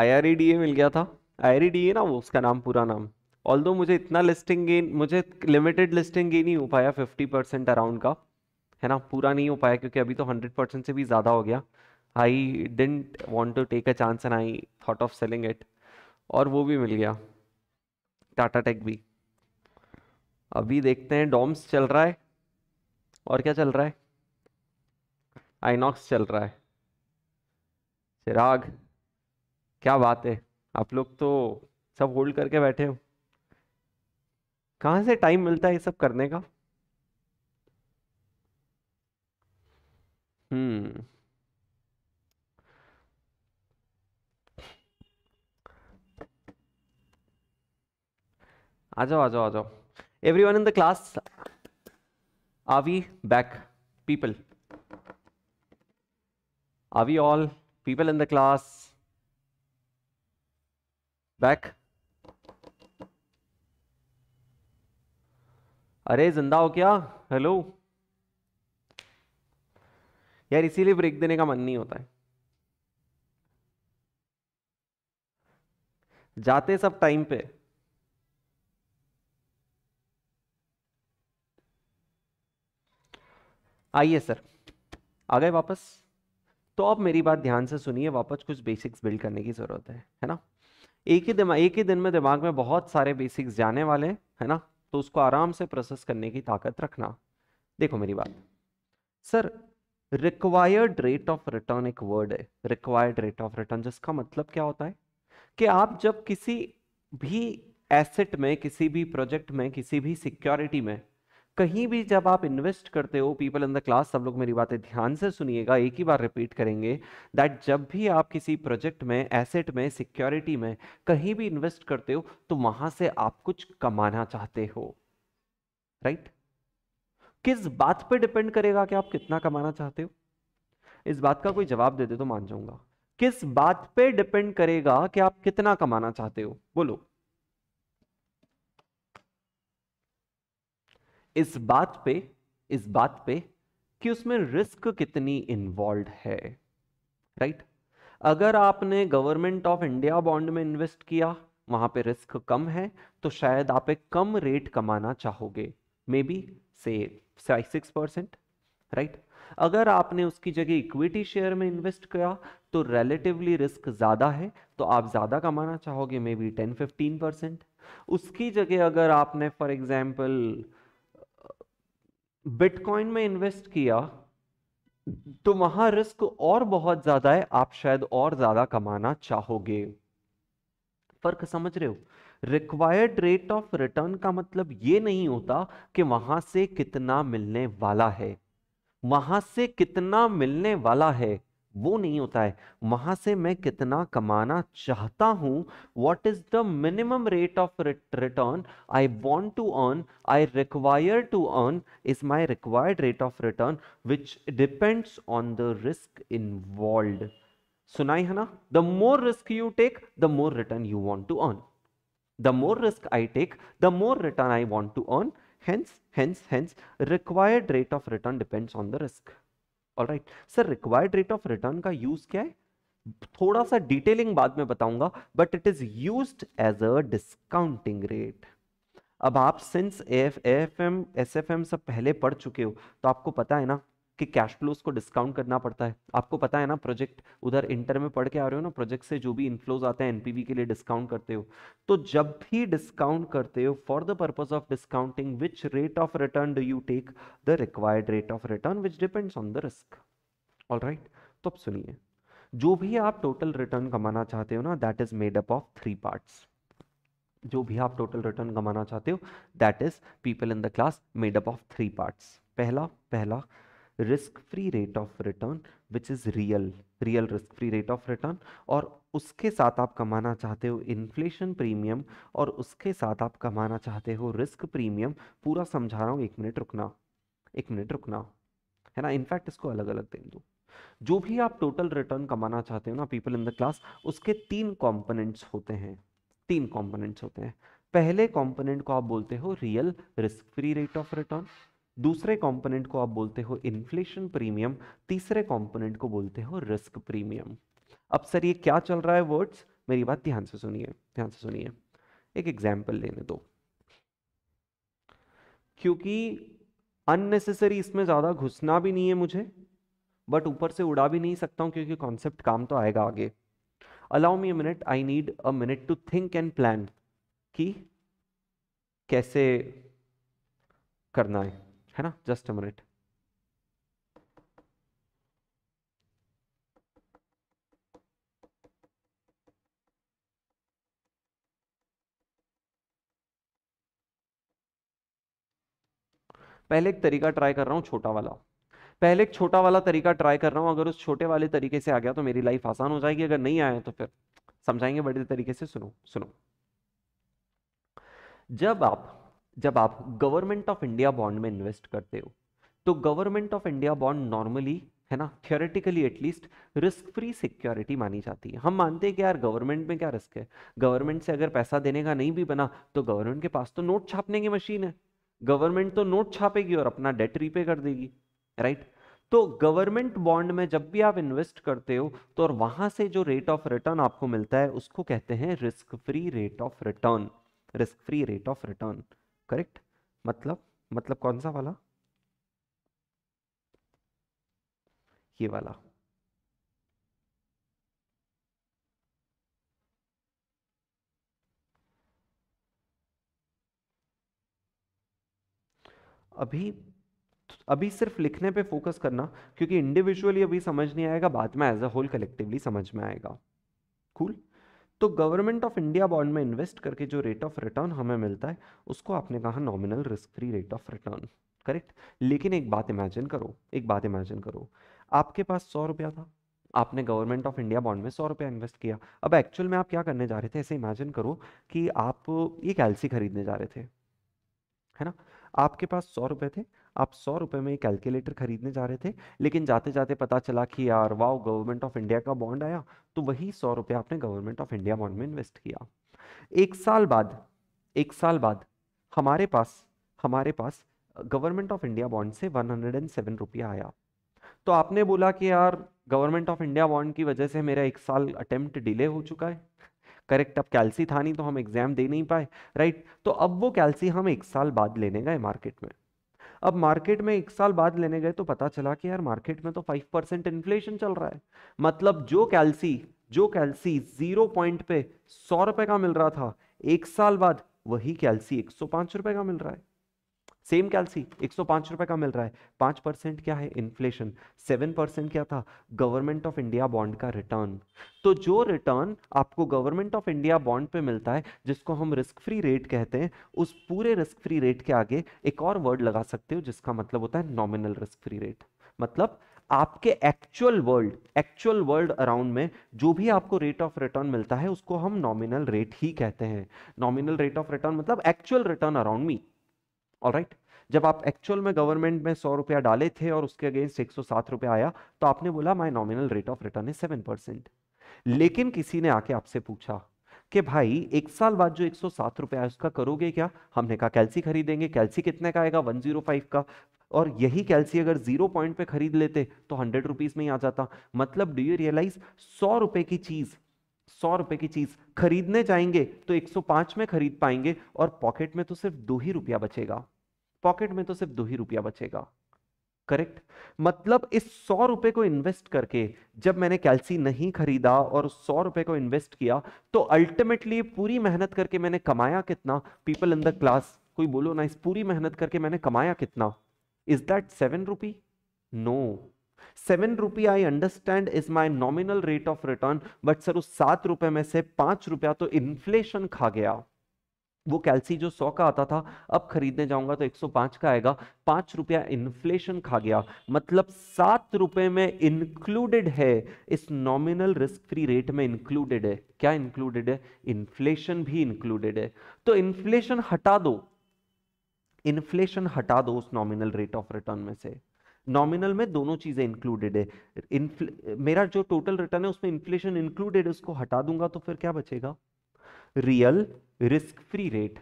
I R E D A मिल गया था I R E D A ना वो उसका नाम पूरा नाम ऑल दो मुझे इतना लिस्टिंग गेन मुझे लिमिटेड लिस्टिंग गेन ही हो पाया फिफ्टी परसेंट अराउंड का है ना पूरा नहीं हो पाया क्योंकि अभी तो हंड्रेड परसेंट से भी ज़्यादा हो गया I didn't want to take a chance and I thought of selling it और वो भी मिल गया टाटा टेक भी अभी देखते हैं डॉम्स चल रहा है और क्या चल रहा है आइनॉक्स चल रहा है चिराग क्या बात है आप लोग तो सब होल्ड करके बैठे हो कहा से टाइम मिलता है ये सब करने का हम्म आ जाओ आ जाओ आ जाओ every one in the class Are we back, people? Are we all people in the class? Back? अरे जिंदा हो क्या हेलो यार इसीलिए ब्रेक देने का मन नहीं होता है जाते सब टाइम पे आइए सर आ गए वापस तो अब मेरी बात ध्यान से सुनिए वापस कुछ बेसिक्स बिल्ड करने की ज़रूरत है है ना एक ही दिमाग एक ही दिन में दिमाग में बहुत सारे बेसिक्स जाने वाले हैं है ना तो उसको आराम से प्रोसेस करने की ताकत रखना देखो मेरी बात sir required rate of return एक वर्ड है रिक्वायर्ड रेट ऑफ रिटर्न जिसका मतलब क्या होता है कि आप जब किसी भी एसेट में किसी भी प्रोजेक्ट में किसी भी सिक्योरिटी में कहीं भी जब आप इन्वेस्ट करते हो पीपल इन द क्लास सब लोग मेरी बातें ध्यान से सुनिएगा एक ही बार रिपीट करेंगे दैट जब भी आप किसी प्रोजेक्ट में एसेट में सिक्योरिटी में कहीं भी इन्वेस्ट करते हो तो वहां से आप कुछ कमाना चाहते हो राइट right? किस बात पे डिपेंड करेगा कि आप कितना कमाना चाहते हो इस बात का कोई जवाब दे दे तो मान जाऊंगा किस बात पे डिपेंड करेगा कि आप कितना कमाना चाहते हो बोलो इस बात पे इस बात पे कि उसमें रिस्क कितनी इन्वॉल्व है राइट अगर आपने गवर्नमेंट ऑफ इंडिया बॉन्ड में इन्वेस्ट किया वहां पे रिस्क कम है तो शायद आप एक कम रेट कमाना चाहोगे मे बी से सिक्स परसेंट राइट अगर आपने उसकी जगह इक्विटी शेयर में इन्वेस्ट किया तो रिलेटिवली रिस्क ज़्यादा है तो आप ज़्यादा कमाना चाहोगे maybe ten fifteen percent उसकी जगह अगर आपने फॉर एग्जाम्पल बिटकॉइन में इन्वेस्ट किया तो वहां रिस्क और बहुत ज्यादा है आप शायद और ज्यादा कमाना चाहोगे फर्क समझ रहे हो रिक्वायर्ड रेट ऑफ रिटर्न का मतलब यह नहीं होता कि वहां से कितना मिलने वाला है वहां से कितना मिलने वाला है वो नहीं होता है वहाँ से मैं कितना कमाना चाहता हूँ what is the minimum rate of return I want to earn I require to earn is my required rate of return which depends on the risk involve सुनाई है ना the more risk you take the more return you want to earn the more risk I take the more return I want to earn hence hence hence required rate of return depends on the risk alright sir required rate of return का use क्या है थोड़ा सा detailing बाद में बताऊंगा but it is use as a discounting rate अब आप since F F M S F M सब पहले पढ़ चुके हो तो आपको पता है ना कि कैश फ्लोज को डिस्काउंट करना पड़ता है आपको पता है ना प्रोजेक्ट उधर इंटर में पढ़ के आ रहे हो ना प्रोजेक्ट से जो भी इनफ्लोज आते हैं एनपीवी के लिए डिस्काउंट करते हो तो जब भी डिस्काउंट करते हो for the purpose of discounting which rate of return do you take the required rate of return which depends on the risk all right तो अब सुनिए जो भी आप टोटल रिटर्न कमाना चाहते हो ना that is made up of three parts जो भी आप टोटल रिटर्न कमाना चाहते हो that is people in the class made up of three parts पहला पहला risk free rate of return which is real real risk free rate of return और उसके साथ आप कमाना चाहते हो इन्फ्लेशन प्रीमियम और उसके साथ आप कमाना चाहते हो रिस्क प्रीमियम पूरा समझा रहा हूँ एक मिनट रुकना एक मिनट रुकना है ना इनफैक्ट इसको अलग अलग दे दो जो भी आप टोटल रिटर्न कमाना चाहते हो ना पीपल इन द क्लास उसके तीन कॉम्पोनेंट्स होते हैं तीन कॉम्पोनेंट्स होते हैं पहले कॉम्पोनेंट को आप बोलते हो real risk free rate of return दूसरे कंपोनेंट को आप बोलते हो इन्फ्लेशन प्रीमियम तीसरे कंपोनेंट को बोलते हो रिस्क प्रीमियम अब सर ये क्या चल रहा है वर्ड्स मेरी बात ध्यान से सुनिए ध्यान से सुनिए एक एग्जाम्पल लेने दो क्योंकि अननेसेसरी इसमें ज़्यादा घुसना भी नहीं है मुझे बट ऊपर से उड़ा भी नहीं सकता हूं क्योंकि कॉन्सेप्ट काम तो आएगा आगे allow me minute I need a minute to think and plan कि कैसे करना है है ना जस्ट मिनट पहले एक तरीका ट्राई कर रहा हूं छोटा वाला पहले एक छोटा वाला तरीका ट्राई कर रहा हूं अगर उस छोटे वाले तरीके से आ गया तो मेरी लाइफ आसान हो जाएगी अगर नहीं आया तो फिर समझाएंगे बड़े तरीके से सुनो सुनो जब आप जब आप गवर्नमेंट ऑफ इंडिया बॉन्ड में इन्वेस्ट करते हो तो government of India bond normally है ना theoretically at least risk free security मानी जाती है हम मानते हैं कि यार गवर्नमेंट में क्या रिस्क है गवर्नमेंट से अगर पैसा देने का नहीं भी बना तो गवर्नमेंट के पास तो नोट छापने की मशीन है गवर्नमेंट तो नोट छापेगी और अपना डेट रीपे कर देगी राइट तो गवर्नमेंट बॉन्ड में जब भी आप इन्वेस्ट करते हो तो और वहां से जो रेट ऑफ रिटर्न आपको मिलता है उसको कहते हैं risk free rate of return risk free rate of return correct मतलब मतलब कौन सा वाला ये वाला अभी अभी सिर्फ लिखने पे फोकस करना क्योंकि इंडिविजुअली अभी समझ नहीं आएगा बाद में एज अ होल कलेक्टिवली समझ में आएगा कूल cool? तो गवर्नमेंट ऑफ इंडिया बॉन्ड में इन्वेस्ट करके जो रेट ऑफ रिटर्न हमें मिलता है उसको आपने कहा nominal risk free rate of return correct लेकिन एक बात इमेजिन करो एक बात इमेजिन करो आपके पास सौ रुपया था आपने गवर्नमेंट ऑफ इंडिया बॉन्ड में सौ रुपया इन्वेस्ट किया अब एक्चुअल में आप क्या करने जा रहे थे ऐसे इमेजिन करो कि आप एक एलसी खरीदने जा रहे थे है ना आपके पास सौ रुपये थे आप सौ रुपये में कैलकुलेटर खरीदने जा रहे थे लेकिन जाते जाते पता चला कि यार वाओ गवर्नमेंट ऑफ इंडिया का बॉन्ड आया तो वही सौ रुपये आपने गवर्नमेंट ऑफ इंडिया बॉन्ड में इन्वेस्ट किया एक साल बाद एक साल बाद हमारे पास हमारे पास गवर्नमेंट ऑफ इंडिया बॉन्ड से वन हंड्रेड एंड सेवन रुपया आया तो आपने बोला कि यार गवर्नमेंट ऑफ इंडिया बॉन्ड की वजह से मेरा एक साल अटेम्प्ट डिले हो चुका है करेक्ट अब कैलसी था नहीं तो हम एग्जाम दे नहीं पाए राइट तो अब वो कैलसी हम एक साल बाद लेने गए मार्केट में अब मार्केट में एक साल बाद लेने गए तो पता चला कि यार मार्केट में तो फाइव परसेंट इन्फ्लेशन चल रहा है मतलब जो कैलसी जो कैलसी जीरो पॉइंट पे सौ रुपए का मिल रहा था एक साल बाद वही कैलसी एक सौ पांच रुपए का मिल रहा है सेम कैलसी एक सौ पांच रुपए का मिल रहा है पांच परसेंट क्या है इन्फ्लेशन सेवन परसेंट क्या था गवर्नमेंट ऑफ इंडिया बॉन्ड का रिटर्न तो जो रिटर्न आपको गवर्नमेंट ऑफ इंडिया बॉन्ड पे मिलता है जिसको हम रिस्क फ्री रेट कहते हैं उस पूरे रिस्क फ्री रेट के आगे एक और वर्ड लगा सकते हो जिसका मतलब होता है नॉमिनल रिस्क फ्री रेट मतलब आपके actual world actual world around में जो भी आपको रेट ऑफ रिटर्न मिलता है उसको हम नॉमिनल रेट ही कहते हैं नॉमिनल रेट ऑफ रिटर्न मतलब actual return around me all right जब आप एक्चुअल में गवर्नमेंट में सौ रुपया डाले थे और उसके अगेंस्ट एक सौ सात रुपया आया तो आपने बोला my nominal rate of return है सेवन परसेंट लेकिन किसी ने आके आपसे पूछा कि भाई एक साल बाद जो एक सौ सात रुपया है उसका करोगे क्या हमने कहा कैल्सी खरीदेंगे कैल्सी कितने का आएगा वन जीरो फाइव का और यही कैल्सी अगर जीरो पॉइंट पे खरीद लेते तो हंड्रेड रुपीज में ही आ जाता मतलब डू यू रियलाइज सौ रुपए की चीज सौ रुपए की चीज खरीदने जाएंगे तो 105 में खरीद पाएंगे और पॉकेट में तो सिर्फ दो ही रुपया बचेगा पॉकेट में तो सिर्फ दो ही रुपया बचेगा करेक्ट मतलब इस सौ रुपए को इन्वेस्ट करके जब मैंने कैल्सी नहीं खरीदा और उस सौ रुपए को इन्वेस्ट किया तो अल्टीमेटली पूरी मेहनत करके मैंने कमाया कितना पीपल इन द क्लास कोई बोलो ना इस पूरी मेहनत करके मैंने कमाया कितना is that seven rupee no seven rupee I understand is my nominal rate of return but sir उस सात रुपए में से पांच रुपया तो इन्फ्लेशन खा गया वो कैल्सी जो सौ का आता था अब खरीदने जाऊंगा तो एक सौ पांच का आएगा पांच रुपया इन्फ्लेशन खा गया मतलब सात रुपए में इंक्लूडेड है इस नॉमिनल रिस्क फ्री रेट में इंक्लूडेड है क्या इंक्लूडेड है इन्फ्लेशन भी इंक्लूडेड है तो इन्फ्लेशन हटा दो इन्फ्लेशन हटा दो उस नॉमिनल रेट ऑफ रिटर्न में से नॉमिनल में दोनों चीज़ें इंक्लूडेड है मेरा जो टोटल रिटर्न है उसमें इन्फ्लेशन इंक्लूडेड उसको हटा दूंगा तो फिर क्या बचेगा रियल रिस्क फ्री रेट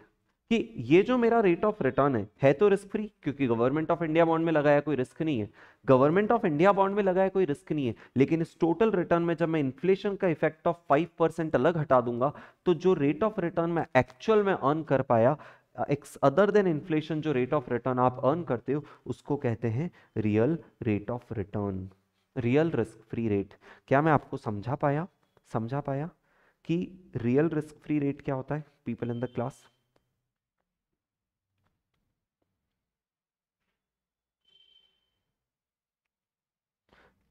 कि ये जो मेरा रेट ऑफ रिटर्न है है तो रिस्क फ्री क्योंकि गवर्नमेंट ऑफ इंडिया बॉन्ड में लगाया कोई रिस्क नहीं है गवर्नमेंट ऑफ इंडिया बॉन्ड में लगाया कोई रिस्क नहीं है लेकिन इस टोटल रिटर्न में जब मैं इन्फ्लेशन का इफेक्ट ऑफ फाइव परसेंट अलग हटा दूंगा तो जो रेट ऑफ रिटर्न मैं एक्चुअल में अर्न कर पाया एक्स अदर देन इन्फ्लेशन जो रेट ऑफ रिटर्न आप अर्न करते हो उसको कहते हैं real rate of return real risk free rate क्या मैं आपको समझा पाया समझा पाया कि रियल रिस्क फ्री रेट क्या होता है people in the class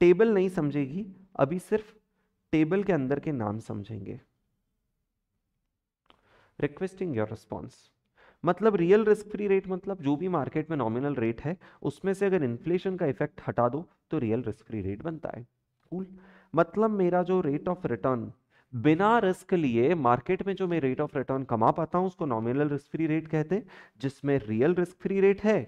table नहीं समझेगी अभी सिर्फ टेबल के अंदर के नाम समझेंगे रिक्वेस्टिंग योर रिस्पॉन्स मतलब रियल रिस्क फ्री रेट मतलब जो भी मार्केट में नॉमिनल रेट है उसमें से अगर इन्फ्लेशन का इफेक्ट हटा दो तो रियल रिस्क फ्री रेट बनता है कूल मतलब मेरा जो रेट ऑफ रिटर्न बिना रिस्क लिए मार्केट में जो मैं रेट ऑफ रिटर्न कमा पाता हूं उसको नॉमिनल रिस्क फ्री रेट कहते हैं जिसमें रियल रिस्क फ्री रेट है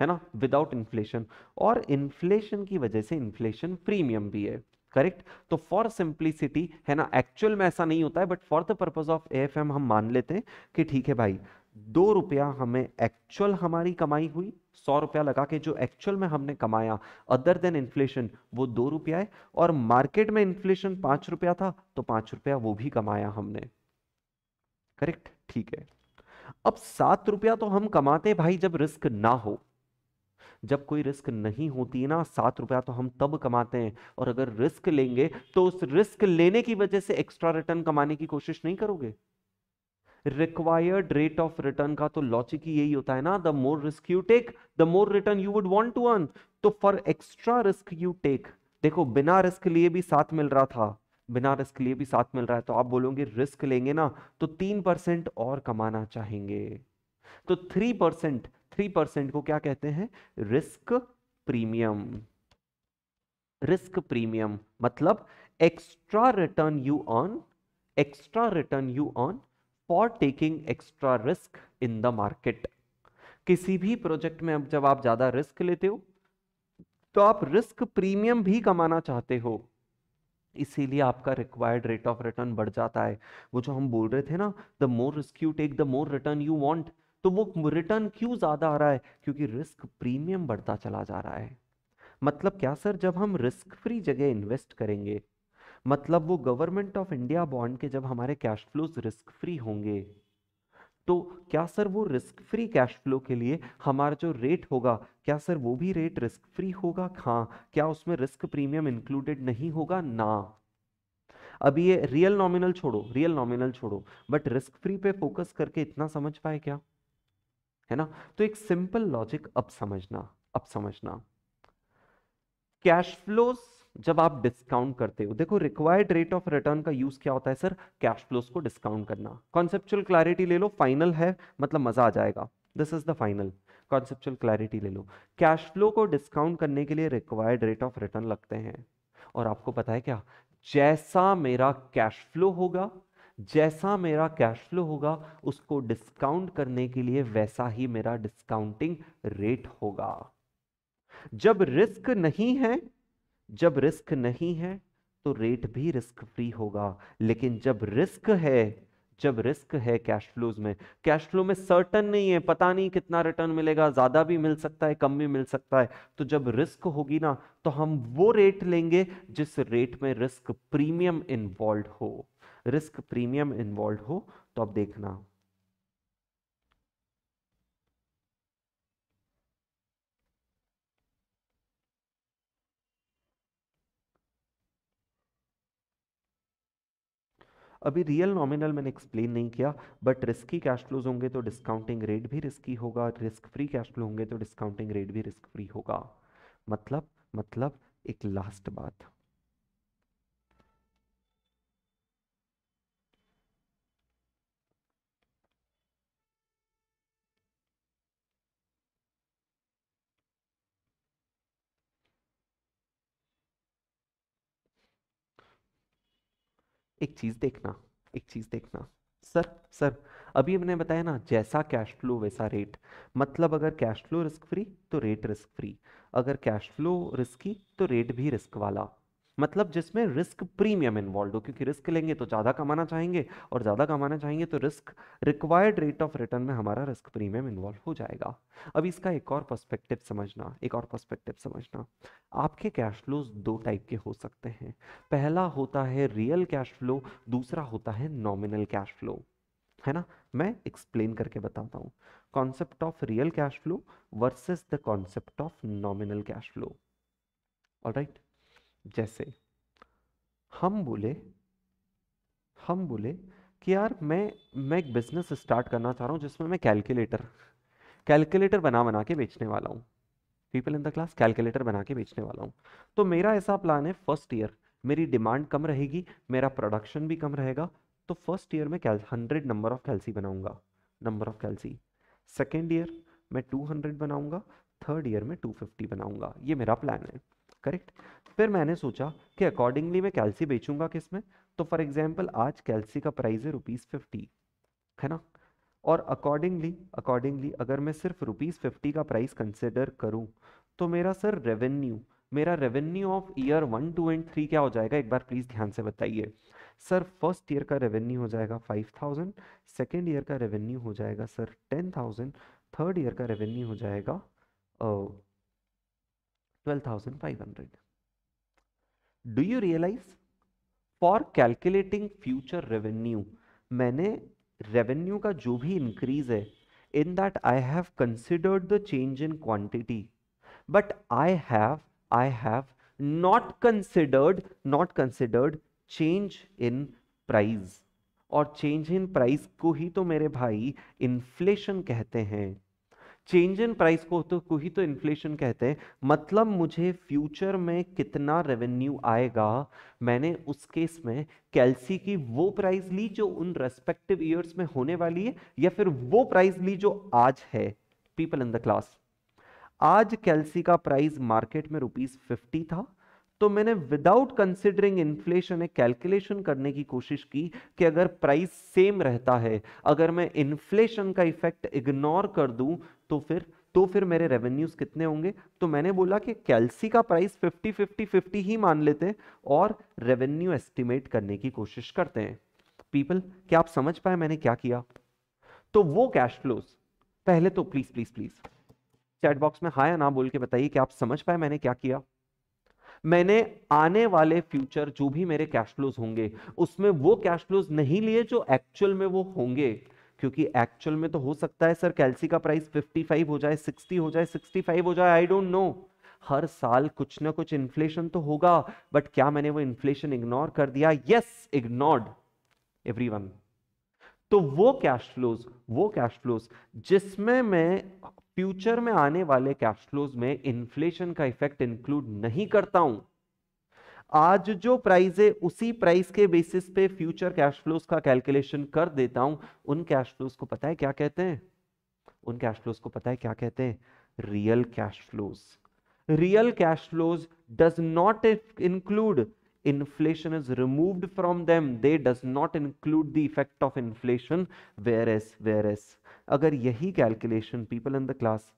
है ना विदाउट इन्फ्लेशन और इन्फ्लेशन की वजह से इन्फ्लेशन प्रीमियम भी है करेक्ट तो फॉर सिंप्लिसिटी है ना एक्चुअल में ऐसा नहीं होता है but for the purpose of F हम मान लेते हैं कि ठीक है भाई दो रुपया हमें एक्चुअल हमारी कमाई हुई सौ रुपया लगा के जो एक्चुअल में हमने कमाया अदर देन इन्फ्लेशन वो दो रुपया है और मार्केट में इन्फ्लेशन पांच रुपया था तो पांच रुपया वो भी कमाया हमने करेक्ट ठीक है अब सात रुपया तो हम कमाते भाई जब रिस्क ना हो जब कोई रिस्क नहीं होती है ना सात रुपया तो हम तब कमाते हैं और अगर रिस्क लेंगे तो उस रिस्क लेने की वजह से एक्स्ट्रा रिटर्न कमाने की कोशिश नहीं करोगे रिक्वायर्ड रेट ऑफ रिटर्न का तो लॉजिक ही यही होता है ना the more risk you take the more return you would want to earn तो for extra risk you take देखो बिना रिस्क लिए भी साथ मिल रहा था बिना रिस्क लिए भी साथ मिल रहा है तो आप बोलोगे रिस्क लेंगे ना तो तीन परसेंट और कमाना चाहेंगे तो थ्री परसेंट थ्री परसेंट को क्या कहते हैं रिस्क प्रीमियम रिस्क प्रीमियम मतलब extra return you earn extra return you earn for taking extra risk in the market किसी भी प्रोजेक्ट में अब जब आप ज़्यादा रिस्क लेते हो तो आप रिस्क प्रीमियम भी कमाना चाहते हो इसीलिए आपका रिक्वायर्ड रेट ऑफ रिटर्न बढ़ जाता है वो जो हम बोल रहे थे ना the more risk you take the more return you want तो वो रिटर्न क्यों ज़्यादा आ रहा है क्योंकि रिस्क प्रीमियम बढ़ता चला जा रहा है मतलब क्या सर जब हम रिस्क फ्री जगह इन्वेस्ट करेंगे मतलब वो गवर्नमेंट ऑफ इंडिया बॉन्ड के जब हमारे कैश फ्लोज रिस्क फ्री होंगे तो क्या सर वो रिस्क फ्री कैश फ्लो के लिए हमारा जो रेट होगा क्या सर वो भी रेट रिस्क फ्री होगा हाँ क्या उसमें रिस्क प्रीमियम इंक्लूडेड नहीं होगा ना अब ये रियल नॉमिनल छोड़ो रियल नॉमिनल छोड़ो बट रिस्क फ्री पे फोकस करके इतना समझ पाए क्या है ना तो एक सिंपल लॉजिक अब समझना अब समझना कैश फ्लोज जब आप डिस्काउंट करते हो देखो रिक्वायर्ड रेट ऑफ रिटर्न का यूज क्या होता है सर कैश फ्लोस को डिस्काउंट करना कॉन्सेप्चुअल क्लैरिटी ले लो फाइनल है मतलब मजा आ जाएगा this is the final conceptual clarity ले लो कैश फ्लो को डिस्काउंट करने के लिए रिक्वायर्ड रेट ऑफ रिटर्न लगते हैं और आपको पता है क्या जैसा मेरा कैश फ्लो होगा जैसा मेरा कैश फ्लो होगा उसको डिस्काउंट करने के लिए वैसा ही मेरा डिस्काउंटिंग रेट होगा जब रिस्क नहीं है जब रिस्क नहीं है तो रेट भी रिस्क फ्री होगा लेकिन जब रिस्क है जब रिस्क है कैश फ्लोज में कैश फ्लो में सर्टन नहीं है पता नहीं कितना रिटर्न मिलेगा ज़्यादा भी मिल सकता है कम भी मिल सकता है तो जब रिस्क होगी ना तो हम वो रेट लेंगे जिस रेट में रिस्क प्रीमियम इन्वॉल्व हो रिस्क प्रीमियम इन्वॉल्व हो तो अब देखना अभी रियल नॉमिनल मैंने एक्सप्लेन नहीं किया बट रिस्की कैश फ्लोज होंगे तो डिस्काउंटिंग रेट भी रिस्की होगा रिस्क फ्री कैश फ्लो होंगे तो डिस्काउंटिंग रेट भी रिस्क फ्री होगा मतलब मतलब एक लास्ट बात एक चीज़ देखना एक चीज़ देखना सर सर अभी हमने बताया ना जैसा कैश फ्लो वैसा रेट मतलब अगर कैश फ्लो रिस्क फ्री तो रेट रिस्क फ्री अगर कैश फ्लो रिस्की तो रेट भी रिस्क वाला मतलब जिसमें रिस्क प्रीमियम इन्वॉल्व हो क्योंकि रिस्क लेंगे तो ज़्यादा कमाना चाहेंगे और ज़्यादा कमाना चाहेंगे तो risk required rate of return में हमारा रिस्क प्रीमियम इन्वॉल्व हो जाएगा अब इसका एक और पर्सपेक्टिव समझना एक और पर्सपेक्टिव समझना आपके कैश फ्लोज दो टाइप के हो सकते हैं पहला होता है रियल कैश फ्लो दूसरा होता है नॉमिनल कैश फ्लो है ना मैं एक्सप्लेन करके बताता हूँ concept of real cash flow versus the concept of nominal cash flow right जैसे हम बोले हम बोले कि यार मैं मैं एक बिजनेस स्टार्ट करना चाह रहा हूँ जिसमें मैं कैलकुलेटर कैलकुलेटर बना बना के बेचने वाला हूँ people in the class calculator बना के बेचने वाला हूँ तो मेरा ऐसा प्लान है फर्स्ट ईयर मेरी डिमांड कम रहेगी मेरा प्रोडक्शन भी कम रहेगा तो फर्स्ट ईयर में कैल हंड्रेड नंबर ऑफ कैलसी बनाऊंगा नंबर ऑफ कैलसी सेकेंड ईयर मैं टू हंड्रेड बनाऊंगा थर्ड ईयर में टू फिफ्टी बनाऊंगा ये मेरा प्लान है करेक्ट फिर मैंने सोचा कि अकॉर्डिंगली मैं कैल्सी बेचूंगा किस में तो फॉर एग्जाम्पल आज कैल्सी का प्राइस है रुपीज़ फिफ्टी है ना और अकॉर्डिंगली अकॉर्डिंगली अगर मैं सिर्फ रुपीज़ फिफ्टी का प्राइस कंसिडर करूँ तो मेरा सर रेवेन्यू मेरा revenue of year one two and three क्या हो जाएगा एक बार प्लीज़ ध्यान से बताइए सर फर्स्ट ईयर का रेवेन्यू हो जाएगा फाइव थाउजेंड सेकेंड ईयर का रेवेन्यू हो जाएगा sir ten thousand third year का रेवेन्यू हो जाएगा uh, 12,500. Do you realize? For calculating future revenue, मैंने revenue का जो भी increase है in that I have considered the change in quantity. But I have, I have not considered, not considered change in price. और change in price को ही तो मेरे भाई inflation कहते हैं चेंज इन प्राइस को तो को ही तो इन्फ्लेशन कहते हैं मतलब मुझे फ्यूचर में कितना रेवेन्यू आएगा मैंने उस केस में कैलसी की वो प्राइस ली जो उन रेस्पेक्टिव ईयर्स में होने वाली है या फिर वो प्राइस ली जो आज है पीपल इन द क्लास आज कैलसी का प्राइस मार्केट में रुपीज फिफ्टी था तो मैंने विदाउट कंसिडरिंग इन्फ्लेशन एक कैलकुलेशन करने की कोशिश की कि अगर प्राइस सेम रहता है अगर मैं इन्फ्लेशन का इफेक्ट इग्नोर कर दूं तो फिर तो फिर मेरे रेवेन्यूज कितने होंगे तो मैंने बोला कि कैलसी का प्राइस 50 50 50 ही मान लेते हैं और रेवेन्यू एस्टिमेट करने की कोशिश करते हैं पीपल क्या आप समझ पाए मैंने क्या किया तो वो कैश फ्लोज पहले तो please please please chat box में हाया ना बोल के बताइए कि आप समझ पाए मैंने क्या किया मैंने आने वाले फ्यूचर जो भी मेरे कैश फ्लोज होंगे उसमें वो कैश फ्लोज नहीं लिए जो एक्चुअल में वो होंगे क्योंकि एक्चुअल में तो हो सकता है सर कैल्सी का प्राइस 55 हो जाए 60 हो जाए 65 हो जाए आई डोंट नो हर साल कुछ ना कुछ इन्फ्लेशन तो होगा बट क्या मैंने वो इन्फ्लेशन इग्नोर कर दिया यस इग्नोर्ड एवरी तो वो कैश फ्लोज वो कैश फ्लोज जिसमें मैं फ्यूचर में आने वाले कैश फ्लोज में इन्फ्लेशन का इफेक्ट इंक्लूड नहीं करता हूं आज जो प्राइस है उसी प्राइस के बेसिस पे फ्यूचर कैश फ्लोज का कैलकुलेशन कर देता हूं उन कैश फ्लोज को पता है क्या कहते हैं उन कैश फ्लोज को पता है क्या कहते हैं real cash flows real cash flows does not include removed from them they does not include the effect of inflation where as where as अगर यही calculation people in the class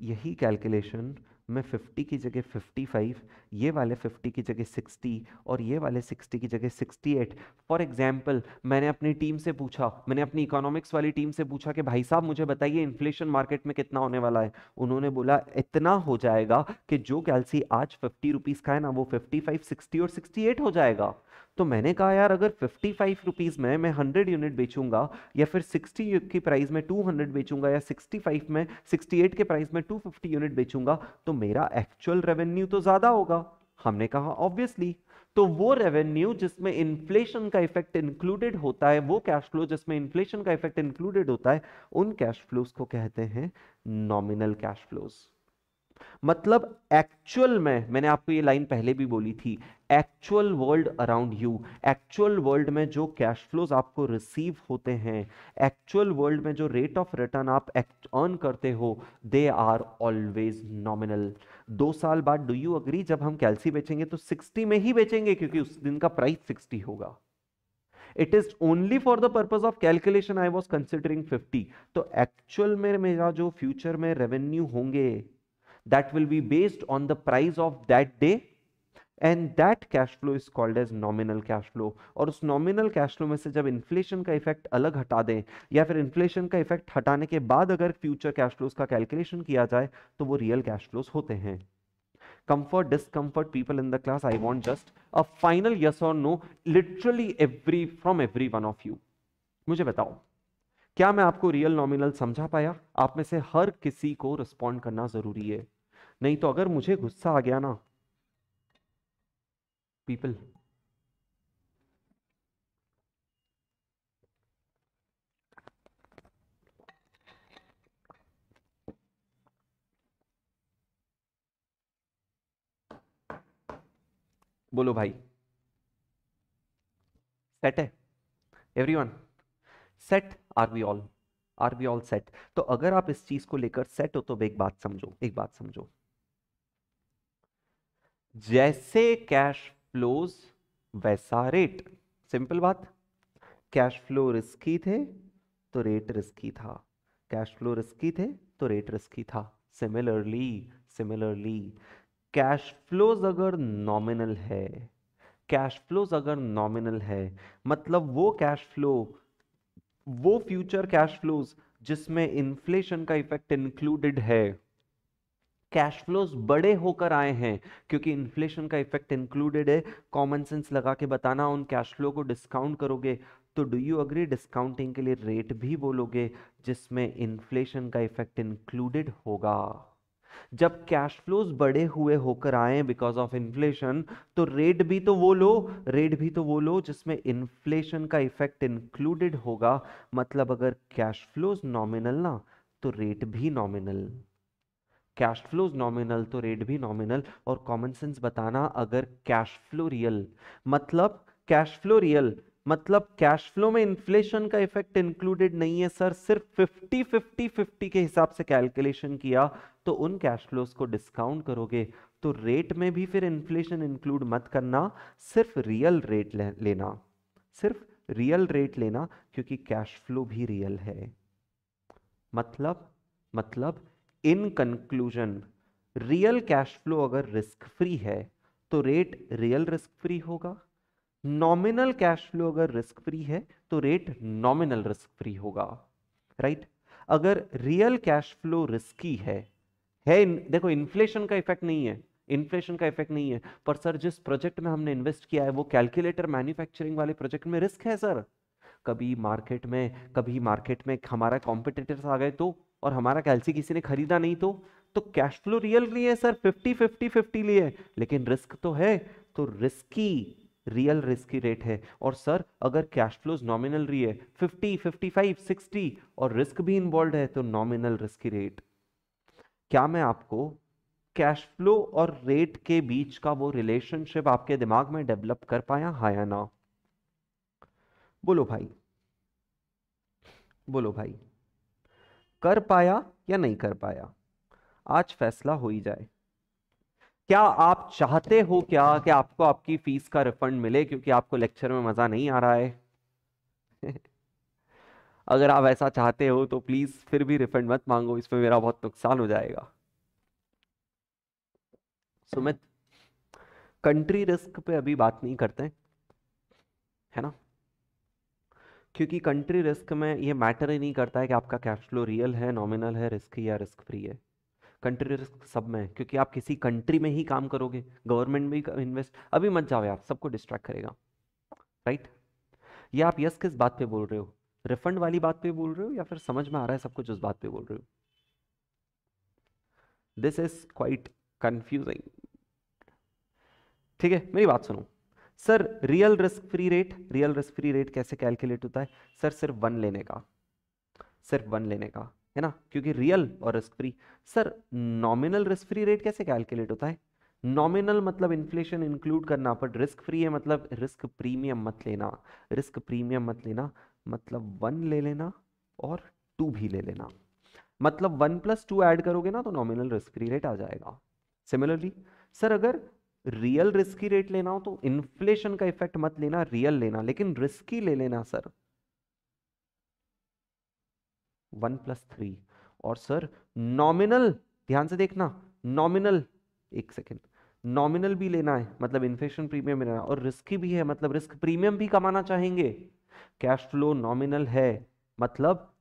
यही calculation मैं 50 की जगह 55 ये वाले 50 की जगह 60 और ये वाले 60 की जगह 68 फॉर एग्जाम्पल मैंने अपनी टीम से पूछा मैंने अपनी इकोनॉमिक्स वाली टीम से पूछा कि भाई साहब मुझे बताइए इन्फ्लेशन मार्केट में कितना होने वाला है उन्होंने बोला इतना हो जाएगा कि जो कैलसी आज फिफ्टी रुपीज़ का है ना वो फिफ्टी फाइव सिक्सटी और सिक्सटी एट हो जाएगा तो मैंने कहा यार अगर फिफ्टी फाइव रुपीज़ में मैं हंड्रेड यूनिट बेचूंगा या फिर सिक्सटी की प्राइस में टू हंड्रेड बेचूंगा या सिक्सटी फाइव में सिक्सटी एट के प्राइस में टू फिफ्टी यूनिट बेचूंगा तो मेरा एक्चुअल रेवेन्यू तो ज़्यादा होगा हमने कहा ऑब्वियसली तो वो रेवेन्यू जिसमें इन्फ्लेशन का इफेक्ट इंक्लूडेड होता है वो कैश फ्लो जिसमें इन्फ्लेशन का इफेक्ट इंक्लूडेड होता है उन कैश फ्लोज को कहते हैं नॉमिनल कैश फ्लोज मतलब एक्चुअल में मैंने आपको ये लाइन पहले भी बोली थी actual world around you actual world में जो कैश फ्लोज आपको रिसीव होते हैं एक्चुअल वर्ल्ड में जो रेट ऑफ रिटर्न आप अर्न करते हो दे आर ऑलवेज नॉमिनल दो साल बाद डू यू अग्री जब हम कैल्सी बेचेंगे तो सिक्सटी में ही बेचेंगे क्योंकि उस दिन का प्राइस सिक्सटी होगा it is only for the purpose of calculation I was considering fifty तो एक्चुअल में मेरा जो फ्यूचर में रेवेन्यू होंगे that will be based on the price of that day and that cash flow is called as nominal cash flow और उस nominal cash flow में से जब इन्फ्लेशन का इफेक्ट अलग हटा दें या फिर इन्फ्लेशन का इफेक्ट हटाने के बाद अगर फ्यूचर कैश फ्लोज का कैलकुलेशन किया जाए तो वो रियल कैश फ्लोज होते हैं comfort discomfort people in the class I want just a final yes और no literally every from every one of you मुझे बताओ क्या मैं आपको रियल नॉमिनल समझा पाया आप में से हर किसी को रिस्पॉन्ड करना जरूरी है नहीं तो अगर मुझे गुस्सा आ गया ना people बोलो भाई सेट है everyone set are we all are we all set तो अगर आप इस चीज को लेकर सेट हो तो एक बात समझो एक बात समझो जैसे कैश फ्लोज वैसा रेट सिंपल बात कैश फ्लो रिस्की थे तो रेट रिस्की था कैश फ्लो रिस्की थे तो रेट रिस्की था सिमिलरली सिमिलरली कैश फ्लोज अगर नॉमिनल है कैश फ्लोज अगर नॉमिनल है मतलब वो कैश फ्लो वो फ्यूचर कैश फ्लोज जिसमें इन्फ्लेशन का इफेक्ट इंक्लूडेड है कैश फ्लोज बड़े होकर आए हैं क्योंकि इन्फ्लेशन का इफेक्ट इंक्लूडेड है कॉमन सेंस लगा के बताना उन कैश फ्लो को डिस्काउंट करोगे तो डू यू अग्री डिस्काउंटिंग के लिए रेट भी बोलोगे जिसमें इन्फ्लेशन का इफेक्ट इंक्लूडेड होगा जब कैश फ्लोज बड़े हुए होकर आए बिकॉज ऑफ इन्फ्लेशन तो रेट भी तो वो लो रेट भी तो वो लो जिसमें इन्फ्लेशन का इफेक्ट इंक्लूडेड होगा मतलब अगर कैश फ्लोज नॉमिनल ना तो रेट भी नॉमिनल कैश फ्लोज नॉमिनल तो रेट भी नॉमिनल और कॉमन सेंस बताना अगर कैश फ्लो रियल मतलब कैश फ्लो रियल मतलब कैश फ्लो में इन्फ्लेशन का इफेक्ट इंक्लूडेड नहीं है सर सिर्फ 50 50 50 के हिसाब से कैलकुलेशन किया तो उन कैश फ्लोज को डिस्काउंट करोगे तो रेट में भी फिर इन्फ्लेशन इंक्लूड मत करना सिर्फ रियल रेट ले, लेना सिर्फ रियल रेट लेना क्योंकि कैश फ्लो भी रियल है मतलब मतलब in conclusion real cash flow अगर रिस्क फ्री है तो रेट रियल रिस्क फ्री होगा नॉमिनल कैश फ्लो अगर रिस्क फ्री है तो रेट नॉमिनल रिस्क फ्री होगा राइट right? अगर रियल कैश फ्लो रिस्की है है देखो इन्फ्लेशन का इफेक्ट नहीं है इन्फ्लेशन का इफेक्ट नहीं है पर सर जिस प्रोजेक्ट में हमने इन्वेस्ट किया है वो कैलकुलेटर मैन्युफैक्चरिंग वाले प्रोजेक्ट में रिस्क है सर कभी मार्केट में कभी मार्केट में हमारा कॉम्पिटेटर्स आ गए तो और हमारा कैल्सी किसी ने खरीदा नहीं तो तो कैश फ्लो रियल नहीं है सर फिफ्टी फिफ्टी फिफ्टी लिए लेकिन रिस्क तो है तो रिस्की रियल रिस्की रेट है और सर अगर कैश फ्लोज नॉमिनल रही है 50, 55, 60 और रिस्क भी इन्वॉल्व है तो नॉमिनल रिस्की रेट क्या मैं आपको कैश फ्लो और रेट के बीच का वो रिलेशनशिप आपके दिमाग में डेवलप कर पाया हा या ना बोलो भाई बोलो भाई कर पाया या नहीं कर पाया आज फैसला हो ही जाए क्या आप चाहते हो क्या कि आपको आपकी फीस का रिफंड मिले क्योंकि आपको लेक्चर में मजा नहीं आ रहा है अगर आप ऐसा चाहते हो तो प्लीज फिर भी रिफंड मत मांगो इसमें मेरा बहुत नुकसान हो जाएगा सुमित कंट्री रिस्क पे अभी बात नहीं करते है ना क्योंकि कंट्री रिस्क में ये मैटर ही नहीं करता है कि आपका कैश फ्लो रियल है नॉमिनल है रिस्क या रिस्क फ्री है कंट्री रिस्क सब में है क्योंकि आप किसी कंट्री में ही काम करोगे गवर्नमेंट में ही इन्वेस्ट अभी मत जाओ यार सबको डिस्ट्रैक्ट करेगा राइट या आप यस किस बात पे बोल रहे हो रिफंड वाली बात पे बोल रहे हो या फिर समझ में आ रहा है सब कुछ उस बात पे बोल रहे हो दिस इज क्वाइट कन्फ्यूजिंग ठीक है मेरी बात सुनो sir real risk free rate real risk free rate कैसे कैलकुलेट होता है सर सिर्फ वन लेने का सिर्फ वन लेने का है ना क्योंकि रियल और risk free sir nominal risk free rate कैसे कैलकुलेट होता है नॉमिनल मतलब इन्फ्लेशन इंक्लूड करना बट रिस्क फ्री है मतलब रिस्क प्रीमियम मत लेना रिस्क प्रीमियम मत लेना मतलब वन ले लेना और टू भी ले लेना मतलब वन प्लस टू एड करोगे ना तो नॉमिनल रिस्क फ्री रेट आ जाएगा सिमिलरली सर अगर रियल रिस्की रेट लेना हो तो इन्फ्लेशन का इफेक्ट मत लेना रियल लेना लेकिन रिस्की ले लेना सर वन प्लस थ्री और सर नॉमिनल ध्यान से देखना नॉमिनल एक सेकेंड नॉमिनल भी लेना है मतलब इन्फ्लेशन प्रीमियम लेना है और रिस्की भी है मतलब रिस्क प्रीमियम भी कमाना चाहेंगे कैश फ्लो नॉमिनल है मतलब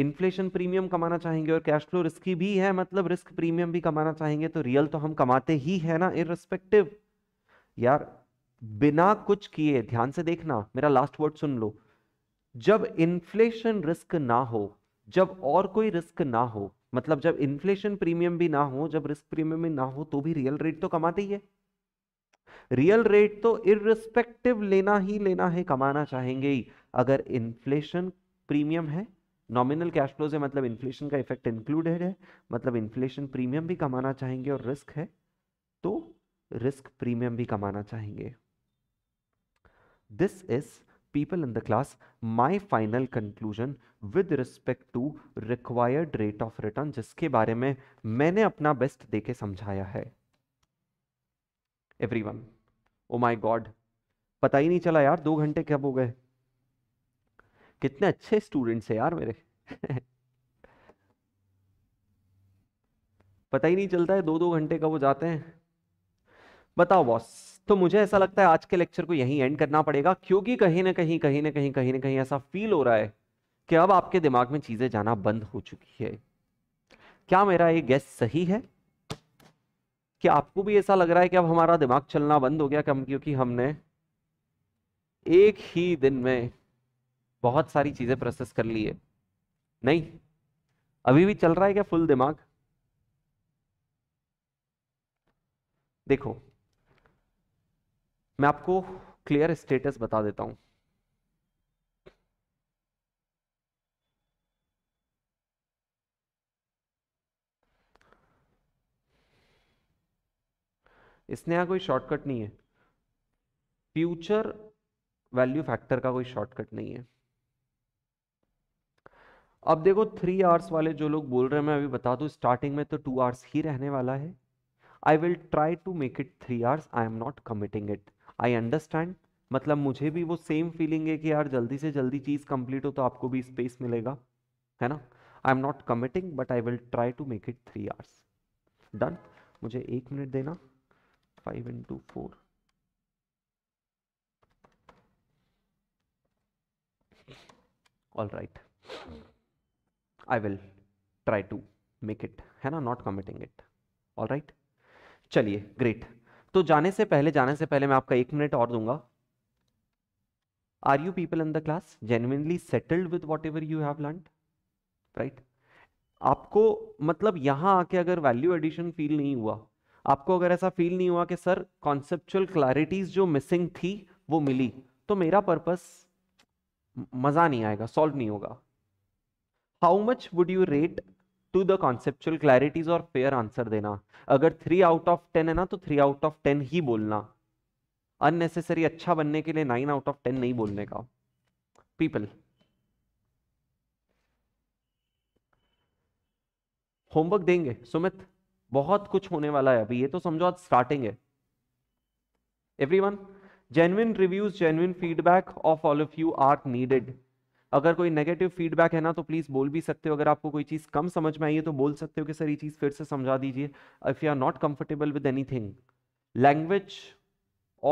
इन्फ्लेशन प्रीमियम कमाना चाहेंगे और कैश फ्लो रिस्की भी है मतलब रिस्क प्रीमियम भी कमाना चाहेंगे तो रियल तो हम कमाते ही है ना इरिस्पेक्टिव यार बिना कुछ किए ध्यान से देखना मेरा लास्ट वर्ड सुन लो जब इन्फ्लेशन रिस्क ना हो जब और कोई रिस्क ना हो मतलब जब इन्फ्लेशन प्रीमियम भी ना हो जब रिस्क प्रीमियम भी ना हो तो भी रियल रेट तो कमाते ही है रियल रेट तो इरिस्पेक्टिव लेना ही लेना है कमाना चाहेंगे ही अगर इन्फ्लेशन प्रीमियम है नॉमिनल कैश फ्लो से मतलब इन्फ्लेशन का इफेक्ट इंक्लूडेड है मतलब इन्फ्लेशन मतलब प्रीमियम भी कमाना चाहेंगे और रिस्क है तो रिस्क प्रीमियम भी कमाना चाहेंगे this is people in the class my final conclusion with respect to required rate of return जिसके बारे में मैंने अपना बेस्ट देके समझाया है वन ओ माई गॉड पता ही नहीं चला यार दो घंटे कब हो गए कितने अच्छे स्टूडेंट्स हैं यार मेरे पता ही नहीं चलता है दो दो घंटे का वो जाते हैं बताओ बॉस तो मुझे ऐसा लगता है आज के लेक्चर को यहीं एंड करना पड़ेगा क्योंकि कहीं ना कहीं कहीं ना कहीं कहीं ना कहीं ऐसा फील हो रहा है कि अब आपके दिमाग में चीजें जाना बंद हो चुकी है क्या मेरा ये गैस सही है क्या आपको भी ऐसा लग रहा है कि अब हमारा दिमाग चलना बंद हो गया कम क्योंकि हमने एक ही दिन में बहुत सारी चीज़ें प्रोसेस कर ली है नहीं अभी भी चल रहा है क्या फुल दिमाग देखो मैं आपको क्लियर स्टेटस बता देता हूं इसने यहां कोई शॉर्टकट नहीं है फ्यूचर वैल्यू फैक्टर का कोई शॉर्टकट नहीं है अब देखो थ्री आवर्स वाले जो लोग बोल रहे हैं मैं अभी बता दूं स्टार्टिंग में तो टू आवर्स ही रहने वाला है I will try to make it three hours I am not committing it I understand मतलब मुझे भी वो सेम फीलिंग है कि यार जल्दी से जल्दी चीज़ कंप्लीट हो तो आपको भी स्पेस मिलेगा है ना I am not committing but I will try to make it three hours done मुझे एक मिनट देना five into four all right I will try to make it है ना not committing it all right चलिए great तो जाने से पहले जाने से पहले मैं आपका एक मिनट और दूंगा are you people in the class genuinely settled with whatever you have learn right आपको मतलब यहां आके अगर वैल्यू एडिशन फील नहीं हुआ आपको अगर ऐसा फील नहीं हुआ कि सर कॉन्सेप्चुअल क्लैरिटीज जो मिसिंग थी वो मिली तो मेरा पर्पस मज़ा नहीं आएगा सॉल्व नहीं होगा how much would you rate to the conceptual clarities और फेयर आंसर देना अगर थ्री आउट ऑफ टेन है ना तो थ्री आउट ऑफ टेन ही बोलना अननेसेसरी अच्छा बनने के लिए नाइन आउट ऑफ टेन नहीं बोलने का पीपल होमवर्क देंगे सुमित बहुत कुछ होने वाला है अभी ये तो समझो आज स्टार्टिंग है everyone genuine reviews genuine feedback of all of you are needed अगर कोई नेगेटिव फीडबैक है ना तो प्लीज़ बोल भी सकते हो अगर आपको कोई चीज़ कम समझ में आई है तो बोल सकते हो कि सर ये चीज़ फिर से समझा दीजिए if you are not comfortable with anything language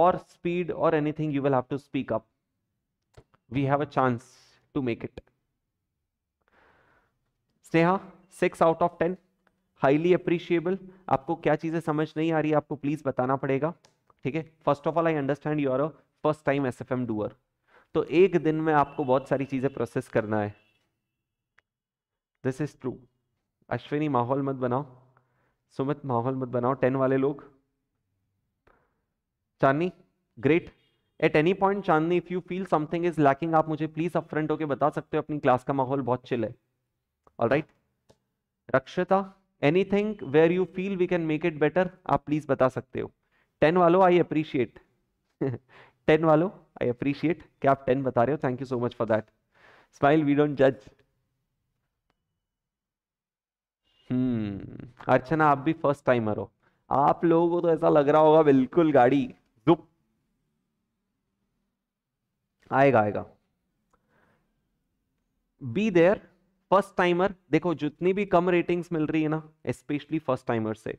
और स्पीड और anything you will have to speak up we have a chance to make it Sneha six out of ten highly appreciable आपको क्या चीज़ें समझ नहीं आ रही आपको प्लीज़ बताना पड़ेगा ठीक है first of all I understand you are a first time S F M doer तो एक दिन में आपको बहुत सारी चीज़ें प्रोसेस करना है दिस इज ट्रू अश्विनी माहौल मत बनाओ सुमित माहौल मत बनाओ टेन वाले लोग Chandni great at any point Chandni if you feel something is lacking आप मुझे प्लीज अप अपफ्रंट होकर बता सकते हो अपनी क्लास का माहौल बहुत चिल है all right Rakshata anything where you feel we can make it better आप प्लीज बता सकते हो टेन वालों आई अप्रिशिएट टेन वालों आई अप्रिशिएट कि आप टेन बता रहे हो thank you so much for that smile we don't जज हम्म अर्चना आप भी फर्स्ट टाइमर हो आप लोगों को तो ऐसा लग रहा होगा बिल्कुल गाड़ी जुप आएगा आएगा बी देयर फर्स्ट टाइमर देखो जितनी भी कम रेटिंग्स मिल रही है ना स्पेशली फर्स्ट टाइमर से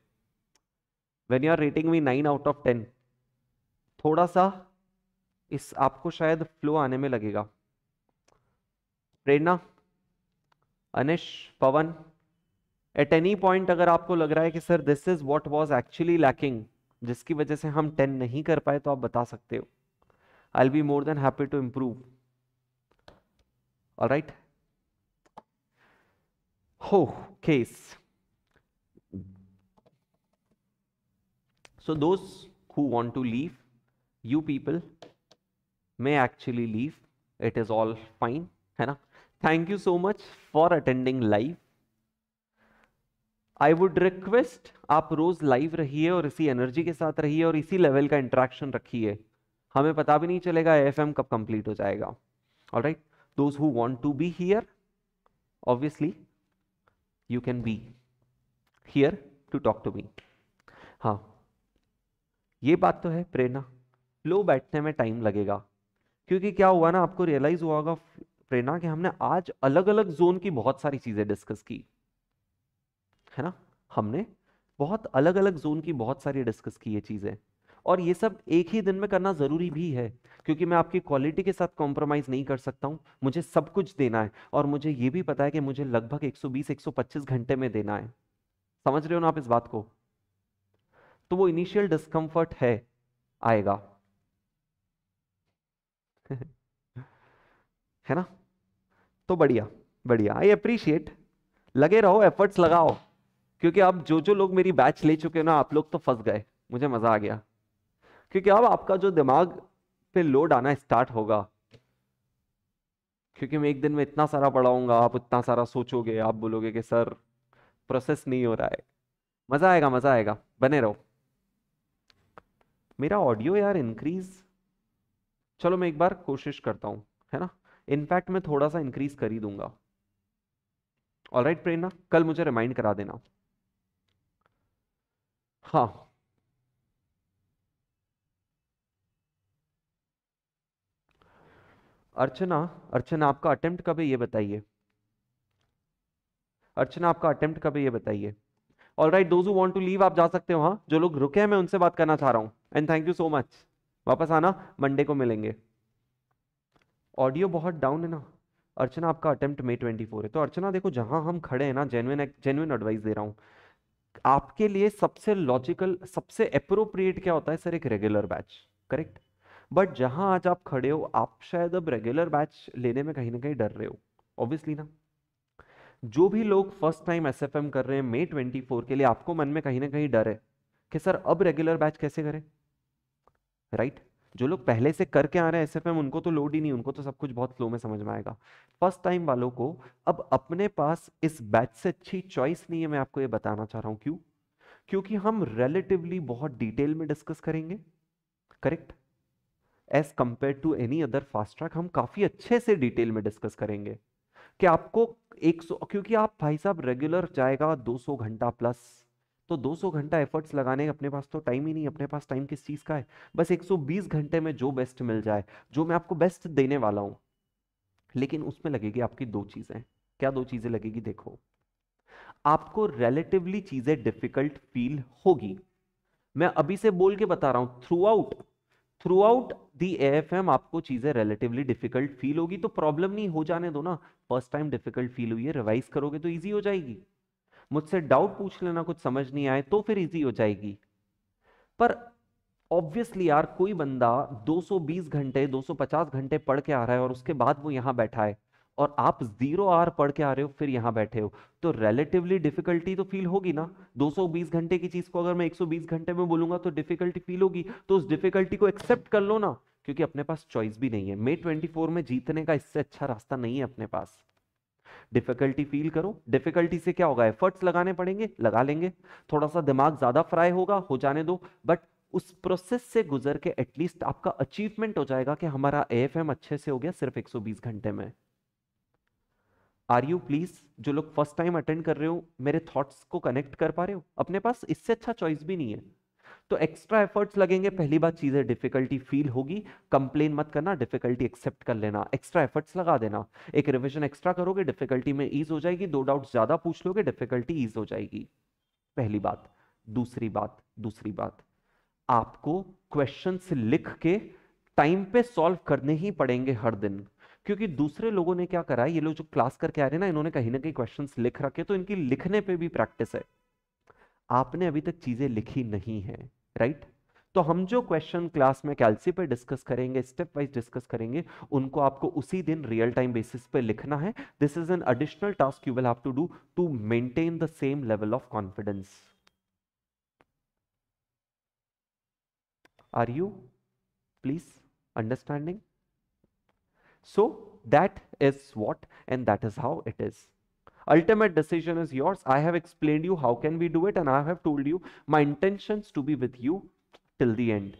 when you are rating me nine out of ten थोड़ा सा इस आपको शायद फ्लो आने में लगेगा Prerna Anish Pawan at any point अगर आपको लग रहा है कि sir this is what was actually lacking जिसकी वजह से हम टेन नहीं कर पाए तो आप बता सकते हो I be more than happy to improve और राइट हो case so those who want to leave you people may actually leave it is all fine है ना thank you so much for attending live I would request आप रोज live रहिए और इसी एनर्जी के साथ रहिए और इसी लेवल का इंट्रैक्शन रखिए हमें पता भी नहीं चलेगा एफ एम कब कंप्लीट हो जाएगा all right those who want to be here obviously you can be here to talk to me हाँ ये बात तो है प्रेरणा लो बैठने में टाइम लगेगा क्योंकि क्या हुआ ना आपको रियलाइज हुआ होगा प्रेरणा कि हमने आज अलग अलग जोन की बहुत सारी चीजें डिस्कस की है ना हमने बहुत अलग अलग जोन की बहुत सारी डिस्कस की ये चीजें और ये सब एक ही दिन में करना ज़रूरी भी है क्योंकि मैं आपकी क्वालिटी के साथ कॉम्प्रोमाइज़ नहीं कर सकता हूं मुझे सब कुछ देना है और मुझे ये भी पता है कि मुझे लगभग 120-125 घंटे में देना है समझ रहे हो ना आप इस बात को तो वो इनिशियल डिस्कम्फर्ट है आएगा है ना तो बढ़िया बढ़िया आई अप्रिशिएट लगे रहो एफर्ट्स लगाओ क्योंकि अब जो जो लोग मेरी बैच ले चुके हैं ना आप लोग तो फंस गए मुझे मज़ा आ गया क्योंकि अब आपका जो दिमाग पे लोड आना स्टार्ट होगा क्योंकि मैं एक दिन में इतना सारा पढ़ाऊंगा आप इतना सारा सोचोगे आप बोलोगे कि सर प्रोसेस नहीं हो रहा है मज़ा आएगा मज़ा आएगा बने रहो मेरा ऑडियो यार इंक्रीज़ चलो मैं एक बार कोशिश करता हूँ है ना इनफैक्ट मैं थोड़ा सा इंक्रीज कर ही दूंगा ऑल राइट प्रेरणा कल मुझे रिमाइंड करा देना हाँ अर्चना अर्चना आपका अटेम्प्ट कब है ये बताइए अर्चना आपका अटेम्प्ट कब है ये बताइए all right those want to leave आप जा सकते हो हाँ जो लोग रुके हैं मैं उनसे बात करना चाह रहा हूँ and thank you so much वापस आना मंडे को मिलेंगे ऑडियो बहुत डाउन है ना अर्चना आपका अटेम्प्ट मे ट्वेंटी फोर है तो अर्चना देखो जहां हम खड़े हैं ना जेनुअन जेनुअन एडवाइस दे रहा हूँ आपके लिए सबसे लॉजिकल सबसे अप्रोप्रिएट क्या होता है सर एक रेगुलर बैच करेक्ट बट जहां आज आप खड़े हो आप शायद अब रेगुलर बैच लेने में कहीं ना कहीं डर रहे हो ऑब्वियसली ना जो भी लोग फर्स्ट टाइम एस कर रहे हैं मे ट्वेंटी फोर के लिए आपको मन में कहीं ना कहीं डर है कि सर अब रेगुलर बैच कैसे करें राइट जो लोग पहले से करके आ रहे हैं एसएफएम उनको तो लोड ही नहीं उनको तो सब कुछ बहुत स्लो में समझ में आएगा फर्स्ट टाइम वालों को अब अपने पास इस बैच से अच्छी चॉइस नहीं है मैं आपको ये बताना चाह रहा हूँ क्यों क्योंकि हम रिलेटिवली बहुत डिटेल में डिस्कस करेंगे correct as compare to any other fast track हम काफ़ी अच्छे से डिटेल में डिस्कस करेंगे कि आपको 100 क्योंकि आप भाई साहब रेगुलर जाएगा 200 घंटा प्लस तो 200 घंटा एफर्ट्स लगाने का अपने पास तो टाइम ही नहीं अपने पास टाइम किस चीज़ का है बस 120 घंटे में जो बेस्ट मिल जाए जो मैं आपको बेस्ट देने वाला हूँ लेकिन उसमें लगेगी आपकी दो चीज़ें क्या दो चीज़ें लगेगी देखो आपको रिलेटिवली चीज़ें डिफिकल्ट फील होगी मैं अभी से बोल के बता रहा हूँ throughout throughout the F M आपको चीज़ें रिलेटिवली डिफिकल्ट फील होगी तो प्रॉब्लम नहीं हो जाने दो ना फर्स्ट टाइम डिफिकल्ट फील हुई है रिवाइज करोगे तो ईजी हो जाएगी मुझसे डाउट पूछ लेना कुछ समझ नहीं आए तो फिर इजी हो जाएगी पर ऑब्वियसली यार कोई बंदा 220 घंटे 250 घंटे पढ़ के आ रहा है और उसके बाद वो यहाँ बैठा है और आप जीरो आर पढ़ के आ रहे हो फिर यहाँ बैठे हो तो रिलेटिवली डिफिकल्टी तो फील होगी ना 220 घंटे की चीज़ को अगर मैं 120 घंटे में बोलूंगा तो डिफिकल्टी फील होगी तो उस डिफिकल्टी को एक्सेप्ट कर लो ना क्योंकि अपने पास चॉइस भी नहीं है मे 24 में जीतने का इससे अच्छा रास्ता नहीं है अपने पास डिफिकल्टी फील करो डिफिकल्टी से क्या होगा एफर्ट्स लगाने पड़ेंगे लगा लेंगे थोड़ा सा दिमाग ज़्यादा फ्राई होगा हो जाने दो बट उस प्रोसेस से गुजर के एटलीस्ट आपका अचीवमेंट हो जाएगा कि हमारा ए अच्छे से हो गया सिर्फ 120 घंटे में आर यू प्लीज जो लोग फर्स्ट टाइम अटेंड कर रहे हो मेरे थॉट्स को कनेक्ट कर पा रहे हो अपने पास इससे अच्छा चॉइस भी नहीं है तो एक्स्ट्रा एफर्ट्स लगेंगे पहली बात चीज़ें डिफिकल्टी फील होगी कंप्लेन मत करना डिफिकल्टी एक्सेप्ट कर लेना एक्स्ट्रा एफर्ट्स लगा देना एक रिविजन एक्स्ट्रा करोगे डिफिकल्टी में ईज हो जाएगी दो डाउट ज़्यादा पूछ लोगे डिफिकल्टी ईज हो जाएगी पहली बात दूसरी बात दूसरी बात आपको क्वेश्चन लिख के टाइम पे सॉल्व करने ही पड़ेंगे हर दिन क्योंकि दूसरे लोगों ने क्या करा ये लोग जो क्लास करके आ रहे हैं ना इन्होंने कहीं ना कहीं क्वेश्चंस लिख रखे तो इनकी लिखने पे भी प्रैक्टिस है आपने अभी तक चीज़ें लिखी नहीं है राइट तो हम जो क्वेश्चन क्लास में कैलसी पर डिस्कस करेंगे स्टेप वाइज डिस्कस करेंगे उनको आपको उसी दिन रियल टाइम बेसिस पे लिखना है this is an additional task you will have to do to maintain the same level of confidence are you please understanding so that is what and that is how it is ultimate decision is yours i have explained you how can we do it and i have told you my intentions to be with you till the end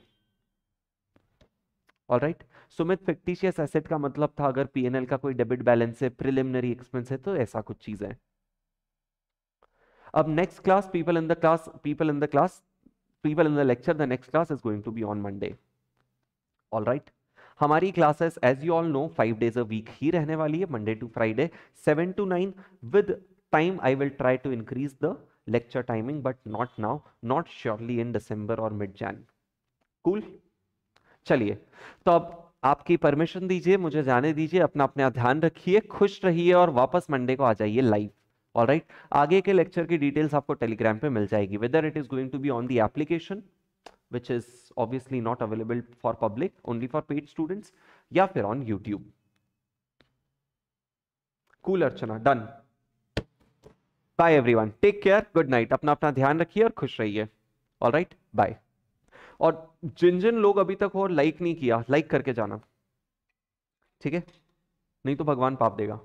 all right Sumit fictitious asset का मतलब था अगर PNL का कोई debit balance है preliminary expense है तो ऐसा कुछ चीज है अब next class people in the class people in the class people in the lecture the next class is going to be on monday all right हमारी classes as you all know five days a week ही रहने वाली है Monday to Friday seven to nine with time I will try to increase the lecture timing but not now not surely in December और mid Jan cool चलिए तो अब आपकी permission दीजिए मुझे जाने दीजिए अपना अपना ध्यान रखिए खुश रहिए और वापस मंडे को आ जाइए लाइव ऑलराइट आगे के लेक्चर की डिटेल्स आपको टेलीग्राम पे मिल जाएगी whether it is going to be on the application which is obviously not available for public, only for paid students, ya fir on YouTube. Cool archana done. Bye everyone. Take care. Good night. apna apna dhyan rakhiye aur khush rahiye All right. Bye. और जिन जिन लोग अभी तक और like नहीं किया like करके जाना ठीक है नहीं तो भगवान पाप देगा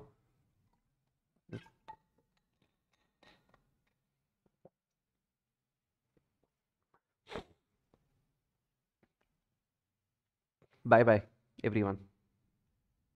Bye bye, everyone.